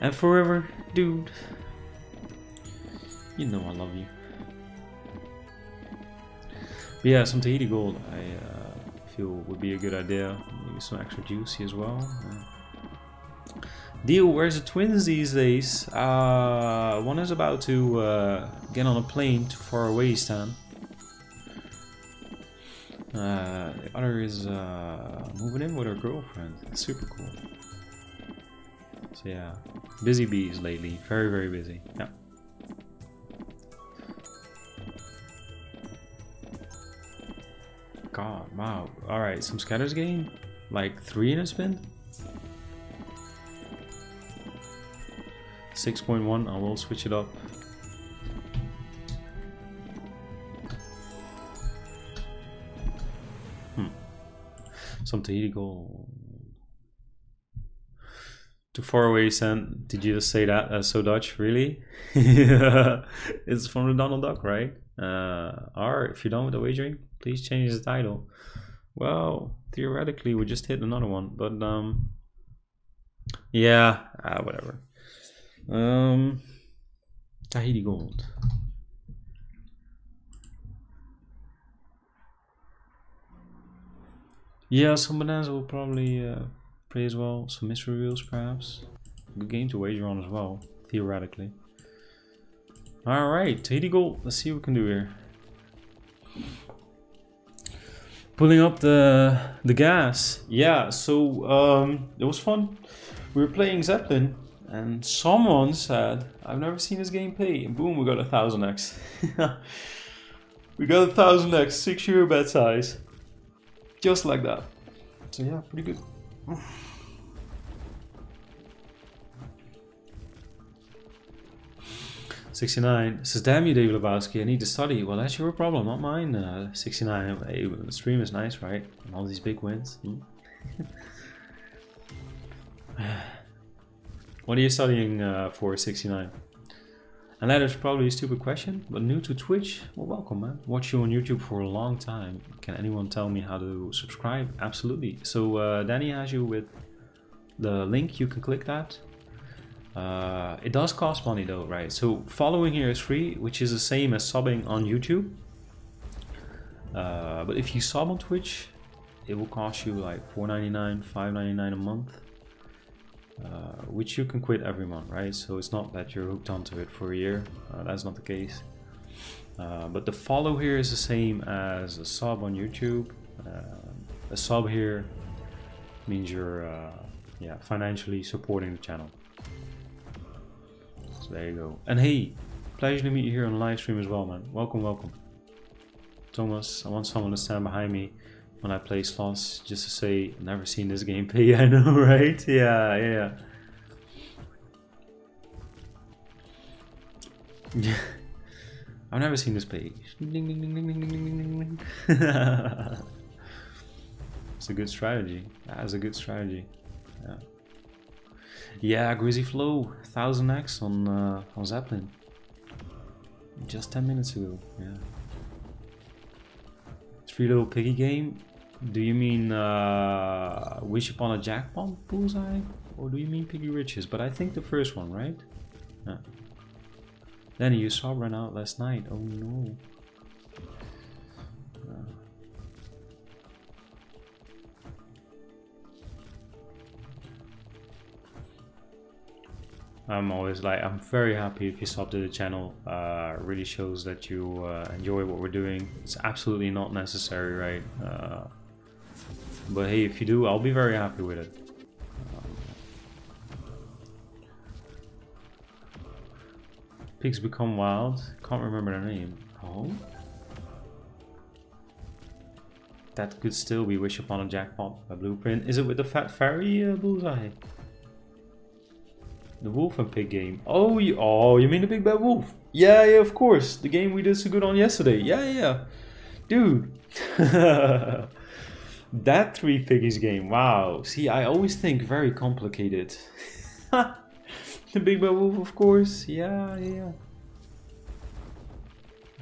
And forever, dude. You know I love you. But yeah, some Tahiti Gold I uh, feel would be a good idea. Maybe some extra juicy as well. Yeah. Deal, where's the twins these days? Uh, one is about to uh, get on a plane too far away, Stan. Uh, the other is uh, moving in with her girlfriend. Super cool. So yeah, busy bees lately. Very, very busy. Yeah. god, wow. Alright, some scatters game? Like three in a spin? 6.1, I will switch it up. Hmm. Some Tahiti gold. Too far away, sent. Did you just say that? That's so Dutch, really? it's from the Donald Duck, right? Uh, R, if you're done with the wagering please change the title. Well, theoretically, we just hit another one, but um, yeah, ah, whatever. Um, Tahiti Gold. Yeah, some Bonanza will probably uh, play as well. Some mystery wheels, perhaps. Good game to wager on as well, theoretically. Alright, Tahiti Gold. Let's see what we can do here. Pulling up the the gas. Yeah, so um, it was fun. We were playing Zeppelin and someone said, I've never seen this game pay. And boom, we got a 1000x. we got a 1000x, 6 euro bet size. Just like that. So yeah, pretty good. Sixty-nine says, "Damn you, David Labowsky! I need to study." Well, that's your problem, not mine. Uh, Sixty-nine. Hey, the stream is nice, right? And all these big wins. Hmm? What are you studying uh, for 69? And that is probably a stupid question, but new to Twitch? Well, welcome, man. Watch you on YouTube for a long time. Can anyone tell me how to subscribe? Absolutely. So uh, Danny has you with the link. You can click that. Uh, it does cost money though, right? So following here is free, which is the same as subbing on YouTube. Uh, but if you sub on Twitch, it will cost you like $4.99, $5.99 a month. Uh, which you can quit every month, right? So it's not that you're hooked onto it for a year. Uh, that's not the case. Uh, but the follow here is the same as a sub on YouTube. Uh, a sub here means you're yeah financially supporting the channel. So there you go. And hey, pleasure to meet you here on live stream as well, man. Welcome, welcome. Thomas, I want someone to stand behind me when I play slots just to say never seen this game play. I know, right? Yeah, yeah. Yeah. I've never seen this page. it's a good strategy. That is a good strategy. Yeah. Greasy Flow, 1000x on uh, on Zeppelin. Just 10 minutes ago. Yeah. Three little piggy game. Do you mean uh, Wish Upon a Jackpot Bullseye? Or do you mean Piggy Riches? But I think the first one, right? Yeah. Then you saw run out last night. Oh no. I'm always like, I'm very happy if you sub to the channel. Uh, really shows that you uh, enjoy what we're doing. It's absolutely not necessary, right? Uh, but hey, if you do, I'll be very happy with it. Pigs Become Wild. Can't remember the name. Oh? That could still be Wish Upon a Jackpot by Blueprint. Is it with the Fat Fairy uh, Bullseye? The Wolf and Pig game. Oh, you, oh, you mean the Big Bad Wolf? Yeah, yeah, of course. The game we did so good on yesterday. Yeah, yeah. Dude. that Three Piggies game. Wow. See, I always think very complicated. the Big Bad Wolf, of course. Yeah, yeah.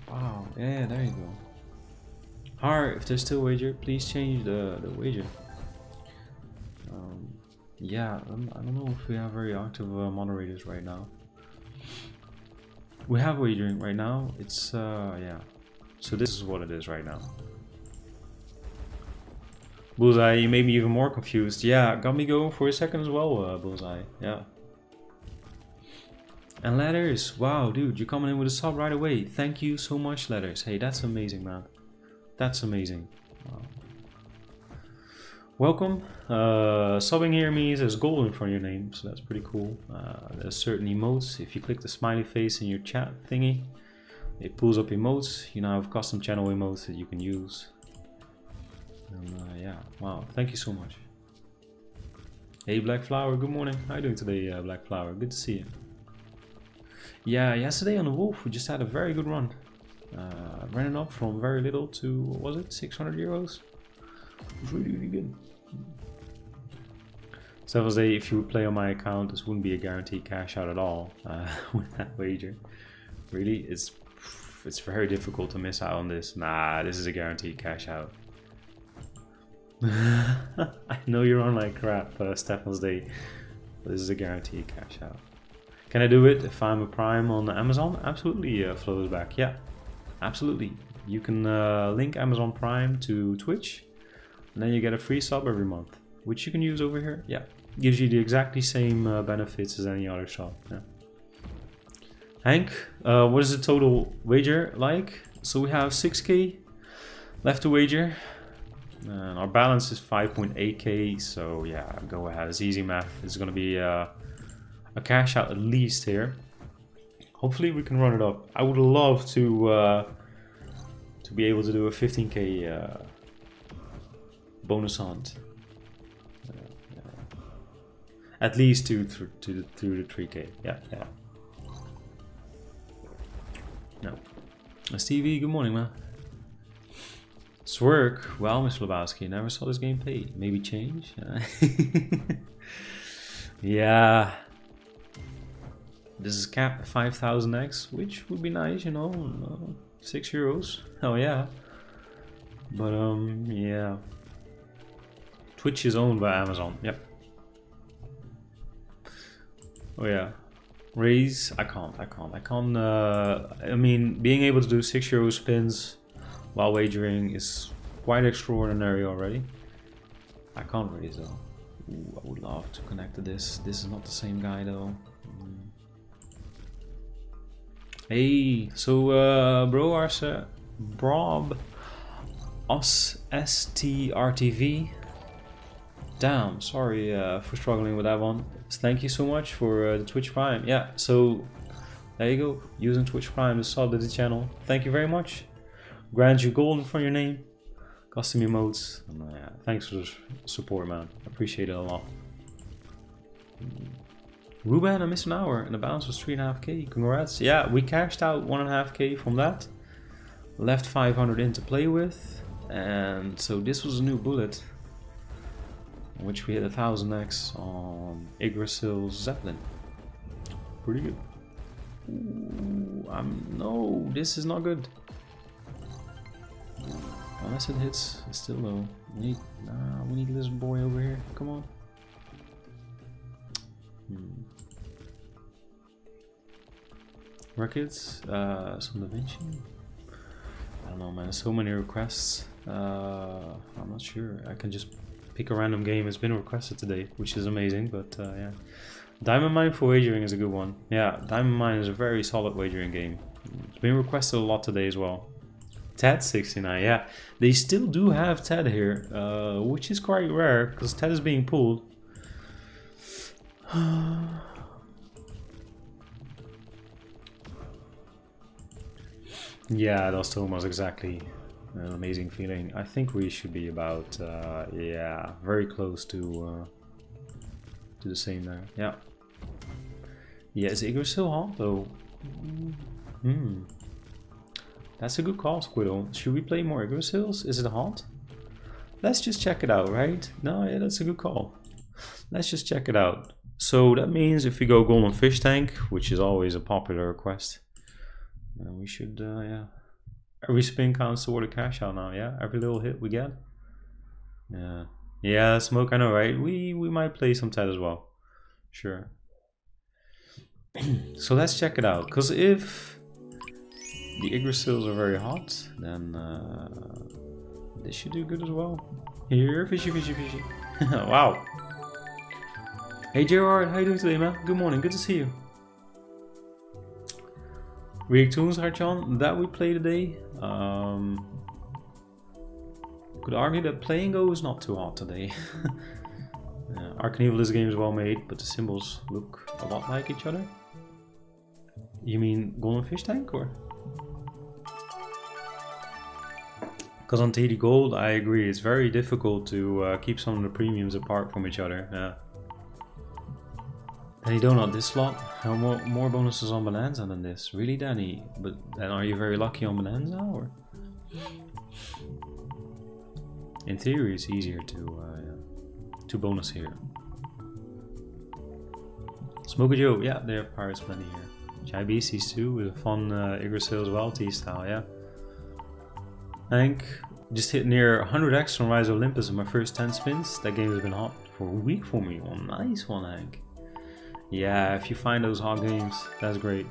Wow. Yeah, there you go. Alright, if there's still wager, please change the, the wager. Yeah, I don't know if we have very active uh, moderators right now. We have wagering right now. It's, uh, yeah. So this is what it is right now. Bullseye, you made me even more confused. Yeah, got me going for a second as well, uh, Bullseye. Yeah. And Letters, wow, dude, you're coming in with a sub right away. Thank you so much, Letters. Hey, that's amazing, man. That's amazing. Welcome. Uh, subbing here means there's gold in front of your name, so that's pretty cool. Uh, there's certain emotes. If you click the smiley face in your chat thingy, it pulls up emotes. You now have custom channel emotes that you can use. And uh, yeah, wow, thank you so much. Hey Black Flower, good morning. How are you doing today, uh, Black Flower? Good to see you. Yeah, yesterday on the Wolf, we just had a very good run. Uh, running up from very little to, what was it, 600 euros? Really, really good. So say if you would play on my account, this wouldn't be a guaranteed cash out at all uh, with that wager. Really, it's it's very difficult to miss out on this. Nah, this is a guaranteed cash out. I know you're on like crap, uh, Stefan's Day. This is a guaranteed cash out. Can I do it if I'm a Prime on Amazon? Absolutely, uh, flows back. Yeah, absolutely. You can uh, link Amazon Prime to Twitch, and then you get a free sub every month, which you can use over here. Yeah, gives you the exactly same uh, benefits as any other shop. Yeah. Hank, uh, what is the total wager like? So we have 6k left to wager. And our balance is 5.8k, so yeah, go ahead. It's easy math. It's gonna be uh, a cash out at least here. Hopefully we can run it up. I would love to uh, to be able to do a 15k uh, bonus hunt. Uh, at least to to to, to the 3k. Yeah, yeah. No. Stevie, good morning, man. Swerk, well, Mr. Labowsky, never saw this game play. Maybe change? yeah. This is cap 5000x, which would be nice, you know. Uh, 6 euros. Hell yeah. But, um, yeah. Twitch is owned by Amazon. Yep. Oh, yeah. Raise, I can't, I can't, I can't, uh, I mean, being able to do 6 euro spins while wagering is quite extraordinary already. I can't raise though. Ooh, I would love to connect to this. This is not the same guy though. Mm. Hey, so uh, bro, Arse, Brob, us STRTV. Damn, sorry uh, for struggling with that one. Thank you so much for uh, the Twitch Prime. Yeah, so there you go. Using Twitch Prime to to the channel. Thank you very much. Grant you golden for your name. Custom emotes. And, uh, thanks for the support, man. Appreciate it a lot. Ruben, I missed an hour and the balance was 3.5k. Congrats. Yeah, we cashed out 1.5k from that. Left 500 in to play with. And so this was a new bullet which we hit a 1000x on Yggdrasil Zeppelin. Pretty good. Ooh, I'm, no, this is not good. Unless it hits, it's still low. We need, nah, we need this boy over here. Come on. Hmm. Records, uh, some Da Vinci. I don't know, man. So many requests. Uh, I'm not sure. I can just pick a random game has been requested today, which is amazing, but uh, yeah. Diamond Mine for wagering is a good one. Yeah, Diamond Mine is a very solid wagering game. It's been requested a lot today as well. TED 69, yeah. They still do have TED here, uh, which is quite rare, because TED is being pulled. yeah, that's almost exactly an amazing feeling. I think we should be about, uh, yeah, very close to uh, to the same there. Yeah. Yeah, is Igor still hot though? Hmm. That's a good call, Squiddle. Should we play more Igor Yggdrasils? Is it hot? Let's just check it out, right? No, yeah, that's a good call. Let's just check it out. So that means if we go Golden Fish Tank, which is always a popular request, uh, we should, uh, yeah, Every spin counts toward a cash out now, yeah? Every little hit we get. Yeah. Yeah, smoke, I know, right? We we might play some TED as well. Sure. so let's check it out. Because if the Yggdrasils are very hot, then uh, this should do good as well. Here, fishy, fishy, fishy. wow. Hey Gerard, how you doing today, man? Good morning, good to see you. Reactoonz, Harchan, that we play today. Um, could argue that playing Go is not too hard today. Ark this game is well made, but the symbols look a lot like each other. You mean Golden Fish Tank or? Because on TD Gold, I agree, it's very difficult to uh, keep some of the premiums apart from each other. Yeah. Danny Donut, this how more, more bonuses on Bonanza than this? Really, Danny? But then are you very lucky on Bonanza, or? In theory, it's easier to, uh, two bonus here. Smoker Joe, yeah, they have Pirates plenty here. Chai Beasties too, with a fun uh, Yggdrasil as well, T-style, yeah. Hank just hit near 100x on Rise of Olympus in my first 10 spins. That game has been hot for a week for me. Oh, nice one, Hank. Yeah, if you find those hot games, that's great.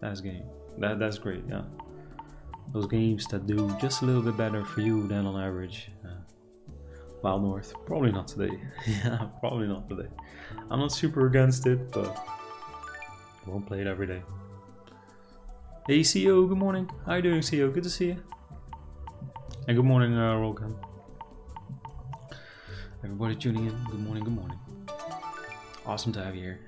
That's game. That that's great. Yeah, those games that do just a little bit better for you than on average. Uh, Wild North, probably not today. yeah, probably not today. I'm not super against it, but I won't play it every day. Hey CEO, good morning. How you doing, CEO? Good to see you. And good morning, uh. Everybody tuning in. Good morning. Good morning. Awesome to have you here.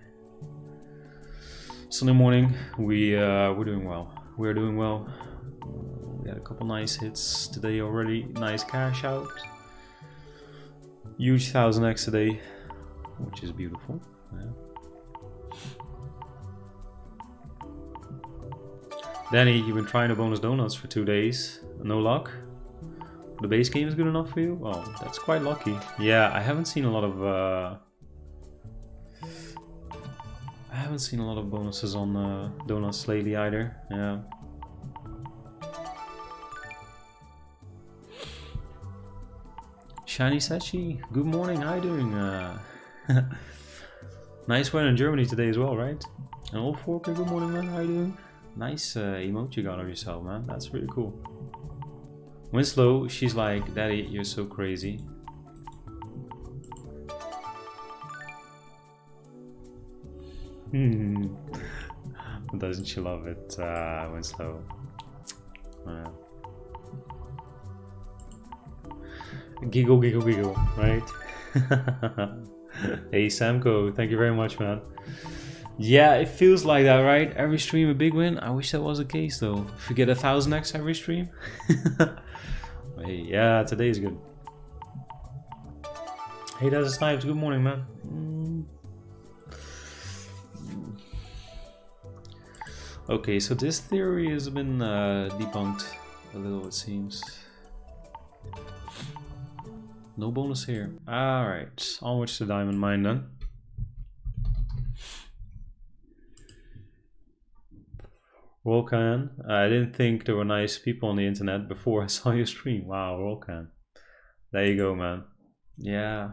Sunday morning, we uh, we're doing well. We're doing well. We had a couple nice hits today already. Nice cash out. Huge thousand X today, which is beautiful. Yeah. Danny, you've been trying to bonus donuts for two days. No luck. The base game is good enough for you? Oh, that's quite lucky. Yeah, I haven't seen a lot of. Uh, I haven't seen a lot of bonuses on uh, donuts lately either. Yeah. Shiny Sachi, good morning. How you doing? Uh, nice weather in Germany today as well, right? And Old Forker, good morning, man. How you doing? Nice uh, emote you got of yourself, man. That's really cool. Winslow, she's like, Daddy, you're so crazy. Doesn't she love it, uh, Winslow? Uh, giggle, giggle, giggle, right? hey, Samco, thank you very much, man. Yeah, it feels like that, right? Every stream a big win. I wish that was the case, though. If you get a thousand X every stream. hey, yeah, today is good. Hey, that's a snipes. Good morning, man. Okay, so this theory has been uh, debunked a little, it seems. No bonus here. Alright, onwards to Diamond Mine then. Rolkan, I didn't think there were nice people on the internet before I saw your stream. Wow, Rolkan. There you go, man. Yeah,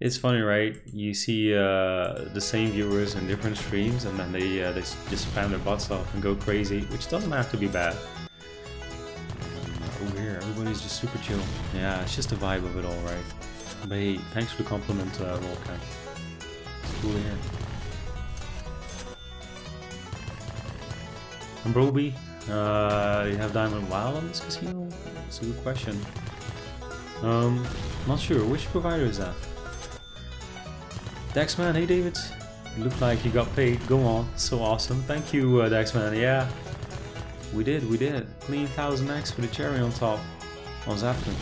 It's funny, right? You see uh, the same viewers in different streams, and then they uh, they just spam their butts off and go crazy, which doesn't have to be bad. over oh, here, everybody's just super chill. Yeah, it's just the vibe of it all, right? But hey, thanks for the compliment, uh, Volkan. It's cool hear. And Broby, uh, you have Diamond Wild on this casino? That's a good question. Um, not sure. Which provider is that? Dexman, hey David. Look like you got paid. Go on. So awesome. Thank you, uh, Dexman. Yeah. We did, we did. Clean 1000x for the cherry on top on Zapton.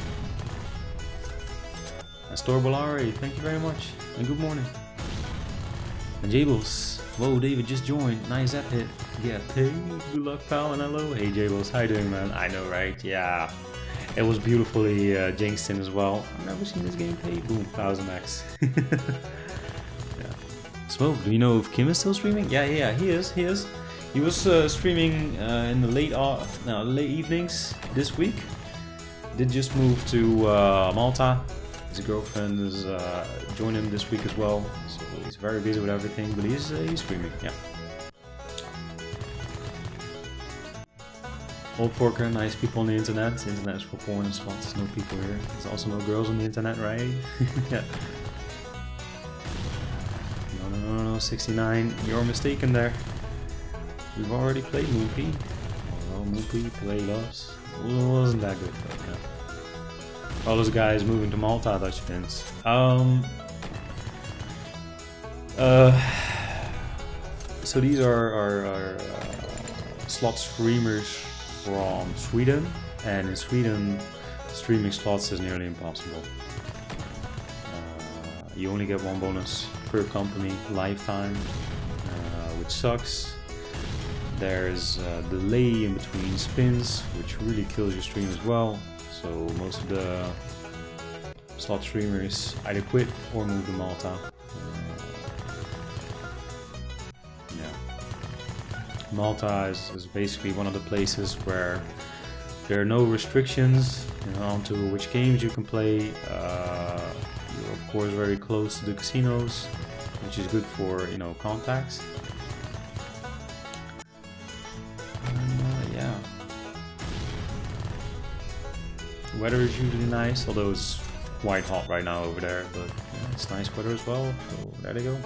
Astor Bolari, thank you very much. And good morning. And Jables. Whoa, David just joined. Nice app hit. Yeah, paid. Good luck, pal, and hello. Hey, Jables. How you doing, man? I know, right? Yeah. It was beautifully uh, jinxed in as well. I've never seen this game paid. Boom, 1000x. Smoke, do you know if Kim is still streaming? Yeah, yeah, he is, he is. He was uh, streaming uh, in the late uh, no, late evenings this week. Did just move to uh, Malta. His girlfriend is uh, joining him this week as well. So he's very busy with everything, but he's, uh, he's streaming, yeah. Old Forker, nice people on the internet. The internet is for porn and spots, no people here. There's also no girls on the internet, right? yeah. No, no, 69. You're mistaken there. We've already played Moopy. Well, Moopy played us. It wasn't that good, but yeah. All those guys moving to Malta Dutch spins. Um. Uh. So these are, are, are uh, slot streamers from Sweden, and in Sweden, streaming slots is nearly impossible. Uh, you only get one bonus per company lifetime, uh, which sucks. There's a delay in between spins, which really kills your stream as well. So most of the slot streamers either quit or move to Malta. Uh. Malta is, is basically one of the places where there are no restrictions you know, onto which games you can play. Uh, of course very close to the casinos, which is good for you know contacts. Yeah, weather is usually nice, although it's quite hot right now over there, but yeah, it's nice weather as well, so there they go.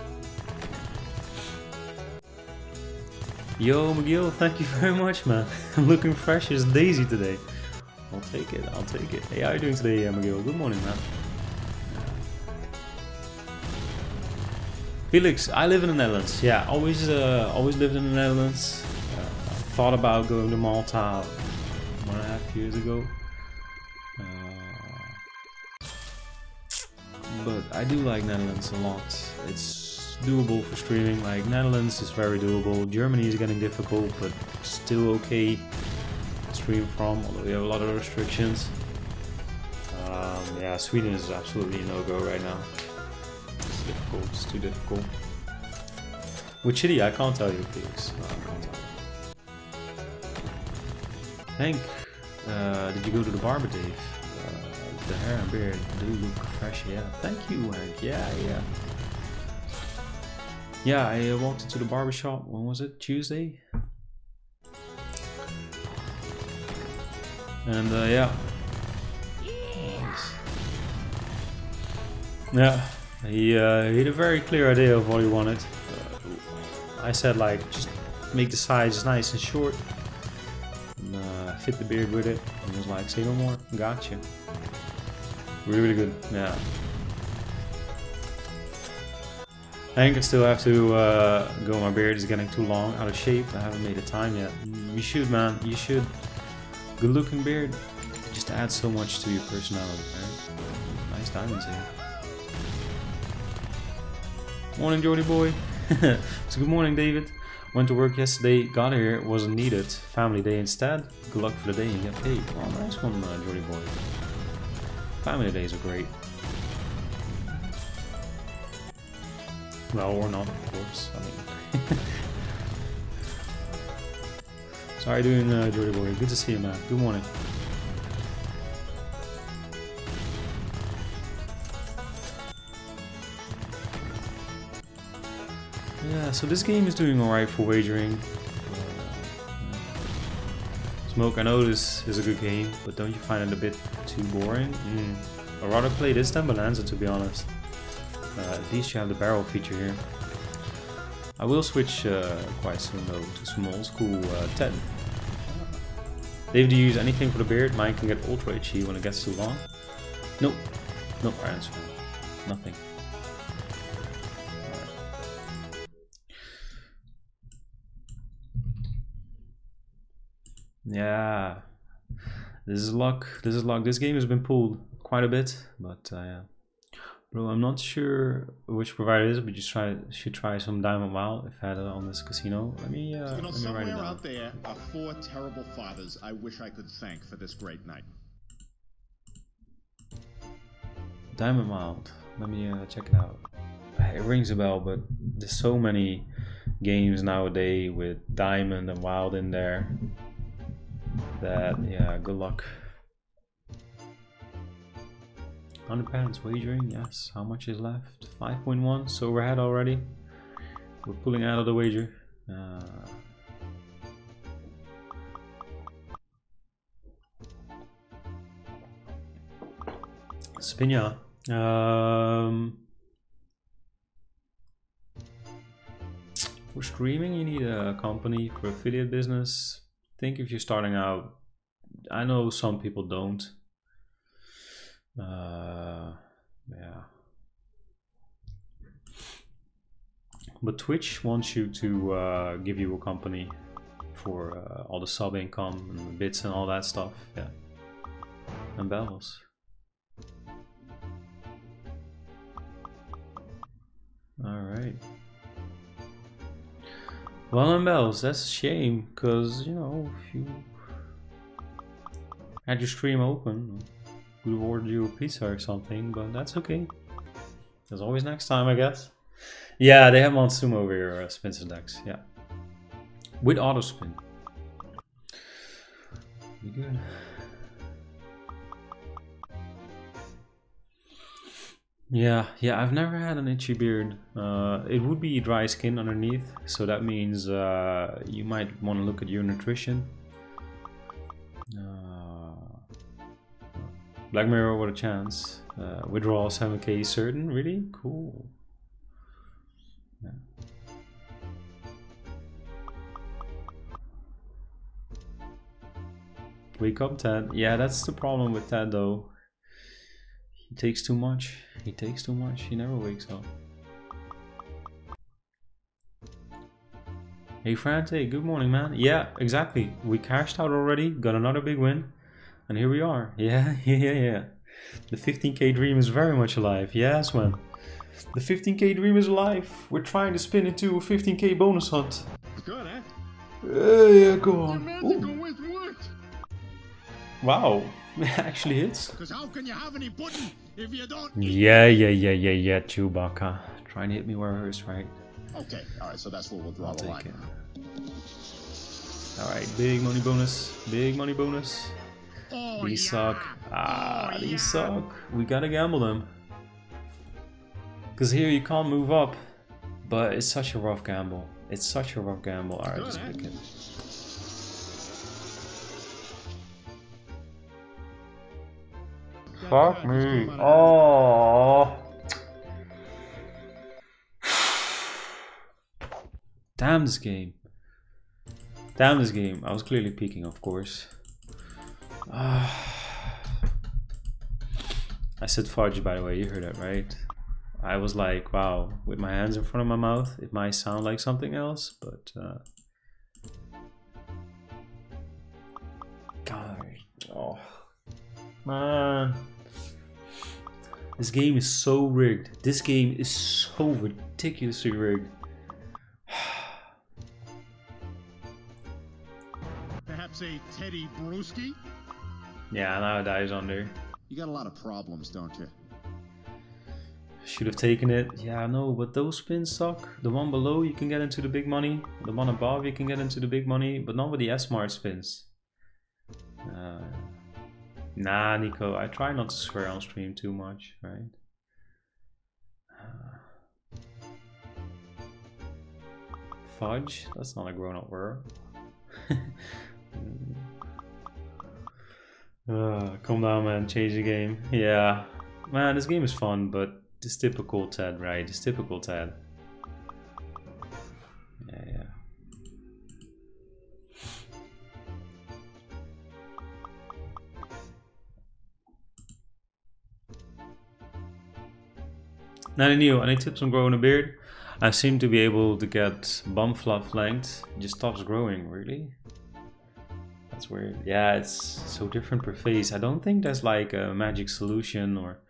Yo, McGill, thank you very much, man. I'm looking fresh as Daisy today. I'll take it, I'll take it. Hey, how are you doing today, uh, McGill? Good morning, man. Felix, I live in the Netherlands. Yeah, always, uh, always lived in the Netherlands. Uh, thought about going to Malta one and a half years ago. but I do like Netherlands a lot. It's doable for streaming, like Netherlands is very doable, Germany is getting difficult, but still okay to stream from, although we have a lot of restrictions. Um, yeah, Sweden is absolutely no-go right now. Difficult, it's too difficult. Which city? I can't tell you, please. No, I can't tell. Hank, uh, did you go to the barber, Dave? the hair and beard do look fresh, yeah. Thank you, Hank. Yeah, yeah. Yeah, I uh, walked into the barbershop, when was it? Tuesday? And uh, yeah. Yeah, he, uh, he had a very clear idea of what he wanted. Uh, I said like, just make the sides nice and short. And uh, fit the beard with it. And he was like, say no more, gotcha. Really, really good. Yeah. I think I still have to uh, go. My beard is getting too long, out of shape. I haven't made a time yet. You should, man. You should. Good looking beard. Just adds so much to your personality, right? Nice diamonds here. Morning, Jordy boy. so good morning, David. Went to work yesterday, got here, wasn't needed. Family day instead. Good luck for the day and get paid. Well, nice one, uh, Jordy boy. Family days are great. Well, or not, of course. I mean. Sorry doing uh, Jordy Boy. Good to see you, man. Good morning. Yeah, so this game is doing alright for wagering. Smoke, I know this is a good game, but don't you find it a bit too boring? Mm. I'd rather play this than Bonanza, to be honest. Uh, at least you have the barrel feature here. I will switch uh, quite soon though to small school uh, 10. Dave, do you use anything for the beard? Mine can get ultra itchy when it gets too long. Nope. Nope, I answer. Nothing. Yeah. This is luck. This is luck. This game has been pulled quite a bit, but uh, yeah. Bro, I'm not sure which provider it is, but you try should try some Diamond Wild if I had it on this casino. Let me, uh, let me somewhere out there are four terrible fathers I wish I could thank for this great night. Diamond Wild. Let me uh, check it out. It rings a bell, but there's so many games nowadays with Diamond and Wild in there that, yeah, good luck. 100 pounds wagering, yes. How much is left? 5.1, so we're ahead already. We're pulling out of the wager. Uh, Spinya. Um, for streaming, you need a company for affiliate business think if you're starting out, I know some people don't. Uh, yeah. But Twitch wants you to uh, give you a company for uh, all the sub income and the bits and all that stuff. Yeah. And bells. All right. Well, and bells, that's a shame, because, you know, if you had your stream open, we would order you a pizza or something, but that's okay. There's always next time, I guess. Yeah, they have Monsoon over here, uh, Spencer yeah. With auto spin. Be good. Yeah, yeah, I've never had an itchy beard. Uh, it would be dry skin underneath, so that means uh, you might want to look at your nutrition. Uh, Black Mirror, what a chance. Uh, withdrawal 7k certain, really? Cool. Yeah. Wake up, Ted. Yeah, that's the problem with Ted, though. He takes too much. He takes too much. He never wakes up. Hey Frante, good morning man. Yeah, exactly. We cashed out already, got another big win. And here we are. Yeah, yeah, yeah, yeah. The 15k dream is very much alive. Yes, man. The 15k dream is alive. We're trying to spin into a 15k bonus hunt. Good, eh? Uh, yeah, go on. Magical with what? Wow, actually hits. Because how can you have any pudding if you don't? Yeah, yeah, yeah, yeah, yeah, Chewbacca. Trying to hit me where it hurts, right? Okay, all right. So that's where we'll draw I'll the take line. Alright, big money bonus. Big money bonus. Oh, These yeah. suck. Ah, Oh, these yeah. suck. We gotta gamble them. Because here you can't move up. But it's such a rough gamble. It's such a rough gamble. Alright, just eh? pick it. Fuck me. Oh. Damn this game. Damn this game. I was clearly peeking, of course. Ah. I said fudge, by the way. You heard that, right? I was like, wow, with my hands in front of my mouth, it might sound like something else, but. Uh... God. Oh. Man. This game is so rigged. This game is so ridiculously rigged. Perhaps a Teddy Bruschi? Yeah, now it dies under. You got a lot of problems, don't you? Should have taken it. Yeah, no, but those spins suck. The one below you can get into the big money. The one above you can get into the big money, but not with the S-Smart spins. Uh, nah, Nico, I try not to swear on stream too much, right? Fudge? That's not a grown-up word. Uh, calm down, man. Change the game. Yeah, man, this game is fun, but this typical Ted, right? This typical Ted. Nothing new. Any tips on growing a beard? I seem to be able to get bum fluff length. It just stops growing, really? That's weird. Yeah, it's so different per face. I don't think there's like a magic solution or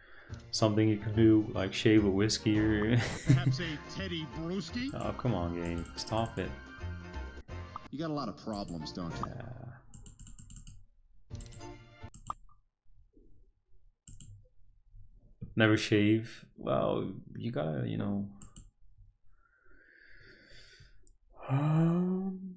something you can do, like shave a whiskey or. Perhaps a Teddy Bruschi? oh, come on, game. Stop it. You got a lot of problems, don't you? Yeah. Never shave. Well, you gotta, you know. Um,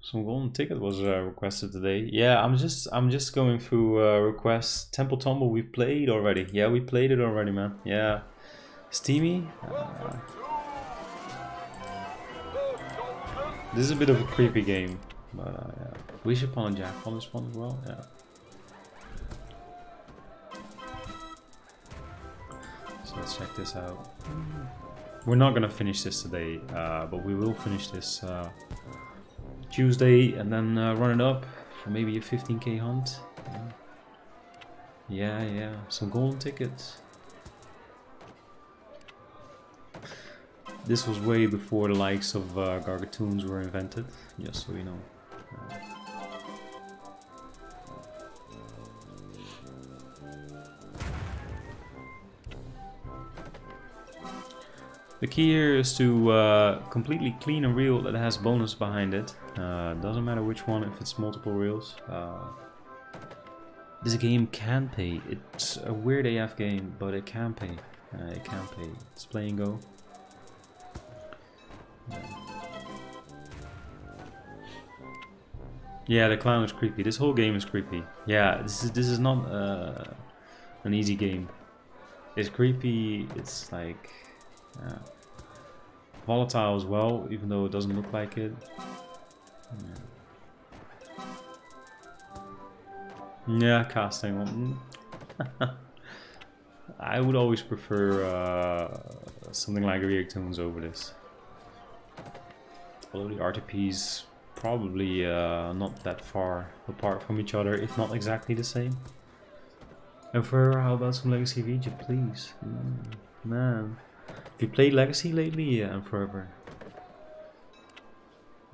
Some golden ticket was uh, requested today. Yeah, I'm just I'm just going through uh, requests. Temple Tumble we played already. Yeah, we played it already, man. Yeah, Steamy. Uh, this is a bit of a creepy game, but uh, yeah. Wish upon a Jack on this one as well. Yeah. So let's check this out. We're not gonna finish this today, uh, but we will finish this. Uh, Tuesday and then uh, run it up for maybe a 15k hunt. Yeah, yeah, yeah. some golden tickets. This was way before the likes of uh, Gargantoonz were invented, just so you know. The key here is to uh, completely clean a reel that has bonus behind it. Uh, doesn't matter which one, if it's multiple reels. Uh, this game can pay. It's a weird AF game, but it can pay. Uh, it can pay. It's Play'n GO. Yeah, the clown is creepy. This whole game is creepy. Yeah, this is this is not uh, an easy game. It's creepy. It's like yeah. volatile as well, even though it doesn't look like it. Yeah, casting. I would always prefer uh, something like Reactoonz over this. Although the RTPs probably uh, not that far apart from each other, if not exactly the same. And for how about some Legacy of Egypt, please? Mm, man. Have you played Legacy lately? And forever.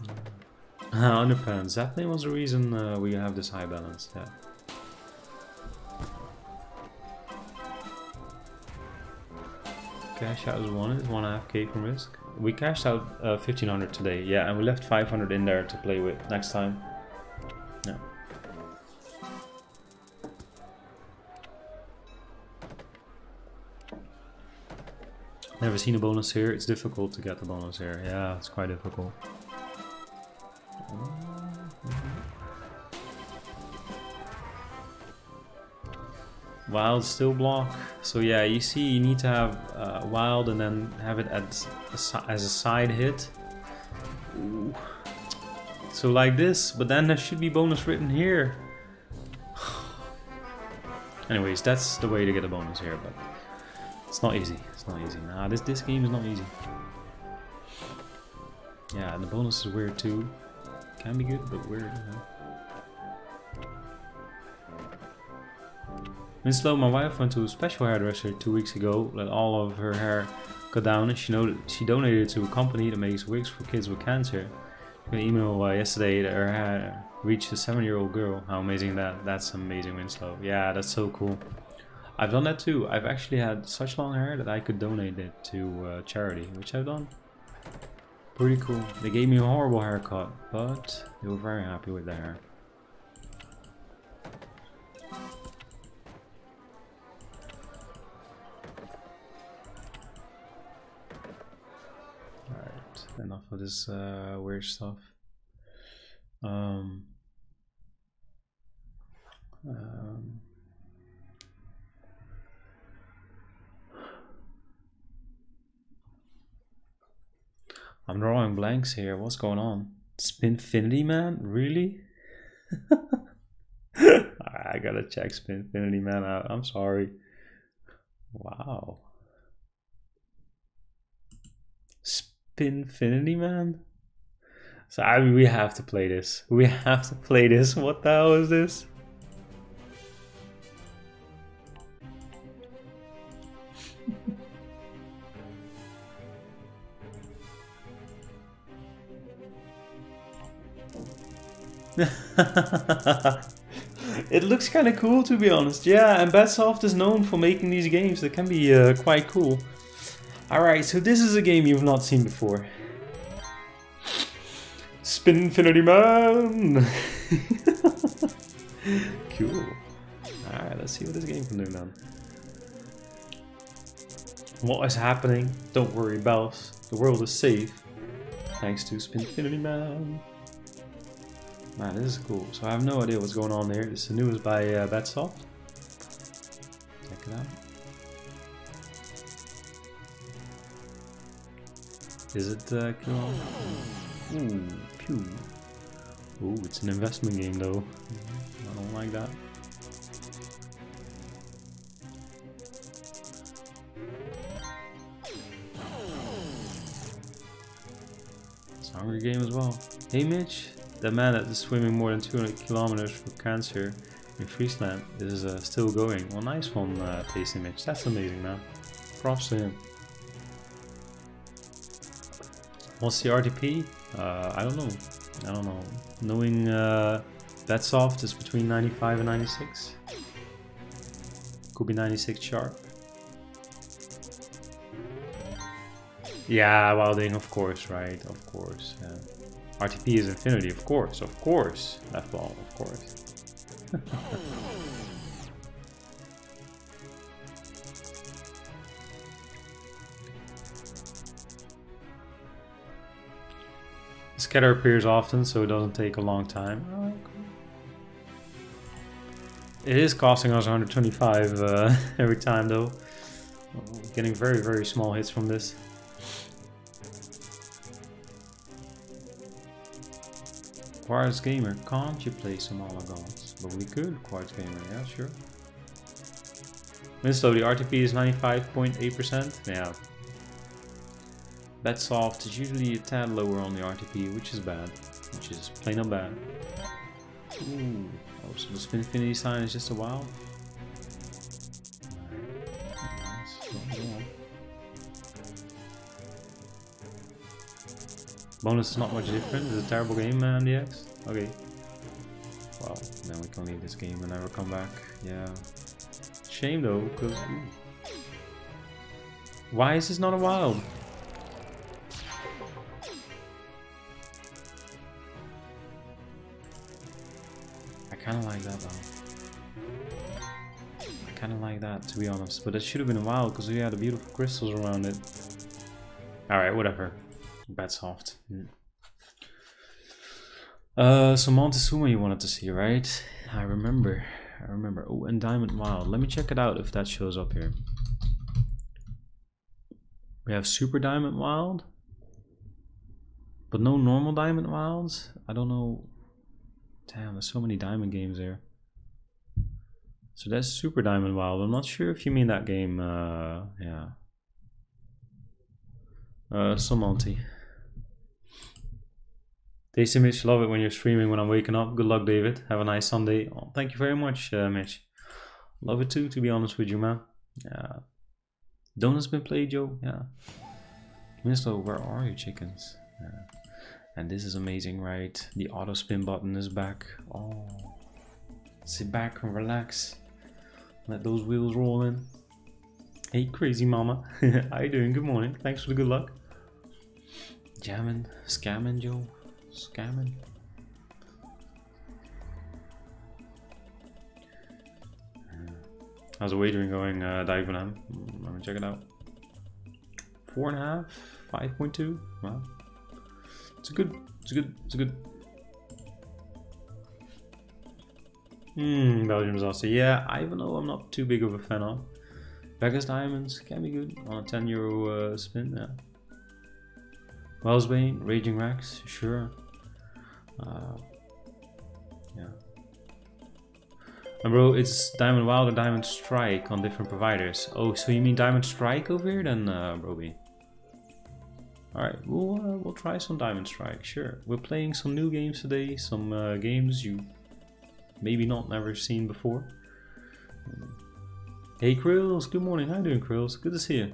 Mm. Underpants. Zeppelin was the reason uh, we have this high balance, yeah. Cash out is one, is one half K from Rizk. We cashed out uh, 1500 today, yeah, and we left 500 in there to play with next time. Yeah. Never seen a bonus here. It's difficult to get the bonus here. Yeah, it's quite difficult. Wild still block. So yeah, you see you need to have uh, wild and then have it as a, as a side hit. Ooh. So like this, but then there should be bonus written here. Anyways, that's the way to get a bonus here, but it's not easy. It's not easy. Nah, this this game is not easy. Yeah, and the bonus is weird too. Can be good, but weird. You know? Winslow, my wife went to a special hairdresser two weeks ago, let all of her hair go down and she, she donated to a company that makes wigs for kids with cancer. Got an email uh, yesterday that her hair reached a seven year old girl. How amazing that. That's amazing Winslow. Yeah, that's so cool. I've done that too. I've actually had such long hair that I could donate it to uh, charity, which I've done. Pretty cool. They gave me a horrible haircut, but they were very happy with the hair. Enough of this uh, weird stuff. Um, um, I'm drawing blanks here. What's going on? Spinfinity Man? Really? I gotta check Spinfinity Man out. I'm sorry. Wow. Infinity Man? So I mean, we have to play this. We have to play this. What the hell is this? it looks kind of cool to be honest. Yeah, and Betsoft is known for making these games that can be uh, quite cool. Alright, so this is a game you've not seen before. Spinfinity Man! cool. Alright, let's see what this game can do man. What is happening? Don't worry, Bells. The world is safe. Thanks to Spinfinity Man. Man, this is cool. So I have no idea what's going on there. This is the newest by uh. Check it out. Is it uh, Ooh, pew. Ooh, it's an investment game though. I don't like that. It's a hungry game as well. Hey Mitch, the man that is swimming more than 200 kilometers for cancer in Friesland is uh, still going. Well, nice one, uh, Tasty Mitch. That's amazing, man. Props to him. The RTP? Uh, I don't know. I don't know. Knowing uh, Betsoft is between 95 and 96. Could be 96 sharp. Yeah, wilding, of course, right? Of course. Yeah. RTP is infinity, of course, of course. That ball, of course. Scatter appears often, so it doesn't take a long time. It is costing us 125 uh, every time, though. Getting very, very small hits from this. Quartz Gamer, can't you play some Olagons? But we could, Quartz Gamer, yeah, sure. Minsto, the RTP is 95.8%? Yeah, Betsoft is usually a tad lower on the RTP, which is bad. Which is plain bad. Ooh. Oh, so the spin infinity sign is just a wild? Bonus is not much different. It's a terrible game, man, DX. Okay. Well, then we can leave this game and never come back. Yeah. Shame though, because... Why is this not a wild? Kind of like that though. I kind of like that to be honest, but it should have been a while because we had the beautiful crystals around it. Alright, whatever. Betsoft. Mm. Uh, so Montezuma you wanted to see, right? I remember. I remember. Oh, and Diamond Wild. Let me check it out if that shows up here. We have Super Diamond Wild. But no normal Diamond Wilds? I don't know Damn, there's so many diamond games there. So that's Super Diamond Wild. I'm not sure if you mean that game. Uh, yeah. Uh, so Monty. Tasty Mitch, love it when you're streaming when I'm waking up. Good luck, David. Have a nice Sunday. Oh, thank you very much, uh, Mitch. Love it too, to be honest with you, man. Yeah. Donuts been played, Joe? Yeah. Mister, where are you, chickens? Yeah. And this is amazing, right? The auto spin button is back. Oh, sit back and relax. Let those wheels roll in. Hey, crazy mama. How you doing? Good morning. Thanks for the good luck. Jamming, scamming, Joe. Scamming. How's the wagering going, uh, Divenham? Let me check it out. Four and a half, 5.2. Wow. It's a good, it's a good, it's a good. Hmm, Belgium's also. Yeah, I even though I'm not too big of a fan of. Vegas Diamonds can be good on a 10 euro uh, spin, yeah. Wellsbane, Raging Rex, sure. Uh, yeah. And bro, it's Diamond Wild or Diamond Strike on different providers. Oh, so you mean Diamond Strike over here then, uh, Broby? Alright, we'll, uh, we'll try some Diamond Strike, sure. We're playing some new games today, some uh, games you maybe not never seen before. Hey Krills, good morning, how you doing Krills? Good to see you.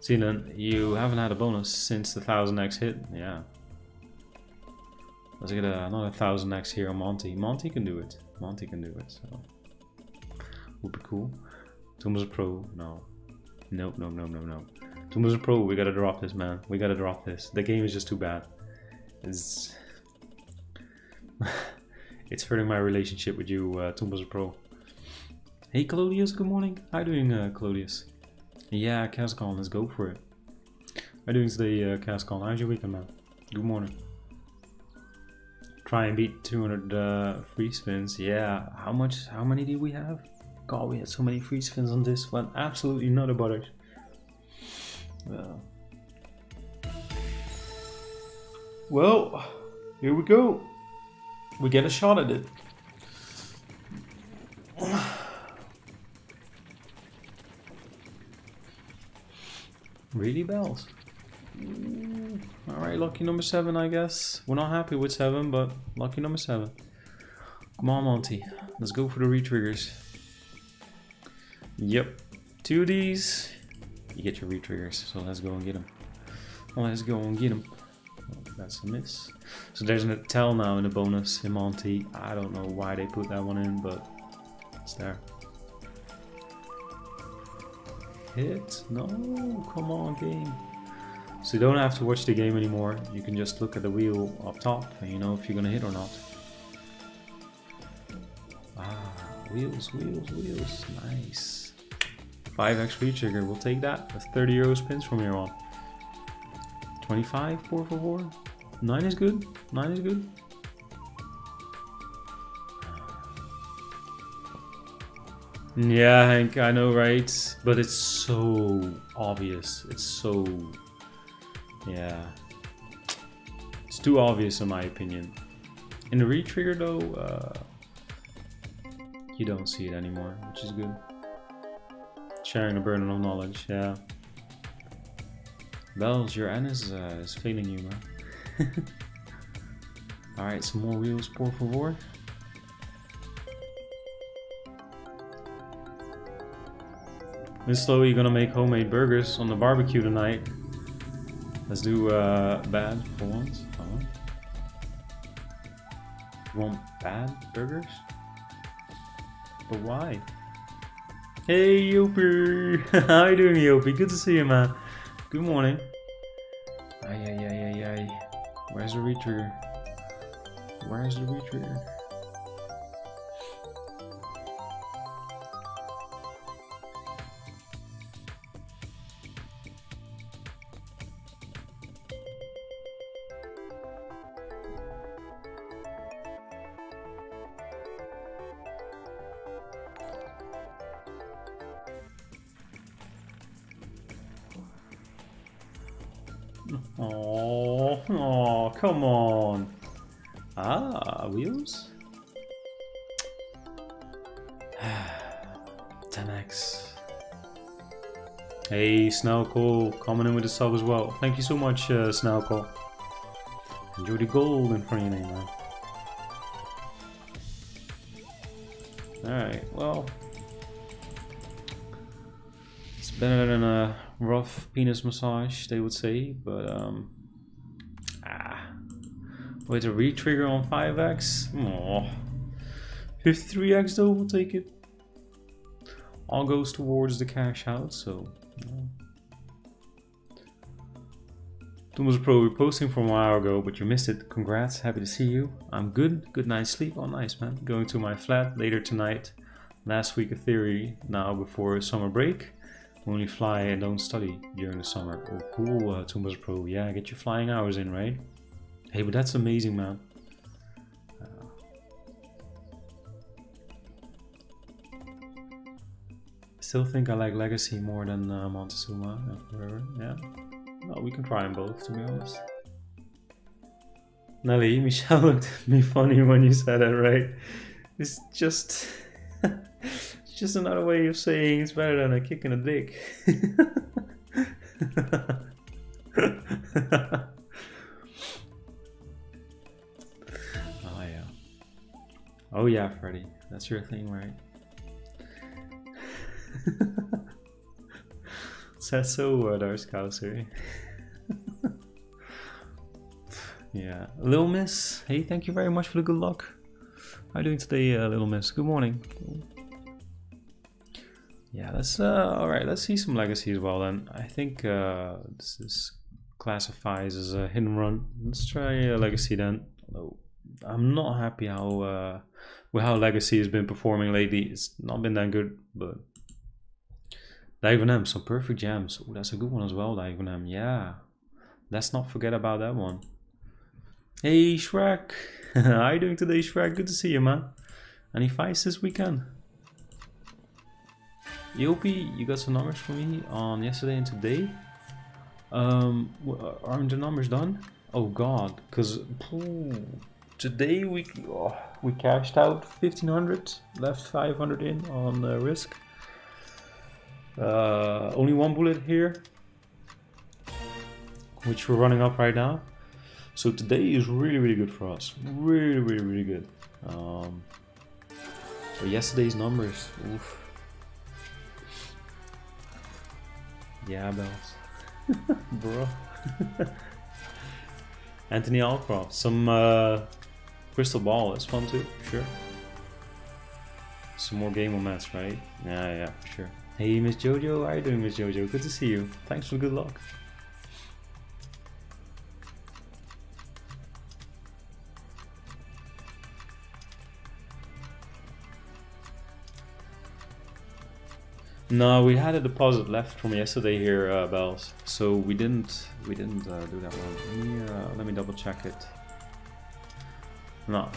Zealand, you haven't had a bonus since the 1000x hit, yeah. Let's get a, another 1000x here on Monty. Monty can do it, Monty can do it, so. Would be cool. Thomas Pro, no. Nope, nope, nope, nope, nope. Tumblr's Pro, we gotta drop this, man. We gotta drop this. The game is just too bad. It's, it's hurting my relationship with you, uh, Pro. Hey, Claudius, good morning. How you doing, uh, Claudius? Yeah, Cascon, let's go for it. How you doing today, uh, Cascon? How's your weekend, man? Good morning. Try and beat 200 uh, free spins. Yeah, how much? How many did we have? God, we had so many free spins on this one. Absolutely not about it. Yeah. Well, here we go. We get a shot at it. really bells. Mm, Alright, lucky number seven, I guess. We're not happy with seven, but lucky number seven. Come on, Monty. Let's go for the re-triggers. Yep. Two of these you get your retriggers. So let's go and get them. Let's go and get them. Oh, that's a miss. So there's an tell now in the bonus in Monty. I don't know why they put that one in, but it's there. hit? No, come on, game. So you don't have to watch the game anymore. You can just look at the wheel up top and you know if you're gonna hit or not. Ah, wheels, wheels, wheels. Nice. 5x retrigger, we'll take that. That's 30 euro spins from here on. 25, 4 for 4. 9 is good. 9 is good. Yeah, Hank, I know, right? But it's so obvious. It's so... Yeah. It's too obvious in my opinion. In the retrigger though, uh, you don't see it anymore, which is good. Sharing the burden of knowledge, yeah. Bells, your N is, uh, is failing you, man. Alright, some more wheels, por favor. Miss you're gonna make homemade burgers on the barbecue tonight. Let's do uh, bad for once. Oh. You want bad burgers? But why? Hey Yopi! How you doing Yopi? Good to see you man. Good morning. Ay ay ay ay ay. Where's the retrigger? Where's the retrigger? Snowcall, coming in with a sub as well. Thank you so much, uh. Enjoy the gold in front of your name, man. Alright, well. It's better than a rough penis massage, they would say, but um, ah, with a retrigger on 5x, oh, 53x though, we'll take it. All goes towards the cash out, so. Thomas Pro reposting from a while ago, but you missed it. Congrats, happy to see you. I'm good, good night's sleep. Oh, nice, man. Going to my flat later tonight. Last week of theory, now before summer break only fly and don't study during the summer. Oh, cool, uh, Pro. Yeah, get your flying hours in, right? Hey, but that's amazing, man. Uh, still think I like Legacy more than uh, Montezuma and Forever. Yeah. Well, we can try them both, to be honest. Nelly, Michelle looked at me funny when you said it, right? It's just... It's just another way of saying it's better than a kick in the dick. oh yeah. Oh yeah, Freddy. That's your thing, right? Says so, uh, Dark Scouser. yeah. Little Miss, hey, thank you very much for the good luck. How are you doing today, uh, Little Miss? Good morning. Yeah, let's uh all right, let's see some legacy as well then. I think uh this is classifies as a hidden run. Let's try a legacy then. I'm not happy how uh with how legacy has been performing lately. It's not been that good, but M, some perfect jams. Oh, that's a good one as well, M. Yeah. Let's not forget about that one. Hey Shrek! How you doing today, Shrek? Good to see you, man. Any fights this weekend? Yopi, you got some numbers for me on yesterday and today. Um, aren't the numbers done? Oh god, because today we oh, we cashed out 1500, left 500 in on uh, Rizk. Uh, only one bullet here, which we're running up right now. So today is really really good for us. Really really really good. Um, yesterday's numbers, oof. Yeah, bells. Bro. Anthony Alcroft. Some uh, crystal ball is fun too, sure. Some more Gamomats, right? Yeah, yeah, sure. Hey, Miss Jojo, how are you doing, Miss Jojo? Good to see you. Thanks for the good luck. No, we had a deposit left from yesterday here, uh, Bells. So we didn't we didn't uh, do that one. Let me, uh, let me double check it. No.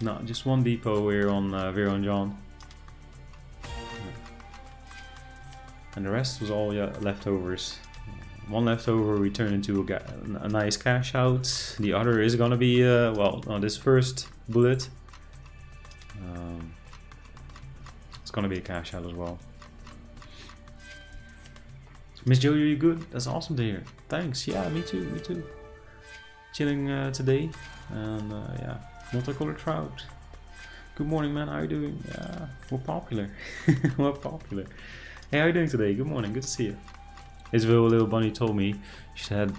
No, just one depot here on uh, Vera and John. And the rest was all yeah, leftovers. One leftover we turned into a, a, nice cash out. The other is gonna be, uh, well, on this first bullet. Um, it's gonna be a cash out as well. Miss Jojo, you good? That's awesome to hear. Thanks. Yeah, me too. Me too. Chilling uh, today, and uh, yeah, multicolored trout. Good morning, man. How you doing? Yeah, we're popular. we're popular. Hey, how you doing today? Good morning. Good to see you. Isabel, little bunny, told me she head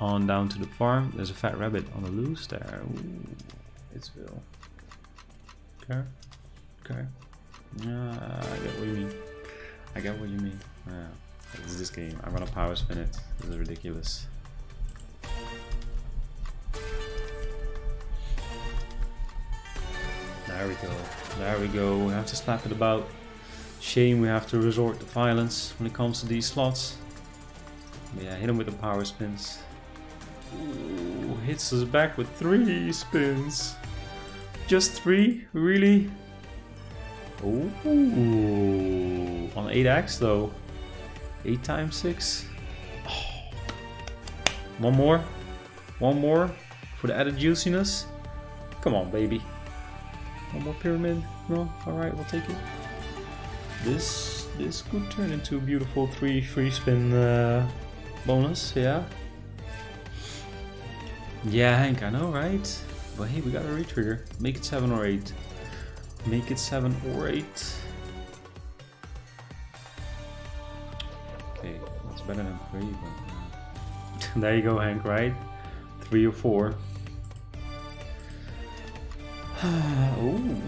on down to the farm. There's a fat rabbit on the loose there. Ooh, Isabel. Okay. Okay. Yeah, I get what you mean. I get what you mean. Yeah. This is this game. I'm gonna power spin it. This is ridiculous. There we go. There we go. We have to slap it about. Shame we have to resort to violence when it comes to these slots. Yeah, hit him with the power spins. Ooh, hits us back with three spins. Just three? Really? Ooh, on 8x though. 8 times 6. Oh. One more. One more for the added juiciness. Come on, baby. One more pyramid. No? Alright, we'll take it. This this could turn into a beautiful 3 free spin uh, bonus, yeah. Yeah, Hank, I know, right? But hey, we got a retrigger. Make it 7 or 8. Make it 7 or 8. Okay, that's better than 3, but... Uh, there you go, Hank, right? 3 or 4. Ooh.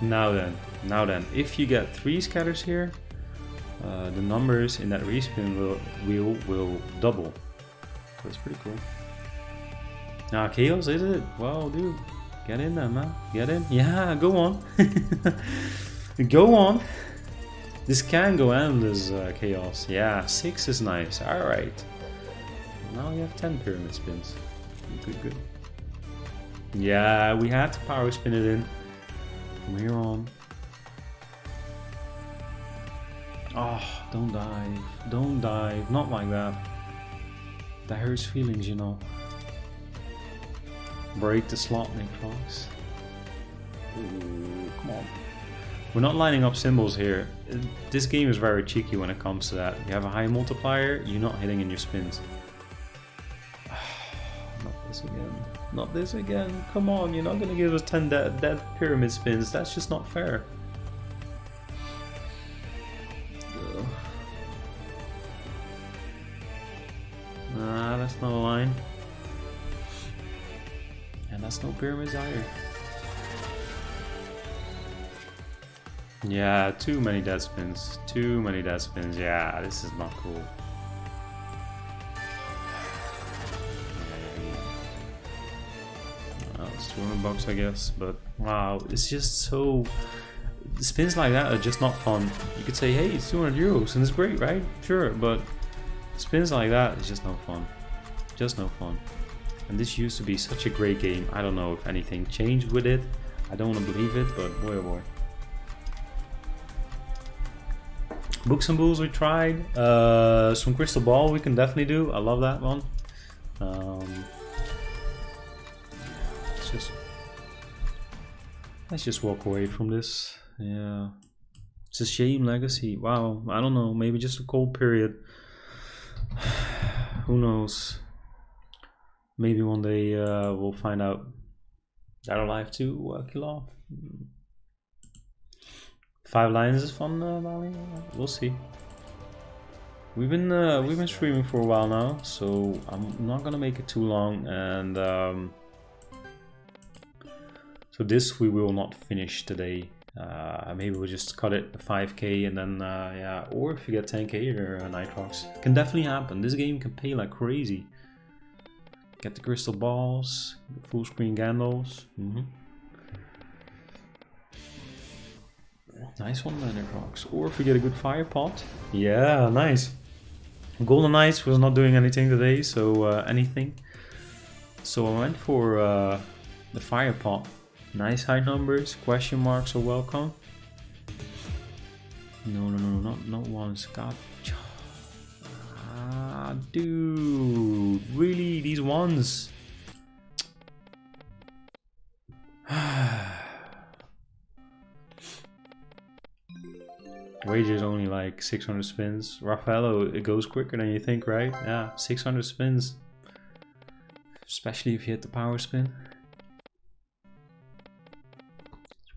Now then, now then, if you get 3 scatters here, uh, the numbers in that respin will, wheel will double. That's pretty cool. Now, chaos, is it? Wow, dude. Get in there, man. Get in. Yeah, go on. go on. This can go endless uh, chaos. Yeah, six is nice. All right. Now you have 10 pyramid spins. Good, good. Yeah, we had to power spin it in. From here on. Oh, ah, don't dive. Don't dive. Not like that. That hurts feelings, you know. Break the slot, Necrox. Ooh, come on. We're not lining up symbols here. This game is very cheeky when it comes to that. You have a high multiplier, you're not hitting in your spins. not this again. Not this again. Come on, you're not gonna give us 10 dead, dead pyramid spins. That's just not fair. Nah, that's not a line. And that's no pyramids either. Yeah, too many dead spins. Too many dead spins. Yeah, this is not cool. It's 200 bucks, I guess. But wow, it's just so. Spins like that are just not fun. You could say, hey, it's 200 euros, and it's great, right? Sure, but spins like that is just no fun. Just no fun. And this used to be such a great game. I don't know if anything changed with it. I don't want to believe it, but boy oh boy. Books and Bulls we tried. Uh, some Crystal Ball we can definitely do. I love that one. Um, just let's just walk away from this. Yeah, it's a shame. Legacy. Wow. I don't know. Maybe just a cold period. Who knows? maybe one day uh, we'll find out that life to uh, kill off. Five lines is fun, uh, We'll see. We've been uh, we've been streaming for a while now, so I'm not gonna make it too long, and um, so this we will not finish today. Uh, maybe we'll just cut it 5k and then, uh, yeah, or if you get 10k or uh, Nitrox. Can definitely happen. This game can pay like crazy. Get the crystal balls, full screen Gandalfs. Mm -hmm. Nice one, Nitrox. Or if we get a good fire pot. Yeah, nice. Golden Knights was not doing anything today, so uh, anything. So I went for uh, the fire pot. Nice high numbers, question marks are welcome. No, no, no, not, not once. God. Ah, dude. Really? These ones? Wager's only like 600 spins. Raffaello, it goes quicker than you think, right? Yeah, 600 spins. Especially if you hit the power spin.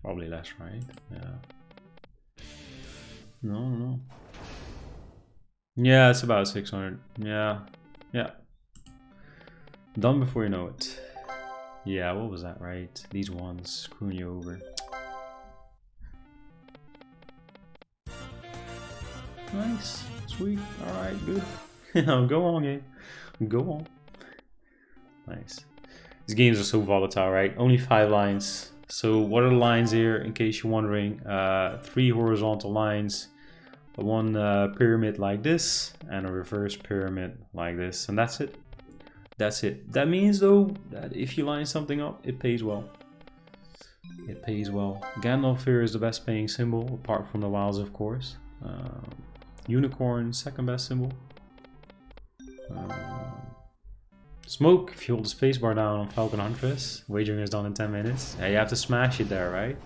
Probably less, right? Yeah. No, no. Yeah, it's about 600. Yeah. Yeah. Done before you know it. Yeah, what was that, right? These ones screwing you over. Nice. Sweet. Alright, good. Go on, game. Go on. Nice. These games are so volatile, right? Only five lines. So what are the lines here, in case you're wondering? Uh, three horizontal lines, one uh, pyramid like this, and a reverse pyramid like this, and that's it. That's it. That means though, that if you line something up, it pays well. It pays well. Gandalf here is the best paying symbol, apart from the wilds of course. Um, unicorn, second best symbol. Um, Smoke, if you hold the spacebar down on Falcon Huntress, wagering is done in 10 minutes. Yeah, you have to smash it there, right?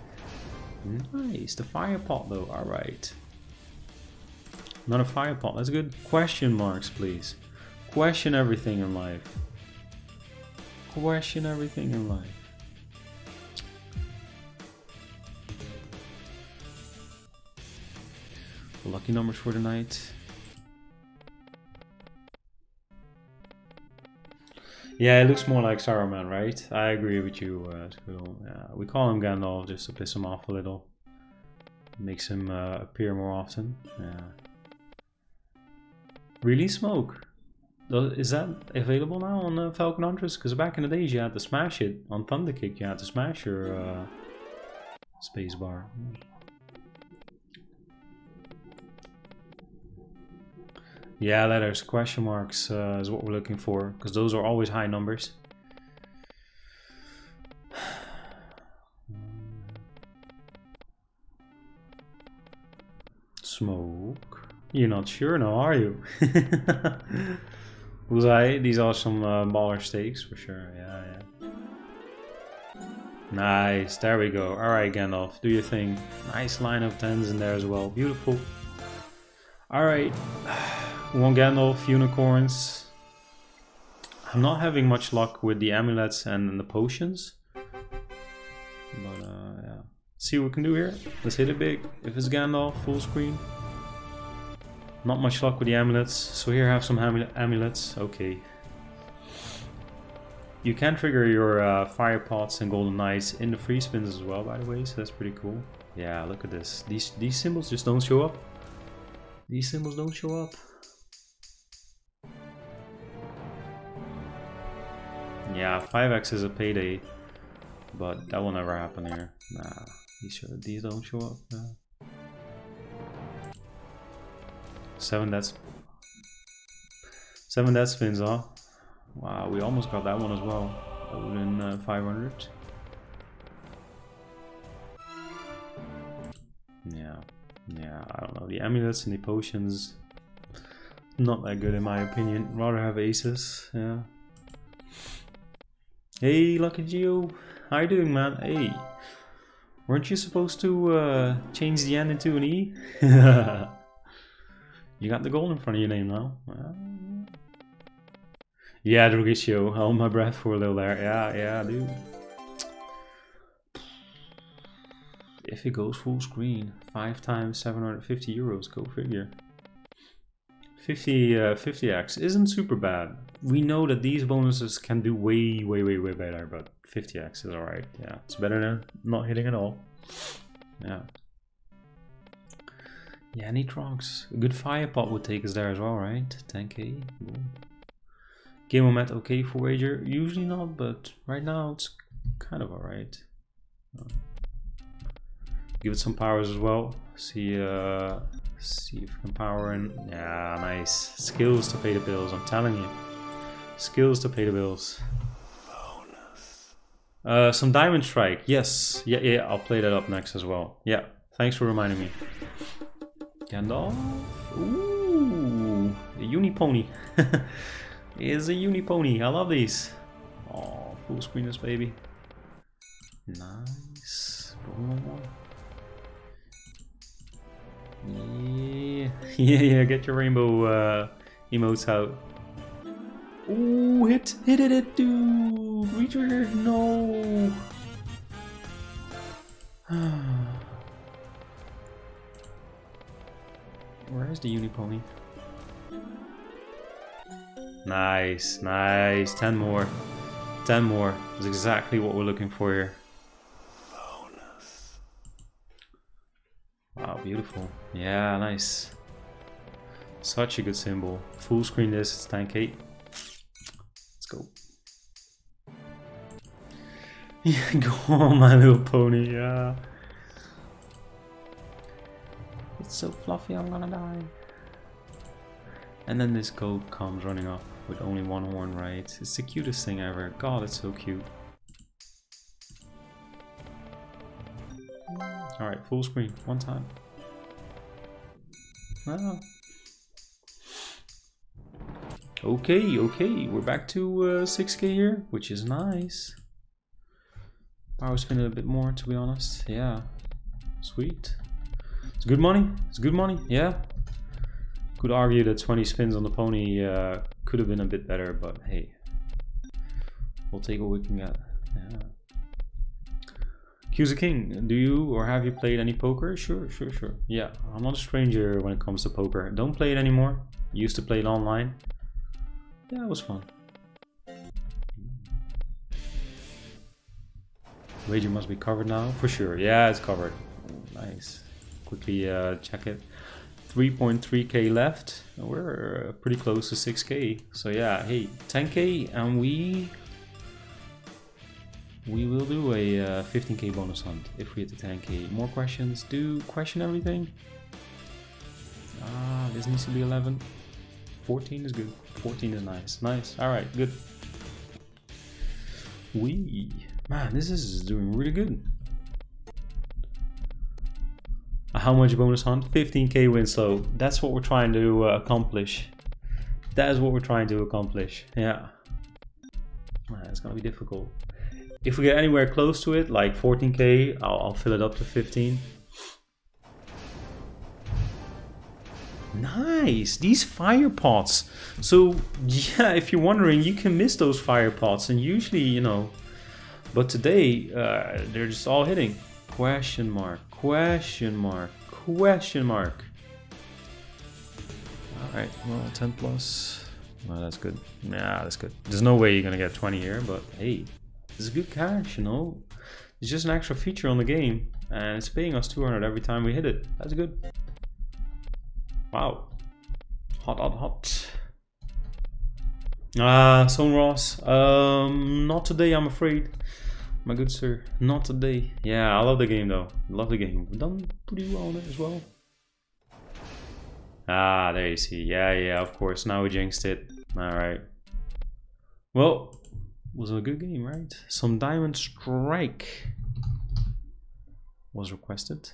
Nice, the fire pot though, alright. Not a fire pot, that's good. Question marks, please. Question everything in life. Question everything in life. lucky numbers for tonight. Yeah, it looks more like Saruman, right? I agree with you, uh, we call him Gandalf just to piss him off a little. Makes him uh, appear more often. Yeah. Really smoke? Is that available now on uh, Falcon Huntress? Because back in the days you had to smash it. On Thunderkick you had to smash your uh, spacebar. Yeah, letters, question marks uh, is what we're looking for, because those are always high numbers. Smoke. You're not sure now, are you? Bullseye, these are some uh, baller stakes for sure, yeah, yeah. Nice, there we go. Alright Gandalf, do your thing. Nice line of tens in there as well, beautiful. Alright. One Gandalf, unicorns. I'm not having much luck with the amulets and the potions. But uh, yeah. See what we can do here. Let's hit it big. If it's Gandalf, full screen. Not much luck with the amulets. So here have some amulets. Okay. You can trigger your uh, fire pots and golden knights in the free spins as well, by the way. So that's pretty cool. Yeah, look at this. These these symbols just don't show up. These symbols don't show up. Yeah, 5x is a payday, but that will never happen here. Nah, these, show, these don't show up. Nah. Seven that's seven death spins, huh? Wow, we almost got that one as well. That would have been uh, 500. Yeah, yeah, I don't know. The amulets and the potions, not that good in my opinion. Rather have aces, yeah. Hey, Lucky Geo. How you doing, man? Hey. Weren't you supposed to uh, change the N into an E? you got the gold in front of your name now. Yeah, Drogishio. Hold my breath for a little there. Yeah, yeah, dude. If it goes full screen, 5 times 750 euros, go figure. 50, uh, 50x isn't super bad. We know that these bonuses can do way, way, way, way better, but 50x is alright. Yeah, it's better than not hitting at all. Yeah. Yeah, Nitrox. A good fire pot would take us there as well, right? 10k. Gamomat okay for wager? Usually not, but right now it's kind of alright. Give it some powers as well. See uh see if we can power in. Yeah, nice. Skills to pay the bills, I'm telling you. Skills to pay the bills. Uh, some Diamond Strike. Yes. Yeah, yeah, I'll play that up next as well. Yeah, thanks for reminding me. Gandalf. Ooh, a Unipony. is a Unipony. I love these. Oh, full screen this baby. Nice. Yeah, yeah, yeah. Get your rainbow uh, emotes out. Ooh, hit, hit it, hit, dude. Retrigger, no. Where is the Unipony? Nice, nice. 10 more. 10 more. is exactly what we're looking for here. Bonus. Wow, beautiful. Yeah, nice. Such a good symbol. Full screen this, it's tank 8. Yeah, go on, my little pony, yeah. It's so fluffy, I'm gonna die. And then this goat comes running up with only one horn, right? It's the cutest thing ever. God, it's so cute. Alright, full screen, one time. Ah. Okay, okay, we're back to uh, 6k here, which is nice. Power spin a bit more, to be honest. Yeah, sweet. It's good money. It's good money. Yeah. Could argue that 20 spins on the pony uh, could have been a bit better, but hey, we'll take what we can get. Yeah. Q's a king. Do you or have you played any poker? Sure, sure, sure. Yeah, I'm not a stranger when it comes to poker. Don't play it anymore. Used to play it online. Yeah, it was fun. Wager must be covered now, for sure. Yeah, it's covered. Nice quickly uh, check it. 3.3k left. We're uh, pretty close to 6k. So yeah, hey, 10k and we we will do a uh, 15k bonus hunt if we hit the 10k. More questions? Do question everything? Ah, this needs to be 11. 14 is good. 14 is nice. Nice. All right, good. We man, this is doing really good. How much bonus hunt? 15k win so that's what we're trying to uh, accomplish. That is what we're trying to accomplish yeah. Man, it's gonna be difficult. If we get anywhere close to it like 14k I'll, I'll fill it up to 15 Nice, these fire pots. So yeah, if you're wondering, you can miss those fire pots, and usually, you know, but today uh, they're just all hitting. Question mark. Question mark. Question mark. Alright, well, 10 plus. Well, that's good. Yeah, that's good. There's no way you're gonna get 20 here, but hey, it's a good cash, you know? It's just an extra feature on the game, and it's paying us 200 every time we hit it. That's good. Wow. Hot, hot, hot. Ah, uh, Son Ross. Um, not today, I'm afraid my good sir. Not today. Yeah, I love the game though. Love the game. We've done pretty well on it as well. Ah, there you see. Yeah, yeah, of course. Now we jinxed it. Alright. Well, was a good game, right? Some Diamond Strike was requested.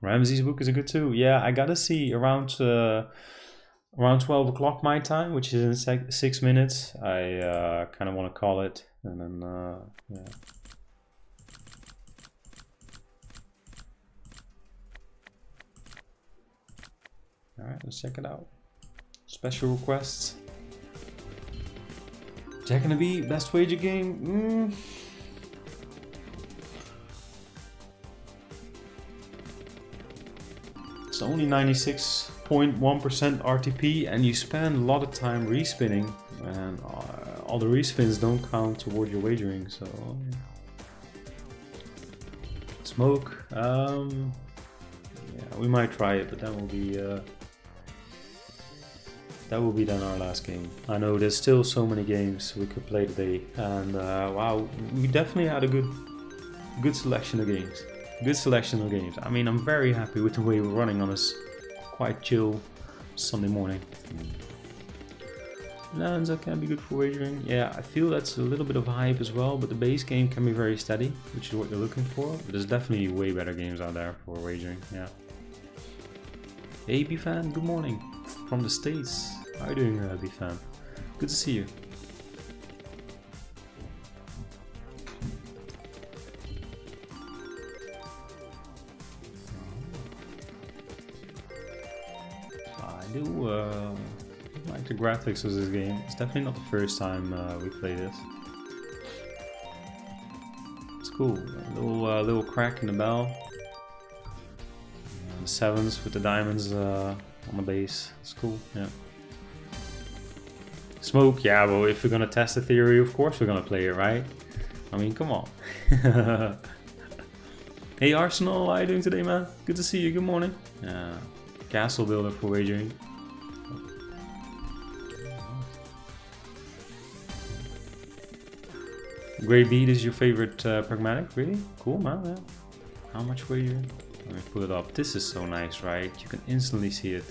Ramsey's book is a good too. Yeah, I gotta see around uh, around 12 o'clock my time, which is in six minutes. I uh, kind of want to call it and then uh, yeah. All right, let's check it out. Special requests. Jack and the Bee, best wager game. Mm. It's only 96.1% RTP and you spend a lot of time respinning and uh, all the respins don't count toward your wagering, so... Smoke. Um, yeah, we might try it, but that will be uh, that will be then our last game. I know there's still so many games we could play today, and uh, wow, we definitely had a good good selection of games. Good selection of games. I mean, I'm very happy with the way we're running on this quite chill Sunday morning. Lanza can be good for wagering. Yeah, I feel that's a little bit of hype as well, but the base game can be very steady, which is what you're looking for. But there's definitely way better games out there for wagering, yeah. Hey B-Fan, good morning. From the States. How are you doing, uh, B-Fan? Good to see you. I do uh, the graphics of this game. It's definitely not the first time uh, we play this. It's cool. A little uh, little crack in the bell. the sevens with the diamonds uh, on the base. It's cool. Yeah. Smoke, yeah, well, if we're gonna test the theory, of course we're gonna play it, right? I mean, come on. hey Arsenal, how are you doing today, man? Good to see you, good morning. Yeah, castle builder for wagering. Grey Beat is your favorite uh, pragmatic, really? Cool, man, yeah. How much were you? Let me pull it up. This is so nice, right? You can instantly see it.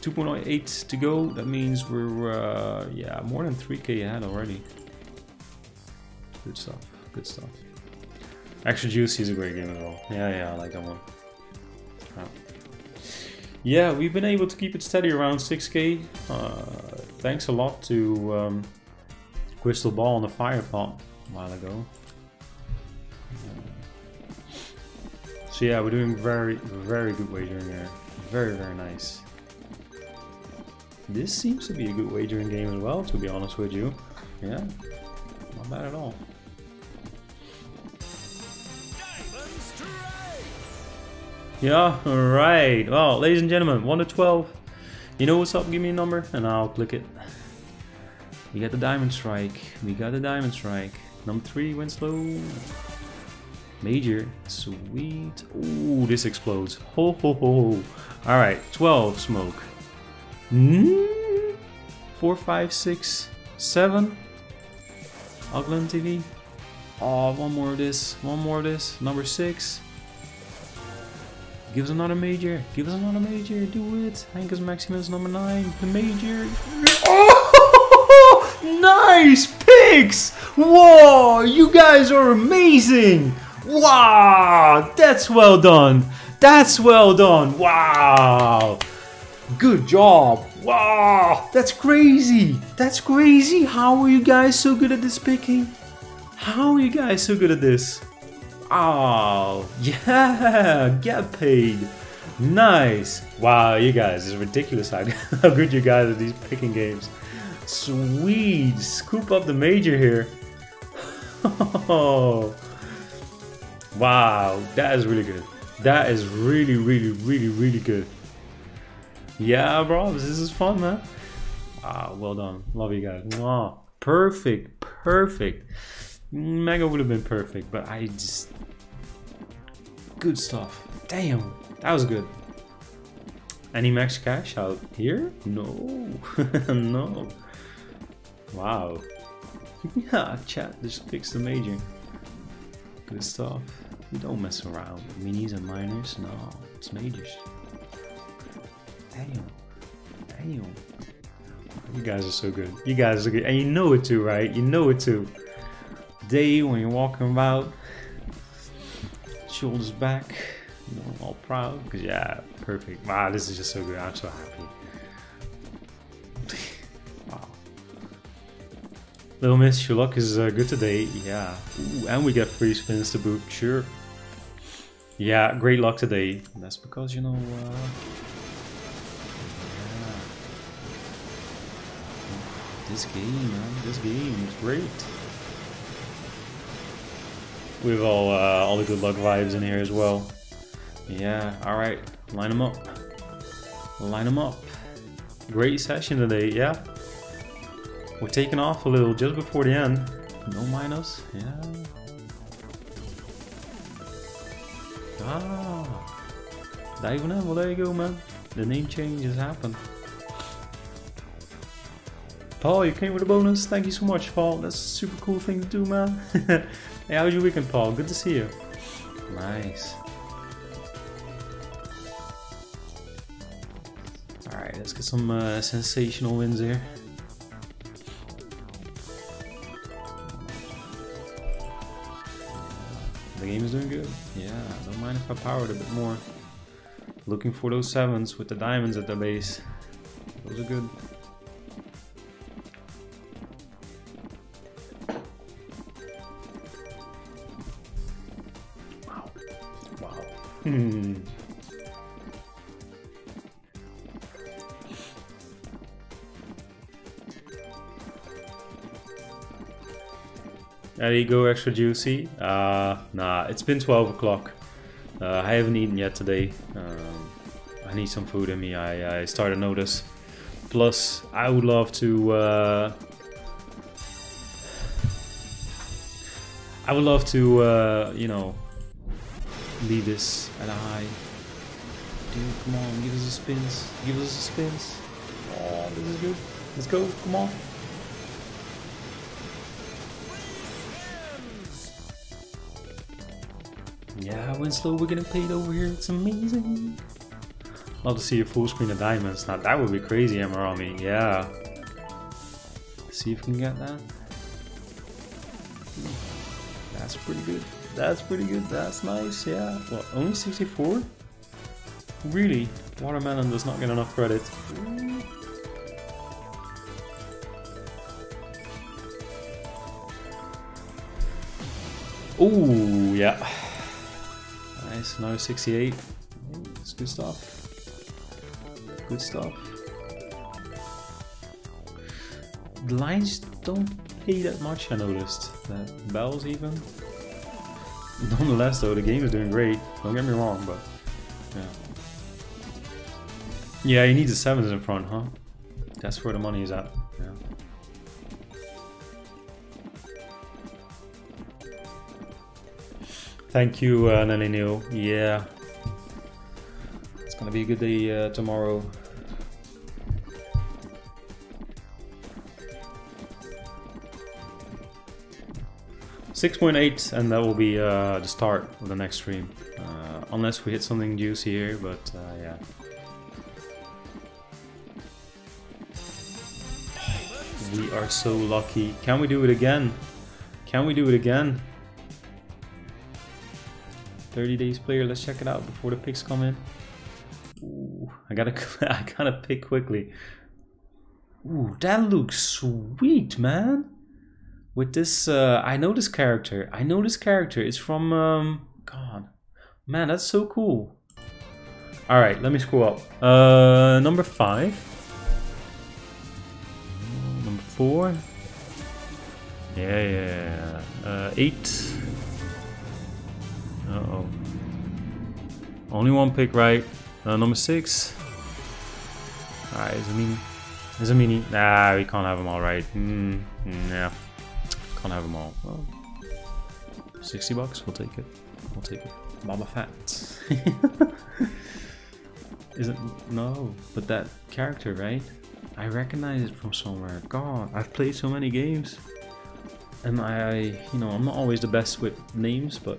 2.8 to go. That means we're, uh, yeah, more than 3k ahead already. Good stuff. Good stuff. Extra Juicy is a great game as well. Yeah, yeah, I like that one. Yeah, we've been able to keep it steady around 6k. Uh, thanks a lot to um, Crystal Ball on the Fire Pot a while ago. So yeah, we're doing very, very good wagering here. Very, very nice. This seems to be a good wagering game as well, to be honest with you. Yeah, not bad at all. Yeah, alright. Well, ladies and gentlemen, 1 to 12. You know what's up, give me a number and I'll click it. We got the diamond strike. We got the diamond strike. Number 3, Winslow. Major. Sweet. Ooh, this explodes. Ho ho ho. Alright, 12 smoke. Mm? 4, 5, 6, 7. Auckland TV. Oh, one more of this. One more of this. Number 6. Give us another major. Give us another major. Do it. Hankus Maximus number 9. The major. Oh! Nice picks! Whoa! You guys are amazing! Wow! That's well done. That's well done. Wow! Good job. Wow! That's crazy. That's crazy. How are you guys so good at this picking? How are you guys so good at this? Oh, yeah, get paid. Nice. Wow, you guys, it's ridiculous how, how good you guys are at these picking games. Sweet. Scoop up the major here. Oh. Wow, that is really good. That is really, really, really, really good. Yeah, bro, this is fun, man. Ah, well done. Love you guys. Wow, perfect, perfect. Mega would have been perfect, but I just good stuff. Damn, that was good. Any max cash out here? No, no. Wow. yeah, chat just picks the major. Good stuff. We don't mess around minis and minors. No, it's majors. Damn. Damn. You guys are so good. You guys are good. And you know it too, right? You know it too. Day when you're walking about, shoulders back, you know, all proud. Because, yeah, perfect. Wow, this is just so good. I'm so happy. Little Miss, your luck is uh, good today. Yeah. Ooh, and we get free spins to boot. Sure. Yeah, great luck today. That's because, you know, uh, this game, man, this game is great. We have all uh, all the good luck vibes in here as well. Yeah, all right, line them up, line them up. Great session today, yeah. We're taking off a little just before the end. No minus, yeah. Ah. Diagonal, well there you go man. The name change has happened. Paul, you came with a bonus. Thank you so much, Paul. That's a super cool thing to do, man. hey, how was your weekend, Paul? Good to see you. Nice. Alright, let's get some uh, sensational wins here. The game is doing good. Yeah, don't mind if I power it a bit more. Looking for those sevens with the diamonds at the base. Those are good. Wow. Wow. Hmm. There you go, extra juicy. Uh, nah, it's been 12 o'clock. Uh, I haven't eaten yet today. Um, I need some food in me. I, I started to notice. Plus, I would love to. Uh, I would love to, uh, you know, leave this at a high. Dude, come on, give us a spins. Give us a spins. Oh, this is good. Let's go, come on. Yeah, Winslow, we're getting paid over here. It's amazing. Love to see a full screen of diamonds. Now that would be crazy, Emerami. Yeah. See if we can get that. That's pretty good. That's pretty good. That's nice. Yeah. Well, only 64? Really? Watermelon does not get enough credit. Ooh, yeah. Nice, now 68. It's good stuff. Good stuff. The lines don't pay that much, I noticed. That bells even. Nonetheless though, the game is doing great. Don't get me wrong, but yeah. Yeah, you need the sevens in front, huh? That's where the money is at. Thank you, uh, Neil. Yeah. It's gonna be a good day uh, tomorrow. Six point eight, and that will be uh, the start of the next stream. Uh, unless we hit something juicy here, but uh, yeah. We are so lucky. Can we do it again? Can we do it again? 30 days player. Let's check it out before the picks come in. Ooh, I gotta, I gotta pick quickly. Ooh, that looks sweet, man. With this, uh, I know this character. I know this character. It's from, um, God, man, that's so cool. All right, let me scroll up. Uh, number five. Number four. Yeah, yeah. yeah. Uh, eight. Uh oh. Only one pick right. Uh, number six. Alright, is it mini? Is it mini? Nah, we can't have them all right. Mm, yeah. Can't have them all. Well, 60 bucks? We'll take it. We'll take it. Boba Fett. is it? No, but that character, right? I recognize it from somewhere. God, I've played so many games. And I, you know, I'm not always the best with names, but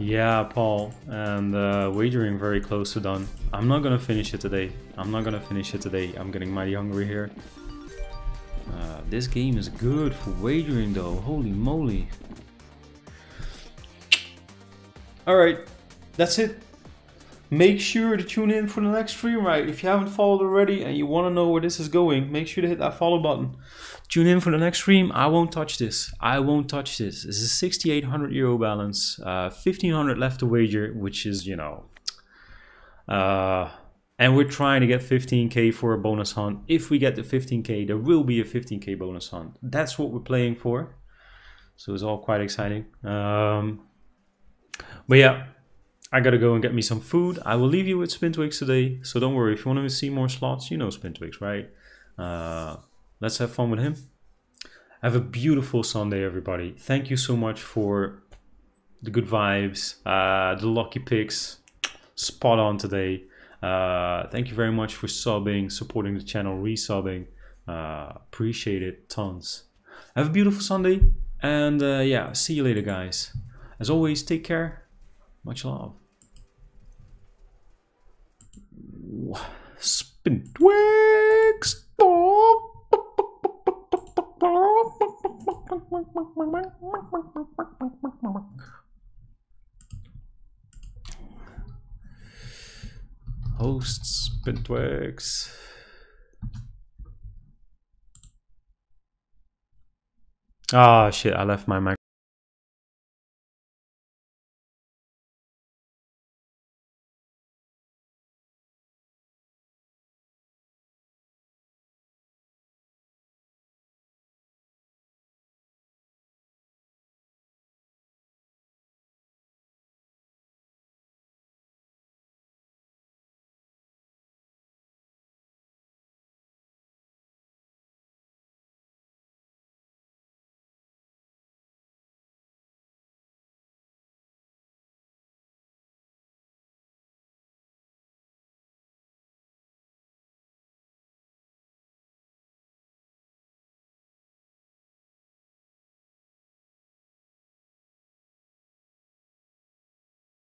Yeah, Paul, and uh, wagering very close to done. I'm not gonna finish it today. I'm not gonna finish it today. I'm getting mighty hungry here. Uh, this game is good for wagering though. Holy moly. Alright, that's it. Make sure to tune in for the next stream, right? If you haven't followed already and you want to know where this is going, make sure to hit that follow button. Tune in for the next stream. I won't touch this. I won't touch this. This is 6,800 euro balance, uh, 1,500 left to wager, which is, you know, uh, and we're trying to get 15k for a bonus hunt. If we get the 15k, there will be a 15k bonus hunt. That's what we're playing for. So it's all quite exciting. Um, but yeah, I gotta go and get me some food. I will leave you with Spintwix today, so don't worry. If you want to see more slots, you know Spintwix, right? Uh, let's have fun with him. Have a beautiful Sunday, everybody. Thank you so much for the good vibes, uh, the lucky picks, spot on today. Uh, thank you very much for subbing, supporting the channel, resubbing. Uh, appreciate it tons. Have a beautiful Sunday, and uh, yeah, see you later, guys. As always, take care. Much love. Spin twigs. Hosts, Spintwix. Ah, shit, I left my mic.